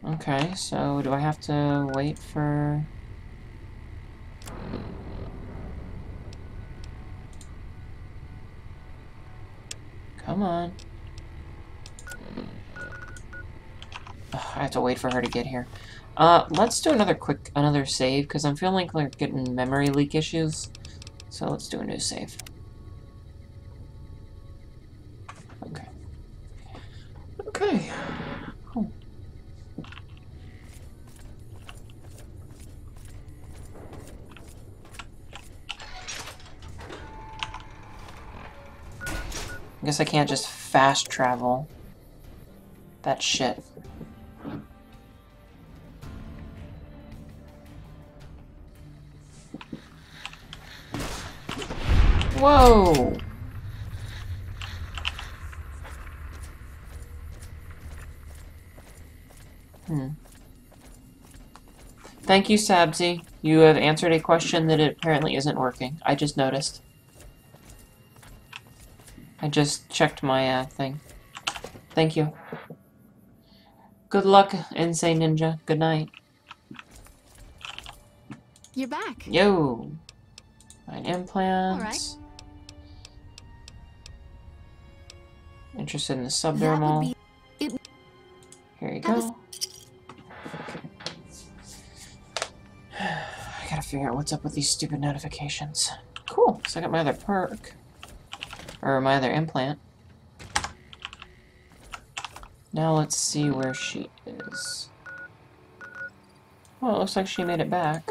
Okay, so do I have to wait for... Come on. Ugh, I have to wait for her to get here. Uh, let's do another quick, another save, because I'm feeling like we're getting memory leak issues. So let's do a new save. Okay. Okay. Cool. I guess I can't just fast travel. That shit. Whoa! Hmm. Thank you, Sabzi. You have answered a question that apparently isn't working. I just noticed. I just checked my uh, thing. Thank you. Good luck, Insane Ninja. Good night. You're back. Yo! Nine implants. Alright. Interested in the subdermal. Here you go. <sighs> I gotta figure out what's up with these stupid notifications. Cool, so I got my other perk. Or my other implant. Now let's see where she is. Well, it looks like she made it back.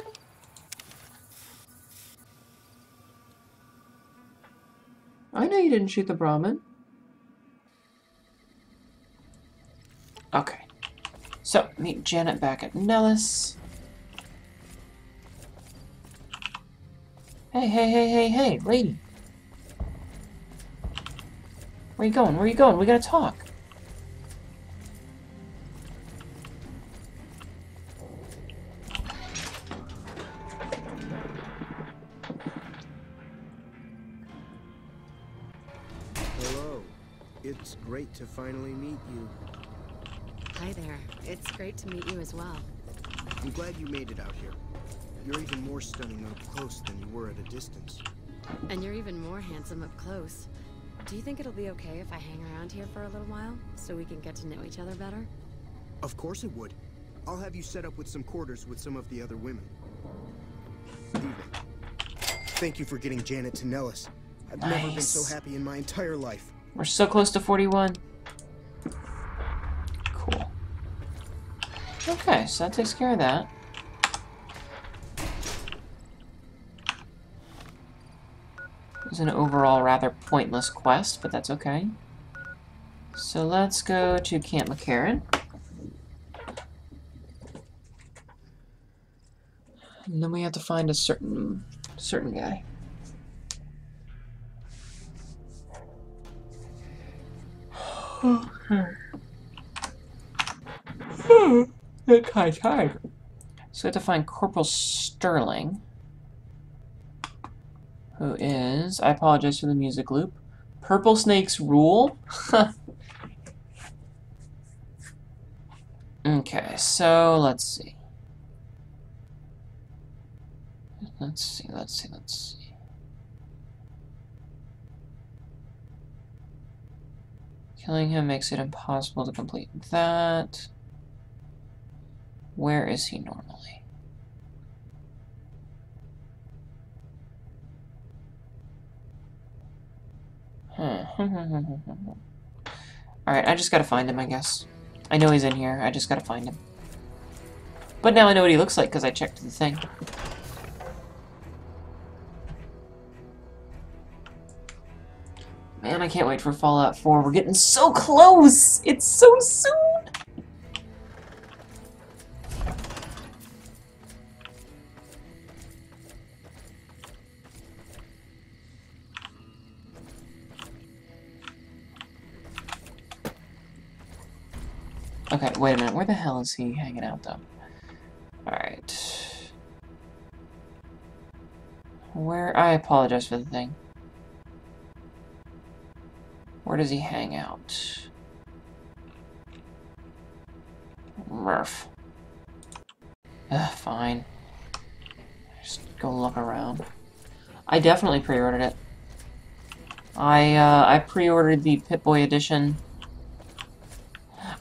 I know you didn't shoot the Brahmin. Okay. So, meet Janet back at Nellis. Hey, hey, hey, hey, hey, lady. Where you going? Where you going? We gotta talk. Hello. It's great to finally meet you. Hi there. It's great to meet you as well. I'm glad you made it out here. You're even more stunning up close than you were at a distance. And you're even more handsome up close. Do you think it'll be okay if I hang around here for a little while, so we can get to know each other better? Of course it would. I'll have you set up with some quarters with some of the other women. Thank you for getting Janet to Nellis. I've never been so happy in my entire life. We're so close to 41. Cool. Okay, so that takes care of that. An overall rather pointless quest, but that's okay. So let's go to Camp McCarran. And then we have to find a certain certain guy. Okay. Kind of tired. So we have to find Corporal Sterling, who is, I apologize for the music loop, Purple Snake's Rule. <laughs> okay, so let's see. Let's see, let's see, let's see. Killing him makes it impossible to complete that. Where is he normally? Hmm. <laughs> Huh. Alright, I just gotta find him, I guess. I know he's in here, I just gotta find him. But now I know what he looks like because I checked the thing. Man, I can't wait for Fallout 4. We're getting so close! It's so soon! Okay, wait a minute. Where the hell is he hanging out, though? Alright. Where? I apologize for the thing. Where does he hang out? Murph. Ugh, fine. Just go look around. I definitely pre-ordered it. I uh, I pre-ordered the Pip-Boy edition.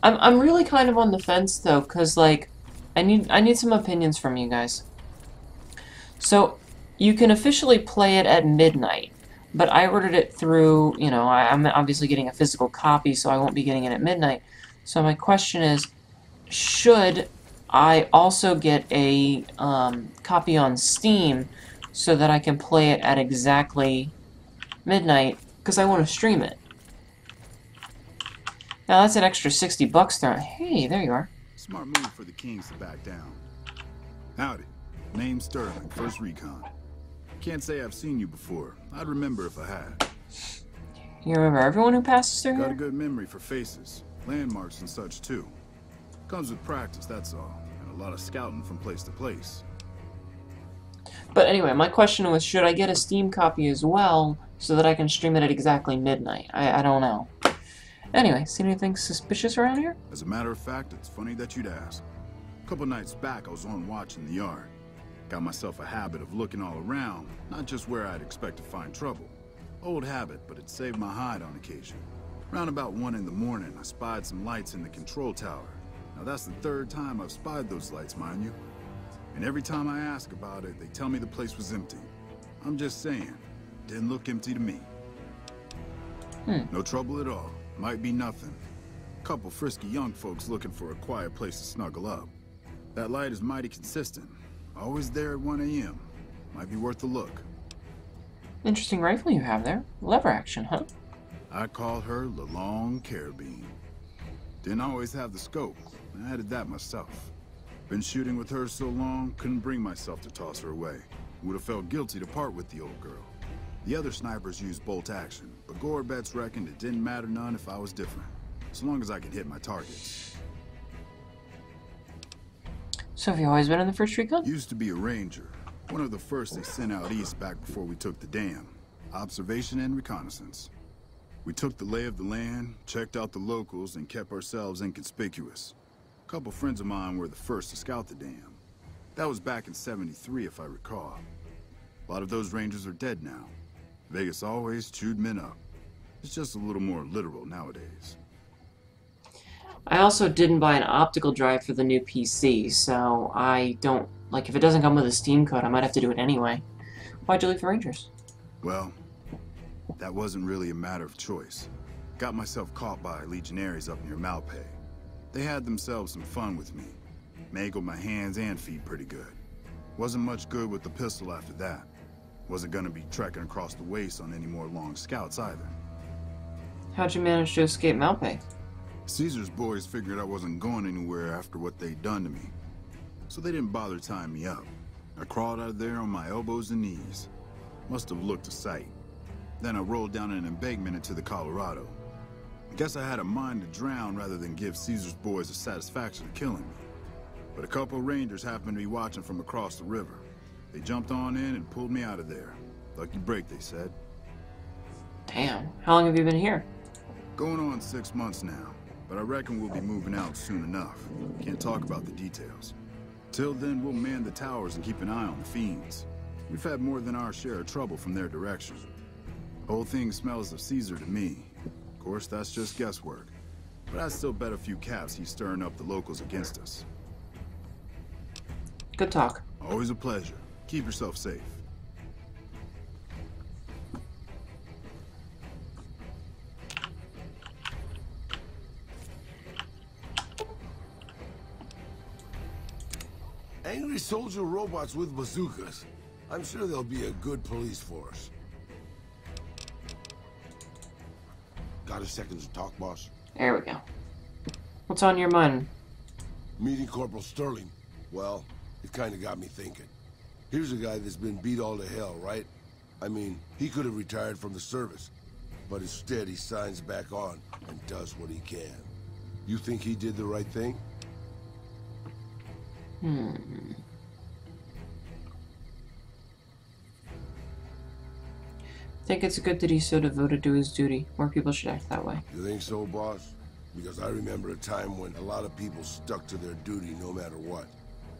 I'm I'm really kind of on the fence though, cause like I need I need some opinions from you guys. So you can officially play it at midnight, but I ordered it through you know I, I'm obviously getting a physical copy, so I won't be getting it at midnight. So my question is, should I also get a um, copy on Steam so that I can play it at exactly midnight because I want to stream it. Now that's an extra 60 bucks there. Hey, there you are. Smart move for the Kings to back down. Howdy. Name Sterling, First Recon. Can't say I've seen you before. I'd remember if I had. You remember everyone who passes through Got here? a good memory for faces, landmarks and such too. Comes with practice, that's all. And a lot of scouting from place to place. But anyway, my question was, should I get a Steam copy as well so that I can stream it at exactly midnight? I, I don't know. Anyway, see anything suspicious around here? As a matter of fact, it's funny that you'd ask. A couple nights back, I was on watch in the yard. Got myself a habit of looking all around, not just where I'd expect to find trouble. Old habit, but it saved my hide on occasion. Round about one in the morning, I spied some lights in the control tower. Now that's the third time I've spied those lights, mind you. And every time I ask about it, they tell me the place was empty. I'm just saying, didn't look empty to me. Hmm. No trouble at all. Might be nothing. Couple frisky young folks looking for a quiet place to snuggle up. That light is mighty consistent. Always there at 1 a.m. Might be worth a look. Interesting rifle you have there. Lever action, huh? I call her the Long Carabine. Didn't always have the scope. I added that myself. Been shooting with her so long, couldn't bring myself to toss her away. Would have felt guilty to part with the old girl. The other snipers use bolt action, Gorobets reckoned it didn't matter none if I was different. As long as I could hit my targets. So have you always been in the first recon? Used to be a ranger. One of the first they sent out east back before we took the dam. Observation and reconnaissance. We took the lay of the land, checked out the locals, and kept ourselves inconspicuous. A couple friends of mine were the first to scout the dam. That was back in 73, if I recall. A lot of those rangers are dead now. Vegas always chewed men up. It's just a little more literal nowadays. I also didn't buy an optical drive for the new PC, so I don't... Like, if it doesn't come with a Steam code, I might have to do it anyway. Why'd you leave the Rangers? Well, that wasn't really a matter of choice. Got myself caught by legionaries up near Malpais. They had themselves some fun with me. Mangled my hands and feet pretty good. Wasn't much good with the pistol after that. Wasn't gonna be trekking across the waste on any more long scouts either. How'd you manage to escape Malpais? Caesar's boys figured I wasn't going anywhere after what they'd done to me. So they didn't bother tying me up. I crawled out of there on my elbows and knees. Must have looked a sight. Then I rolled down an embankment into the Colorado. I guess I had a mind to drown rather than give Caesar's boys the satisfaction of killing me. But a couple rangers happened to be watching from across the river. They jumped on in and pulled me out of there. Lucky break, they said. Damn. How long have you been here? Going on six months now, but I reckon we'll be moving out soon enough. Can't talk about the details. Till then, we'll man the towers and keep an eye on the fiends. We've had more than our share of trouble from their direction. The Whole thing smells of Caesar to me. Of course, that's just guesswork. But I still bet a few caps he's stirring up the locals against us. Good talk. Always a pleasure. Keep yourself safe. Angry soldier robots with bazookas. I'm sure they'll be a good police force. Got a second to talk, boss? There we go. What's on your mind? Meeting Corporal Sterling. Well, it kind of got me thinking. Here's a guy that's been beat all to hell, right? I mean, he could have retired from the service, but instead he signs back on and does what he can. You think he did the right thing? Hmm. think it's good that he's so devoted to his duty. More people should act that way. You think so, boss? Because I remember a time when a lot of people stuck to their duty no matter what.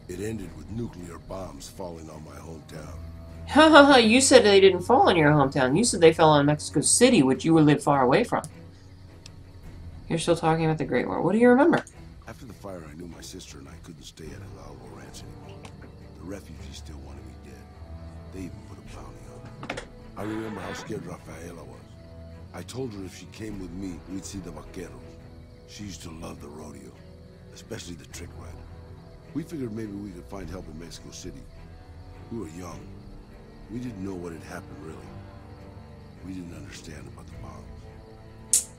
It ended with nuclear bombs falling on my hometown. Ha ha ha, you said they didn't fall on your hometown. You said they fell on Mexico City, which you would live far away from. You're still talking about the Great War. What do you remember? After the fire, I knew my sister and I couldn't stay at refugees still wanted me dead. They even put a bounty on me. I remember how scared Rafaela was. I told her if she came with me, we'd see the vaqueros. She used to love the rodeo, especially the trick riding. We figured maybe we could find help in Mexico City. We were young. We didn't know what had happened, really. We didn't understand about the bombs.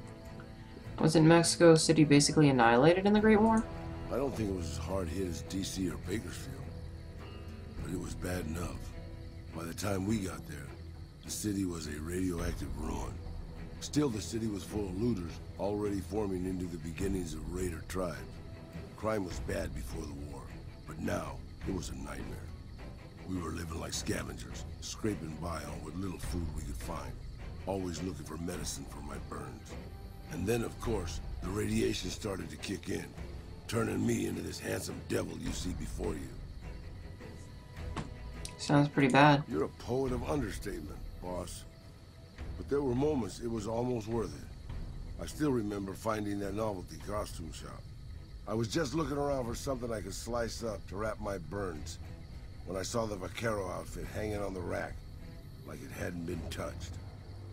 Wasn't Mexico City basically annihilated in the Great War? I don't think it was as hard hit as D.C. or Bakersfield. But it was bad enough. By the time we got there, the city was a radioactive ruin. Still, the city was full of looters, already forming into the beginnings of raider tribes. Crime was bad before the war, but now, it was a nightmare. We were living like scavengers, scraping by on what little food we could find, always looking for medicine for my burns. And then, of course, the radiation started to kick in, turning me into this handsome devil you see before you. Sounds pretty bad. You're a poet of understatement, boss. But there were moments it was almost worth it. I still remember finding that novelty costume shop. I was just looking around for something I could slice up to wrap my burns when I saw the vaquero outfit hanging on the rack like it hadn't been touched.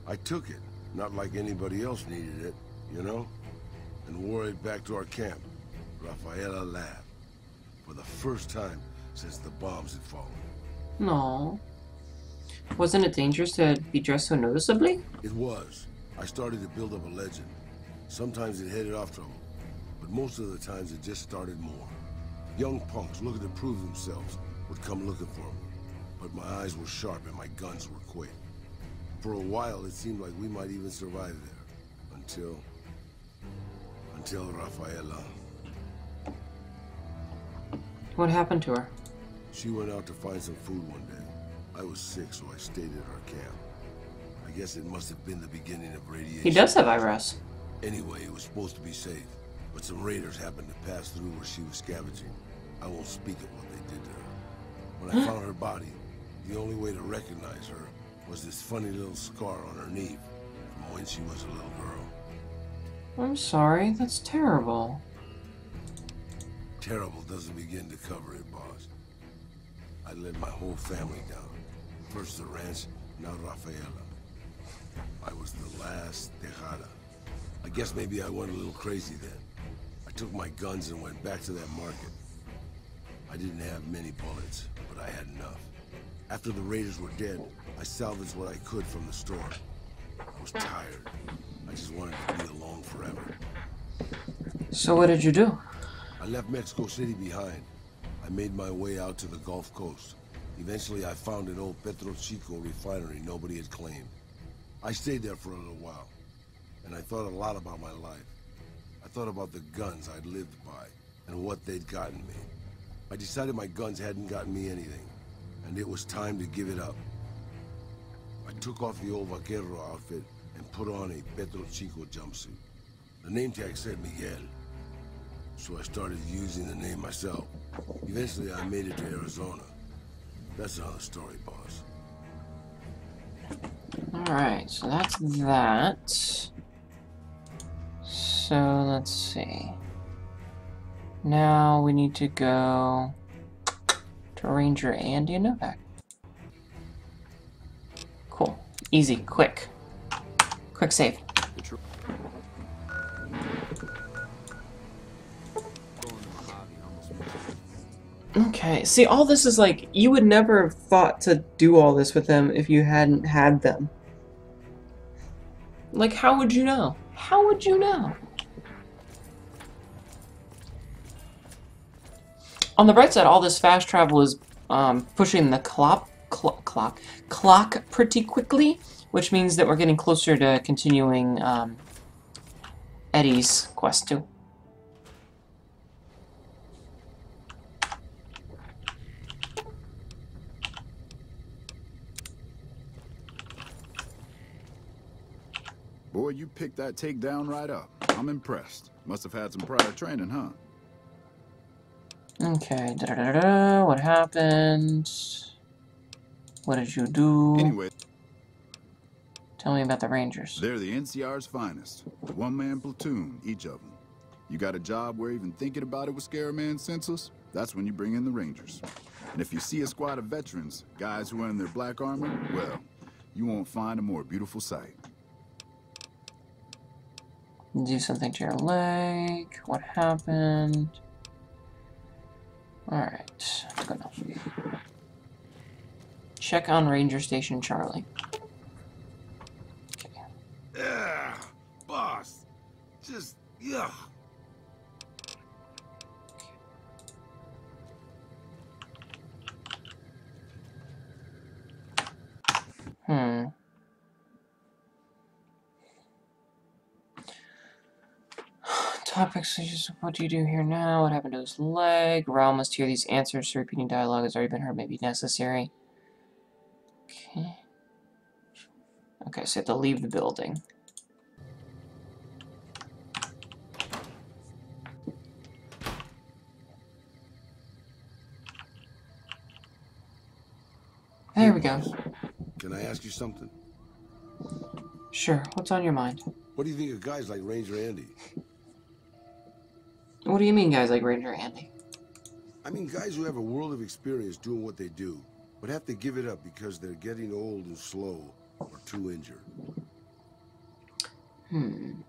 I took it, not like anybody else needed it, you know? And wore it back to our camp. Rafaela laughed. For the first time since the bombs had fallen. No. Wasn't it dangerous to be dressed so noticeably? It was. I started to build up a legend. Sometimes it headed off trouble, but most of the times it just started more. Young punks looking to prove themselves would come looking for me, but my eyes were sharp and my guns were quick. For a while, it seemed like we might even survive there, until... until Rafaela. What happened to her? She went out to find some food one day. I was sick, so I stayed at our camp. I guess it must have been the beginning of radiation. He does have eyebrows. Anyway, it was supposed to be safe, but some raiders happened to pass through where she was scavenging. I won't speak of what they did to her. When I found her body, the only way to recognize her was this funny little scar on her knee from when she was a little girl. I'm sorry, that's terrible. Terrible doesn't begin to cover. I let my whole family down. First the ranch, now Rafaela. I was the last Tejada. I guess maybe I went a little crazy then. I took my guns and went back to that market. I didn't have many bullets, but I had enough. After the raiders were dead, I salvaged what I could from the store. I was tired. I just wanted to be alone forever. So what did you do? I left Mexico City behind. I made my way out to the Gulf Coast. Eventually, I found an old Petro Chico refinery nobody had claimed. I stayed there for a little while, and I thought a lot about my life. I thought about the guns I'd lived by, and what they'd gotten me. I decided my guns hadn't gotten me anything, and it was time to give it up. I took off the old vaquero outfit and put on a Petro Chico jumpsuit. The name tag said Miguel, so I started using the name myself. Eventually, I made it to Arizona. That's another story, boss. Alright, so that's that. So, let's see. Now we need to go to Ranger Andy Novac. Cool. Easy. Quick. Quick save. Okay, see, all this is like, you would never have thought to do all this with them if you hadn't had them. Like, how would you know? How would you know? On the bright side, all this fast travel is um, pushing the clock, cl clock, clock pretty quickly, which means that we're getting closer to continuing um, Eddie's quest too. Boy, you picked that takedown right up. I'm impressed. Must have had some prior training, huh? Okay, da da da. What happened? What did you do? Anyway. Tell me about the Rangers. They're the NCR's finest. One-man platoon, each of them. You got a job where even thinking about it would scare a man senseless? That's when you bring in the Rangers. And if you see a squad of veterans, guys who are in their black armor, well, you won't find a more beautiful sight. Do something to your leg. What happened? Alright, good enough. Check on Ranger Station Charlie. Yeah, boss. Just, yeah. Hmm. Topics such as what do you do here now? What happened to his leg? Raul must hear these answers, so repeating dialogue has already been heard, may be necessary. Okay. Okay, so you have to leave the building. There we go. Can I ask you something? Sure. What's on your mind? What do you think of guys like Ranger Andy? What do you mean, guys like Ranger Andy? I mean, guys who have a world of experience doing what they do, but have to give it up because they're getting old and slow or too injured. Hmm.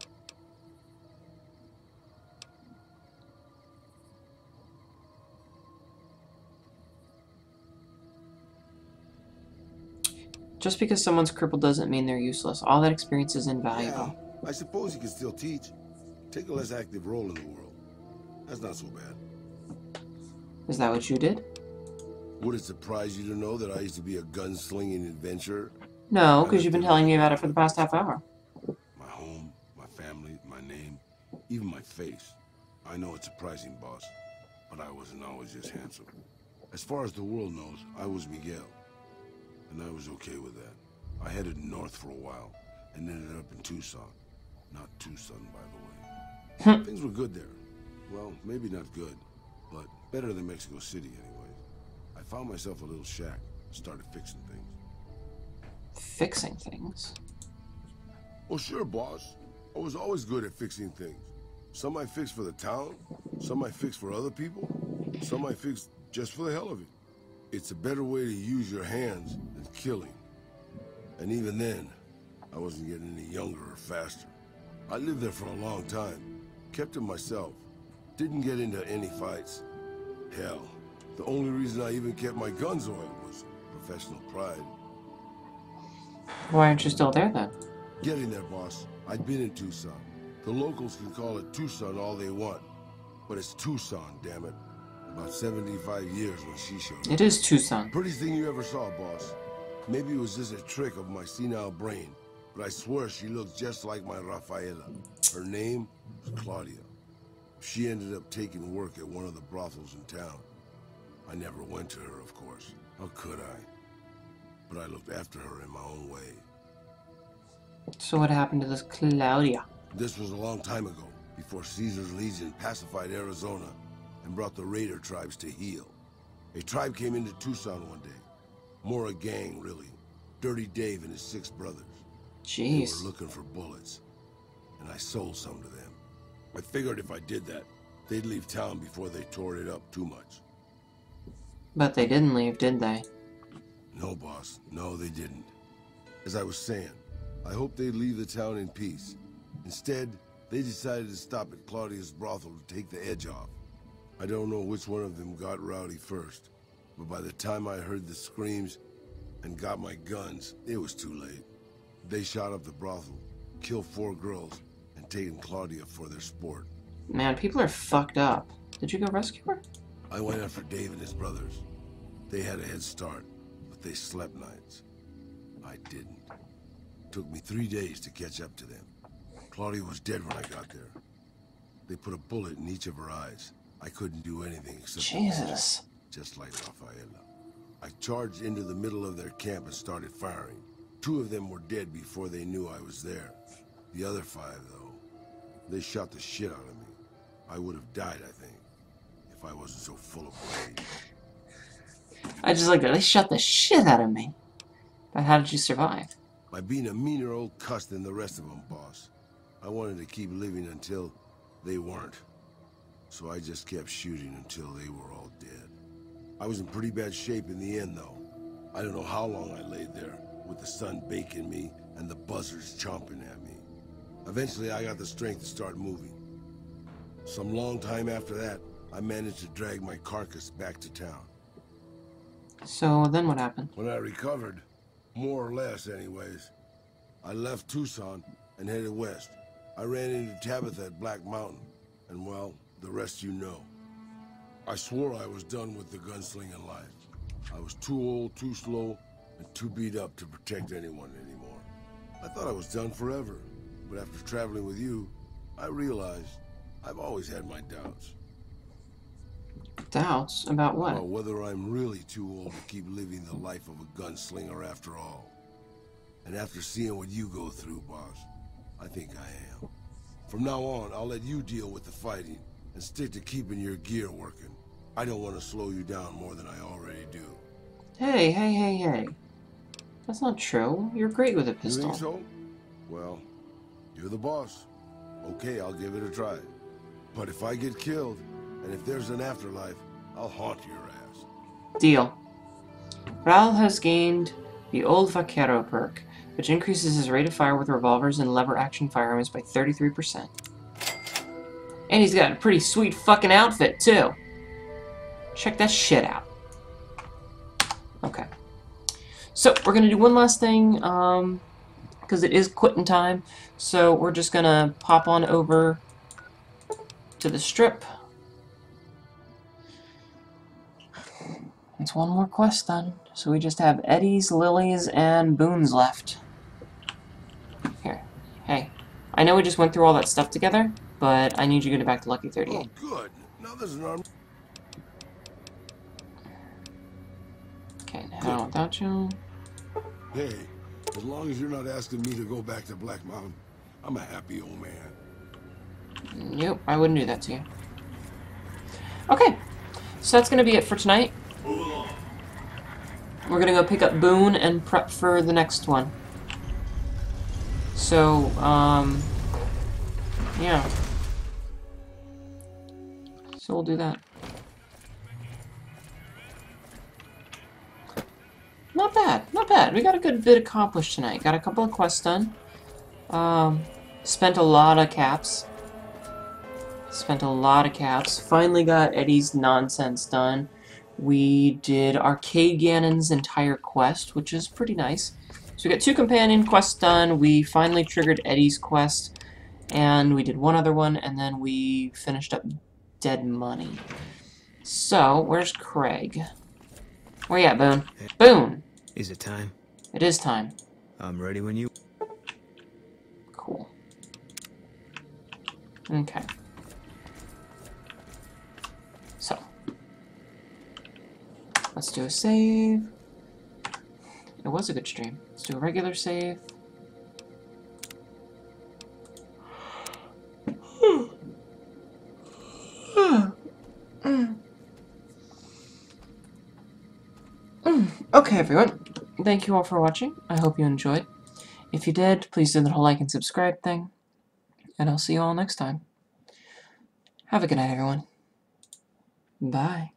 Just because someone's crippled doesn't mean they're useless. All that experience is invaluable. Yeah, I suppose you can still teach. Take a less active role in the world. That's not so bad. Is that what you did? Would it surprise you to know that I used to be a gunslinging adventurer? No, because you've been telling me about it for the past half hour. My home, my family, my name, even my face. I know it's surprising, boss, but I wasn't always just handsome. As far as the world knows, I was Miguel. And I was okay with that. I headed north for a while, and ended up in Tucson. Not Tucson, by the way. Things were good there. Well, maybe not good, but better than Mexico City anyway. I found myself a little shack, started fixing things. Fixing things? Well, sure, boss. I was always good at fixing things. Some I fixed for the town, some I fixed for other people, some I fixed just for the hell of it. It's a better way to use your hands than killing. And even then, I wasn't getting any younger or faster. I lived there for a long time, kept it myself, didn't get into any fights. Hell, the only reason I even kept my guns oiled was professional pride. Why aren't you still there then? Getting there, boss. I'd been in Tucson. The locals can call it Tucson all they want. But it's Tucson, damn it. About 75 years when she showed up. It is Tucson. Prettiest thing you ever saw, boss. Maybe it was just a trick of my senile brain, but I swear she looked just like my Rafaela. Her name was Claudia. She ended up taking work at one of the brothels in town. I never went to her, of course. How could I? But I looked after her in my own way. So what happened to this Claudia? This was a long time ago, before Caesar's Legion pacified Arizona and brought the raider tribes to heel. A tribe came into Tucson one day. More a gang, really. Dirty Dave and his six brothers. Jeez. They were looking for bullets, and I sold some to them. I figured if I did that, they'd leave town before they tore it up too much. But they didn't leave, did they? No, boss. No, they didn't. As I was saying, I hoped they'd leave the town in peace. Instead, they decided to stop at Claudia's brothel to take the edge off. I don't know which one of them got rowdy first, but by the time I heard the screams and got my guns, it was too late. They shot up the brothel, killed four girls, and taken Claudia for their sport. Man, people are fucked up. Did you go rescue her? I went after Dave and his brothers. They had a head start, but they slept nights. I didn't. Took me three days to catch up to them. Claudia was dead when I got there. They put a bullet in each of her eyes. I couldn't do anything except Jesus. just like Rafaela. I charged into the middle of their camp and started firing. Two of them were dead before they knew I was there. The other five, though, they shot the shit out of me. I would have died, I think, if I wasn't so full of rage. I just like that. They shot the shit out of me. But how did you survive? By being a meaner old cuss than the rest of them, boss. I wanted to keep living until they weren't. So I just kept shooting until they were all dead. I was in pretty bad shape in the end, though. I don't know how long I laid there, with the sun baking me and the buzzards chomping at me. Eventually, I got the strength to start moving. Some long time after that, I managed to drag my carcass back to town. So then what happened? When I recovered, more or less anyways, I left Tucson and headed west. I ran into Tabitha at Black Mountain, and well, the rest you know. I swore I was done with the gunslinging life. I was too old, too slow, and too beat up to protect anyone anymore. I thought I was done forever, but after traveling with you, I realized I've always had my doubts. Doubts? About what? About whether I'm really too old to keep living the life of a gunslinger after all. And after seeing what you go through, boss, I think I am. From now on, I'll let you deal with the fighting and stick to keeping your gear working. I don't want to slow you down more than I already do. Hey, hey, hey, hey. That's not true. You're great with a pistol. You think so? Well, you're the boss. Okay, I'll give it a try. But if I get killed, and if there's an afterlife, I'll haunt your ass. Deal. Raul has gained the Old Vaquero perk, which increases his rate of fire with revolvers and lever-action firearms by 33%. And he's got a pretty sweet fucking outfit, too. Check that shit out. Okay. So, we're gonna do one last thing, um, because it is quitting time. So, we're just gonna pop on over to the strip. It's one more quest done. So we just have Eddie's, Lily's, and Boone's left. Here. Hey. I know we just went through all that stuff together, but I need you to get back to Lucky 38. Oh, good. Now there's an arm. Okay, now without you... Hey, as long as you're not asking me to go back to Black Mountain, I'm a happy old man. Nope, I wouldn't do that to you. Okay, so that's going to be it for tonight. We're going to go pick up Boone and prep for the next one. So, um, yeah. So we'll do that. Not bad, not bad. We got a good bit accomplished tonight. Got a couple of quests done. Um, spent a lot of caps. Spent a lot of caps. Finally got Eddie's nonsense done. We did Arcade Gannon's entire quest, which is pretty nice. So we got two companion quests done. We finally triggered Eddie's quest. And we did one other one, and then we finished up Dead Money. So, where's Craig? Where you at, Boone? Boone! Is it time? It is time. I'm ready when you... Cool. Okay. So. Let's do a save. It was a good stream. Let's do a regular save. <gasps> Okay, everyone. Thank you all for watching. I hope you enjoyed. If you did, please do the whole like and subscribe thing. And I'll see you all next time. Have a good night, everyone. Bye.